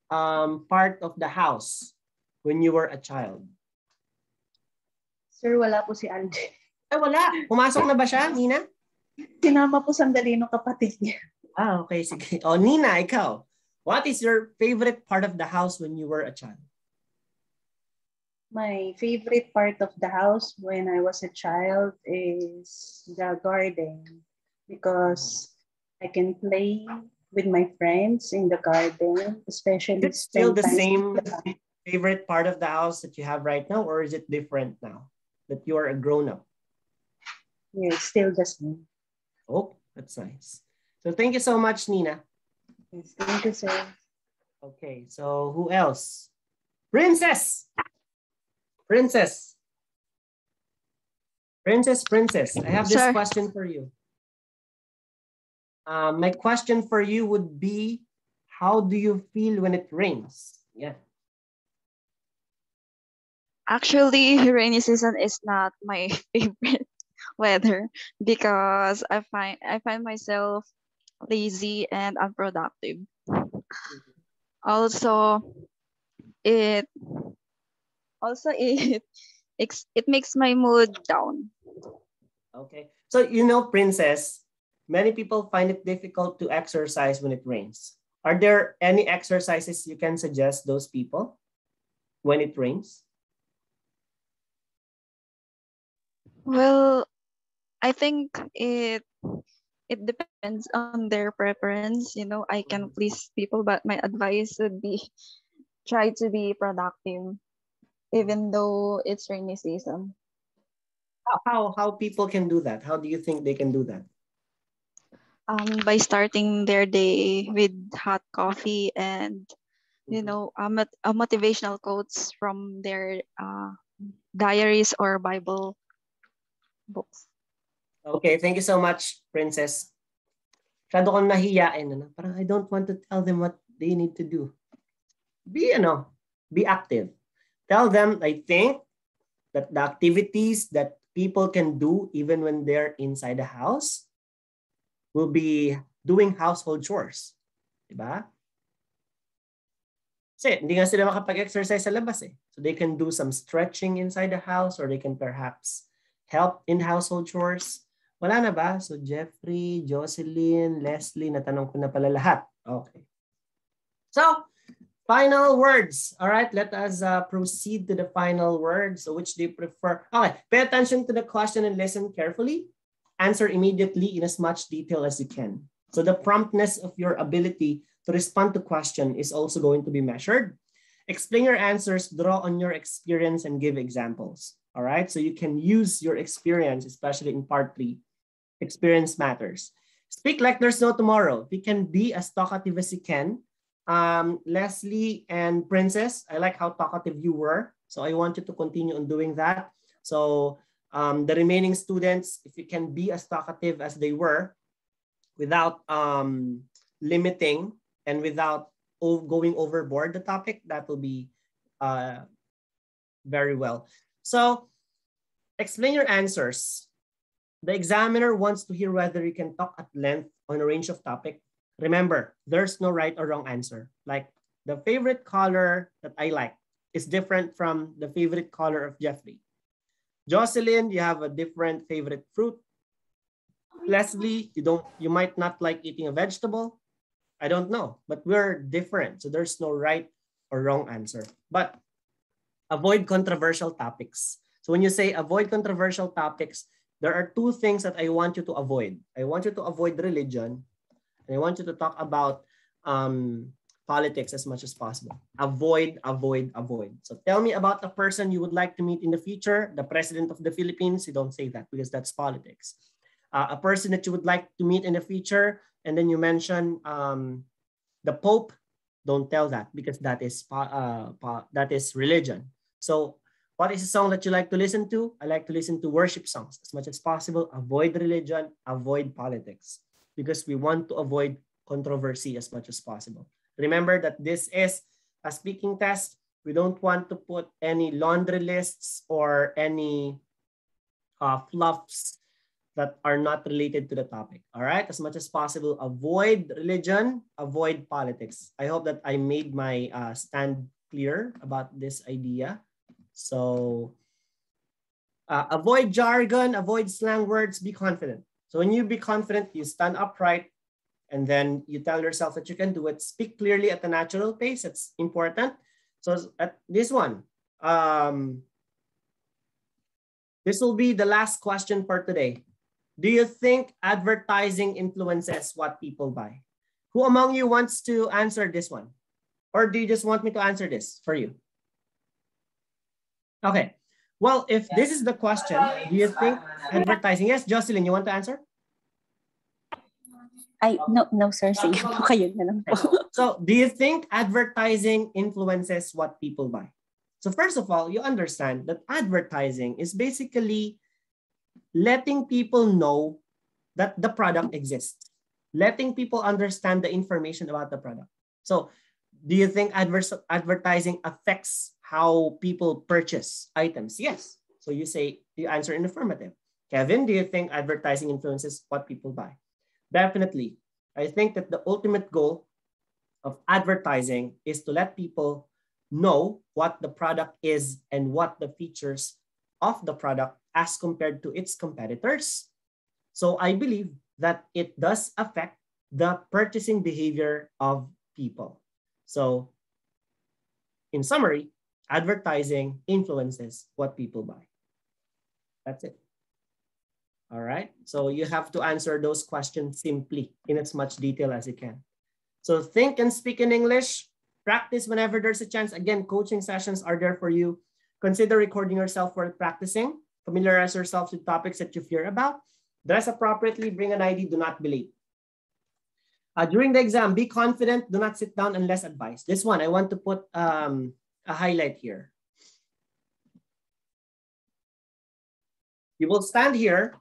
um, part of the house when you were a child. Sir, wala po si Alden. Ay, wala. Pumasok na ba siya, Nina? Sinama po sandali ng kapatid niya. Ah, okay. Sige. Oh, Nina, ikaw. What is your favorite part of the house when you were a child? My favorite part of the house when I was a child is the garden because I can play with my friends in the garden, especially Is it still the same favorite part of the house that you have right now, or is it different now that you are a grown up? Yeah, it's still the same. Oh, that's nice. So thank you so much, Nina. Yes, thank you, sir. Okay, so who else? Princess. Princess. Princess, princess. I have this Sir. question for you. Um, my question for you would be, how do you feel when it rains? Yeah. Actually, rainy season is not my favorite weather because I find I find myself lazy and unproductive. Mm-hmm. Also, it also it it makes my mood down. Okay. So you know, princess, many people find it difficult to exercise when it rains. Are there any exercises you can suggest those people when it rains? Well, I think it it depends on their preference. You know, I can please people, but my advice would be try to be productive, even though it's rainy season. How, how how people can do that? How do you think they can do that? Um, by starting their day with hot coffee and you Mhm. know a, mot- a motivational quotes from their uh, diaries or Bible books. Okay, thank you so much, princess. Masyado kang nahiyain. Ano? Parang I don't want to tell them what they need to do. Be, ano, be active. Tell them, I think, that the activities that people can do even when they're inside the house will be doing household chores. Diba? Kasi hindi nga sila makapag-exercise sa labas eh. So they can do some stretching inside the house or they can perhaps help in household chores. Wala na ba? So Jeffrey, Jocelyn, Leslie, natanong ko na pala lahat. Okay. So, final words. All right, let us uh, proceed to the final words. So which do you prefer? Okay, pay attention to the question and listen carefully. Answer immediately in as much detail as you can. So the promptness of your ability to respond to question is also going to be measured. Explain your answers, draw on your experience, and give examples. All right, so you can use your experience, especially in part three. Experience matters. Speak like there's no tomorrow. We can be as talkative as you can. Um, Leslie and Princess, I like how talkative you were. So I want you to continue on doing that. So um, the remaining students, if you can be as talkative as they were without um, limiting and without going overboard the topic, that will be uh, very well. So explain your answers. The examiner wants to hear whether you can talk at length on a range of topic. Remember, there's no right or wrong answer. Like the favorite color that I like is different from the favorite color of Jeffrey. Jocelyn, you have a different favorite fruit. Leslie, you don't you might not like eating a vegetable. I don't know, but we're different. So there's no right or wrong answer. But avoid controversial topics. So when you say avoid controversial topics, there are two things that I want you to avoid. I want you to avoid religion, and I want you to talk about um, politics as much as possible. Avoid, avoid, avoid. So tell me about the person you would like to meet in the future, the president of the Philippines. You don't say that because that's politics. Uh, a person that you would like to meet in the future, and then you mention um, the Pope. Don't tell that because that is uh, that is religion. So what is a song that you like to listen to? I like to listen to worship songs as much as possible. Avoid religion, avoid politics, because we want to avoid controversy as much as possible. Remember that this is a speaking test. We don't want to put any laundry lists or any uh, fluffs that are not related to the topic. All right, as much as possible, avoid religion, avoid politics. I hope that I made my uh, stand clear about this idea. So uh, avoid jargon, avoid slang words, be confident. So when you be confident, you stand upright and then you tell yourself that you can do it. Speak clearly at a natural pace. It's important. So at this one, um, this will be the last question for today. Do you think advertising influences what people buy? Who among you wants to answer this one? Or do you just want me to answer this for you? Okay. Well, if this is the question, do you think advertising? Yes, Jocelyn, you want to answer? I no no sir, sige po kayo na lang po. So, do you think advertising influences what people buy? So, first of all, you understand that advertising is basically letting people know that the product exists, letting people understand the information about the product. So, do you think adver- advertising affects how people purchase items? Yes. So you say you answer in affirmative. Kevin, do you think advertising influences what people buy? Definitely. I think that the ultimate goal of advertising is to let people know what the product is and what the features of the product as compared to its competitors. So I believe that it does affect the purchasing behavior of people. So in summary, advertising influences what people buy. That's it. All right. So you have to answer those questions simply in as much detail as you can. So think and speak in English. Practice whenever there's a chance. Again, coaching sessions are there for you. Consider recording yourself for practicing. Familiarize yourself with topics that you fear about. Dress appropriately. Bring an ID. Do not be late. Uh, during the exam, be confident. Do not sit down unless advised. This one, I want to put um, a highlight here. You will stand here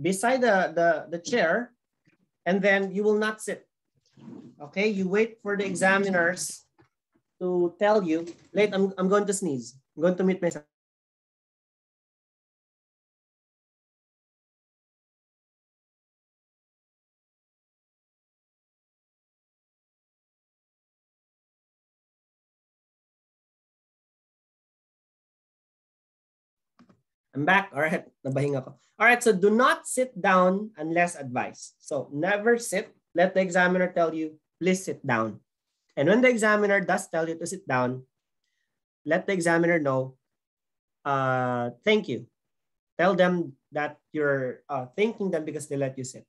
beside the, the, the chair and then you will not sit. Okay, you wait for the examiners to tell you, late, I'm, I'm going to sneeze. I'm going to meet myself. I'm back. All right. Nabahing ako. All right. So do not sit down unless advised. So never sit. Let the examiner tell you, please sit down. And when the examiner does tell you to sit down, let the examiner know, uh, thank you. Tell them that you're uh, thanking them because they let you sit.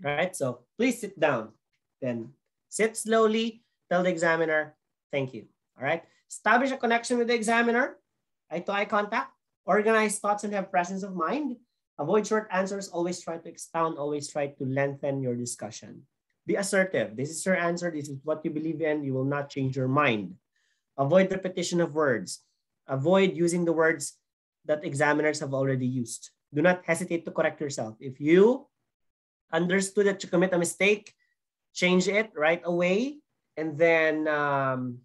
Right? So please sit down. Then sit slowly. Tell the examiner, thank you. All right. Establish a connection with the examiner. Eye to eye contact Organize thoughts and have presence of mind. Avoid short answers. Always try to expound. Always try to lengthen your discussion. Be assertive. This is your answer. This is what you believe in. You will not change your mind. Avoid repetition of words. Avoid using the words that examiners have already used. Do not hesitate to correct yourself. If you understood that you commit a mistake, change it right away. And then um,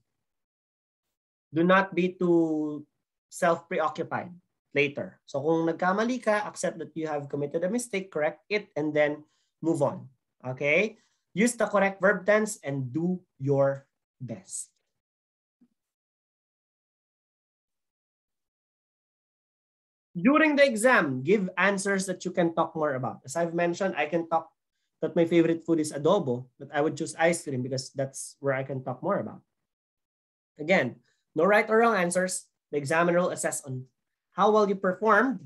do not be too self-preoccupied later. So kung nagkamali ka, accept that you have committed a mistake, correct it, and then move on. Okay? Use the correct verb tense and do your best. During the exam, give answers that you can talk more about. As I've mentioned, I can talk that my favorite food is adobo, but I would choose ice cream because that's where I can talk more about. Again, no right or wrong answers. The examiner will assess on how well you performed,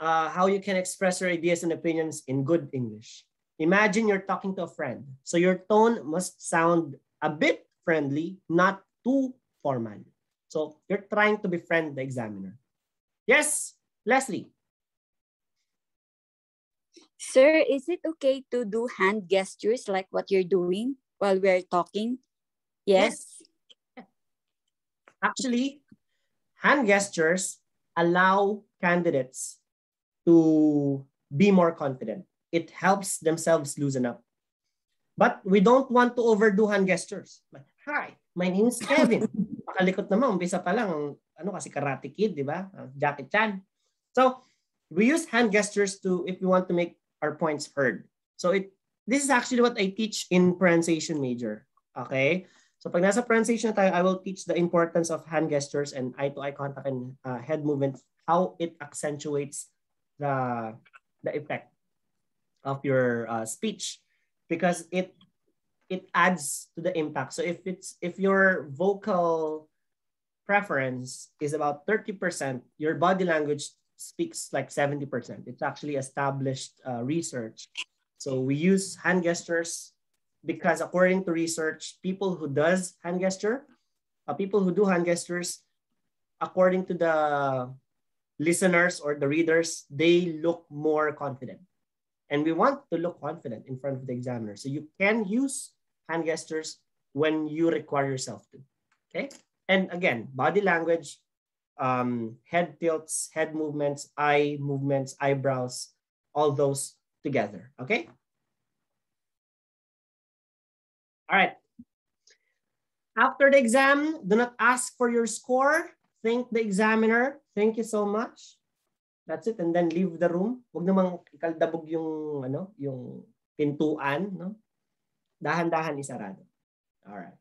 uh, how you can express your ideas and opinions in good English. Imagine you're talking to a friend. So your tone must sound a bit friendly, not too formal. So you're trying to befriend the examiner. Yes, Leslie. Sir, is it okay to do hand gestures like what you're doing while we're talking? Yes. yes. Actually, hand gestures allow candidates to be more confident. It helps themselves loosen up. But we don't want to overdo hand gestures. Hi, my name is Kevin. Pakalikot naman, umpisa pa lang, ano kasi Karate Kid, di ba? Uh, Jackie Chan. So, we use hand gestures to, if we want to make our points heard. So, it this is actually what I teach in pronunciation major. Okay? So pag nasa pronunciation tayo, I will teach the importance of hand gestures and eye-to-eye contact and uh, head movement, how it accentuates the, the effect of your uh, speech because it it adds to the impact. So if it's if your vocal preference is about 30%, your body language speaks like 70%. It's actually established uh, research So we use hand gestures because according to research, people who does hand gesture, uh, people who do hand gestures, according to the listeners or the readers, they look more confident. And we want to look confident in front of the examiner. So you can use hand gestures when you require yourself to, okay? And again, body language, um, head tilts, head movements, eye movements, eyebrows, all those together, okay? All right. After the exam, do not ask for your score. Thank the examiner. Thank you so much. That's it. And then leave the room. Huwag namang ikaldabog yung, ano, yung pintuan. No? Dahan-dahan isarado. All right.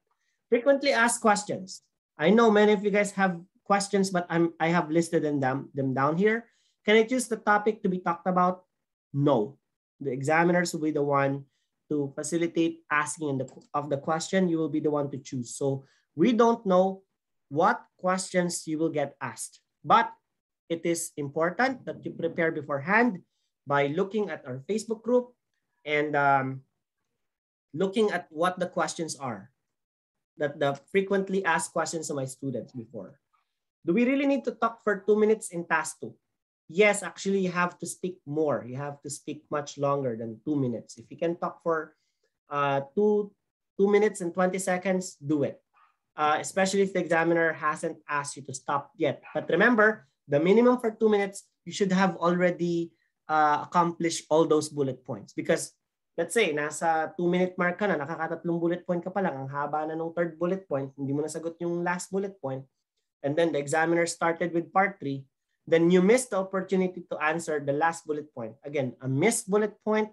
Frequently asked questions. I know many of you guys have questions, but I'm, I have listed them, them down here. Can I choose the topic to be talked about? No. The examiners will be the one to facilitate asking of the question. You will be the one to choose. So we don't know what questions you will get asked, but it is important that you prepare beforehand by looking at our Facebook group and um, looking at what the questions are that the frequently asked questions of my students before. Do we really need to talk for two minutes in task two? Yes, actually you have to speak more. You have to speak much longer than two minutes. If you can talk for uh, two, two minutes and 20 seconds, do it. Uh, especially if the examiner hasn't asked you to stop yet. But remember, the minimum for two minutes, you should have already uh, accomplished all those bullet points. Because let's say, nasa two minute mark ka na, nakakatatlong bullet point ka pa lang, ang haba na nung third bullet point, hindi mo nasagot yung last bullet point, and then the examiner started with part three, then you missed the opportunity to answer the last bullet point. Again, a missed bullet point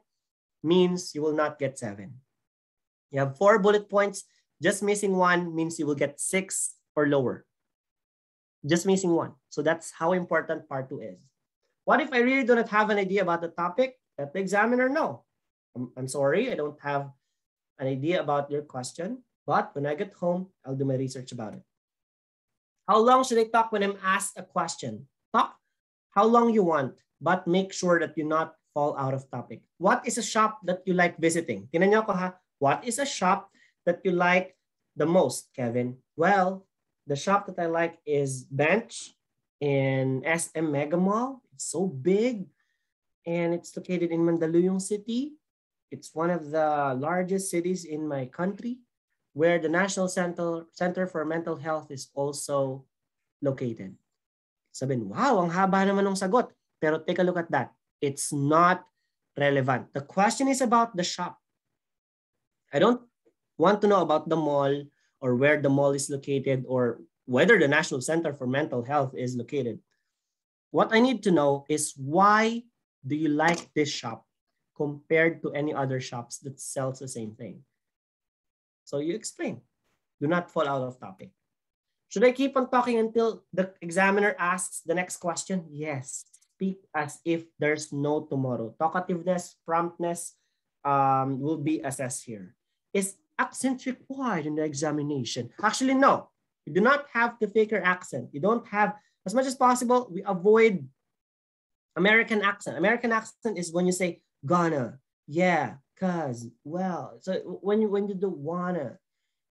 means you will not get seven. You have four bullet points, just missing one means you will get six or lower just missing one. So that's how important part two is. What if I really do not have an idea about the topic? Let the examiner know. I'm, I'm sorry, I don't have an idea about your question, but when I get home, I'll do my research about it. How long should I talk when I'm asked a question? Talk how long you want, but make sure that you not fall out of topic. What is a shop that you like visiting? Niyo ako ha. What is a shop that you like the most, Kevin? Well, the shop that I like is Bench in SM Mega Mall. It's so big and it's located in Mandaluyong City. It's one of the largest cities in my country where the National Center, Center for Mental Health is also located. Sabihin, wow, ang haba naman ng sagot. Pero take a look at that. It's not relevant. The question is about the shop. I don't want to know about the mall or where the mall is located or whether the National Center for Mental Health is located. What I need to know is why do you like this shop compared to any other shops that sells the same thing? So you explain. Do not fall out of topic. Should I keep on talking until the examiner asks the next question? Yes. Speak as if there's no tomorrow. Talkativeness, promptness um, will be assessed here. Is accent required in the examination? Actually, no. You do not have to fake your accent. You don't have, as much as possible, we avoid American accent. American accent is when you say gonna, yeah, cause, well. So when you when you do wanna,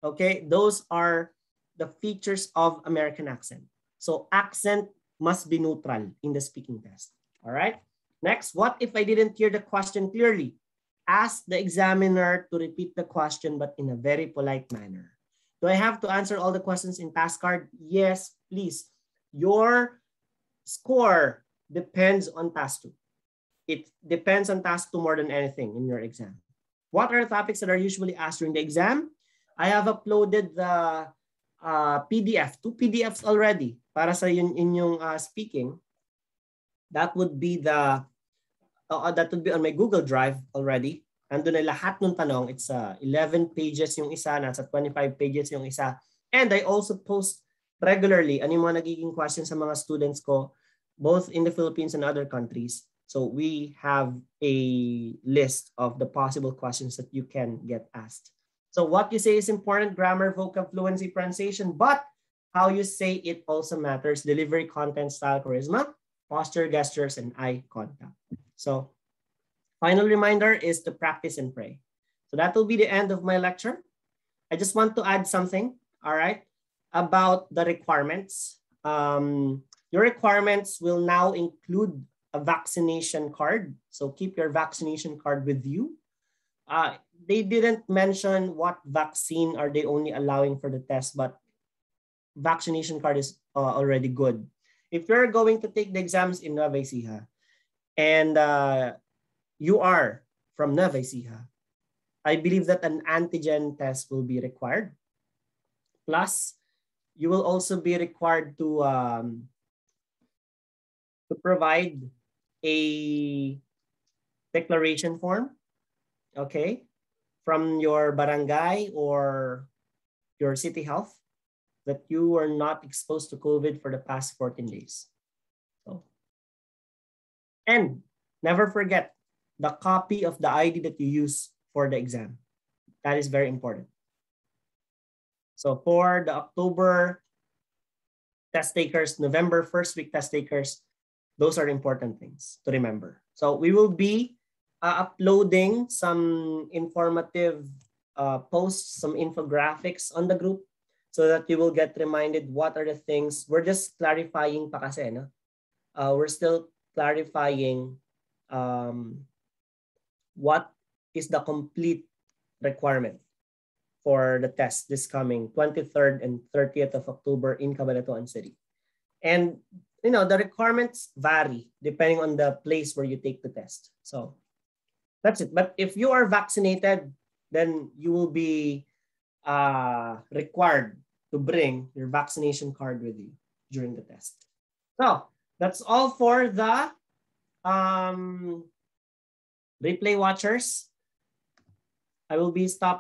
okay, those are the features of American accent. So accent must be neutral in the speaking test. All right. Next, what if I didn't hear the question clearly? ask the examiner to repeat the question, but in a very polite manner. Do I have to answer all the questions in task card? Yes, please. Your score depends on task two. It depends on task two more than anything in your exam. What are the topics that are usually asked during the exam? I have uploaded the uh, PDF, two PDFs already para sa yun, inyong uh, speaking. That would be the uh, that would be on my Google Drive already. Andun na lahat ng tanong. It's uh, 11 pages yung isa, nasa 25 pages yung isa. And I also post regularly ano yung mga nagiging questions sa mga students ko, both in the Philippines and other countries. So we have a list of the possible questions that you can get asked. So what you say is important, grammar, vocab, fluency, pronunciation, but how you say it also matters. Delivery, content, style, charisma, posture, gestures, and eye contact. So Final reminder is to practice and pray. So that will be the end of my lecture. I just want to add something, all right, about the requirements. Um, your requirements will now include a vaccination card. So keep your vaccination card with you. Uh, they didn't mention what vaccine are they only allowing for the test, but vaccination card is uh, already good. If you're going to take the exams in Nueva Ecija and uh, you are from Nueva Ecija, I believe that an antigen test will be required. Plus, you will also be required to um, to provide a declaration form, okay, from your barangay or your city health that you were not exposed to COVID for the past 14 days. So, and never forget the copy of the ID that you use for the exam. That is very important. So for the October test takers, November first week test takers, those are important things to remember. So we will be uh, uploading some informative uh, posts, some infographics on the group so that you will get reminded what are the things. We're just clarifying pa kasi, no? Uh, we're still clarifying um, what is the complete requirement for the test this coming 23rd and 30th of October in Cabanatuan City. And you know, the requirements vary depending on the place where you take the test. So that's it. But if you are vaccinated, then you will be uh, required to bring your vaccination card with you during the test. So that's all for the um, replay watchers. I will be stopping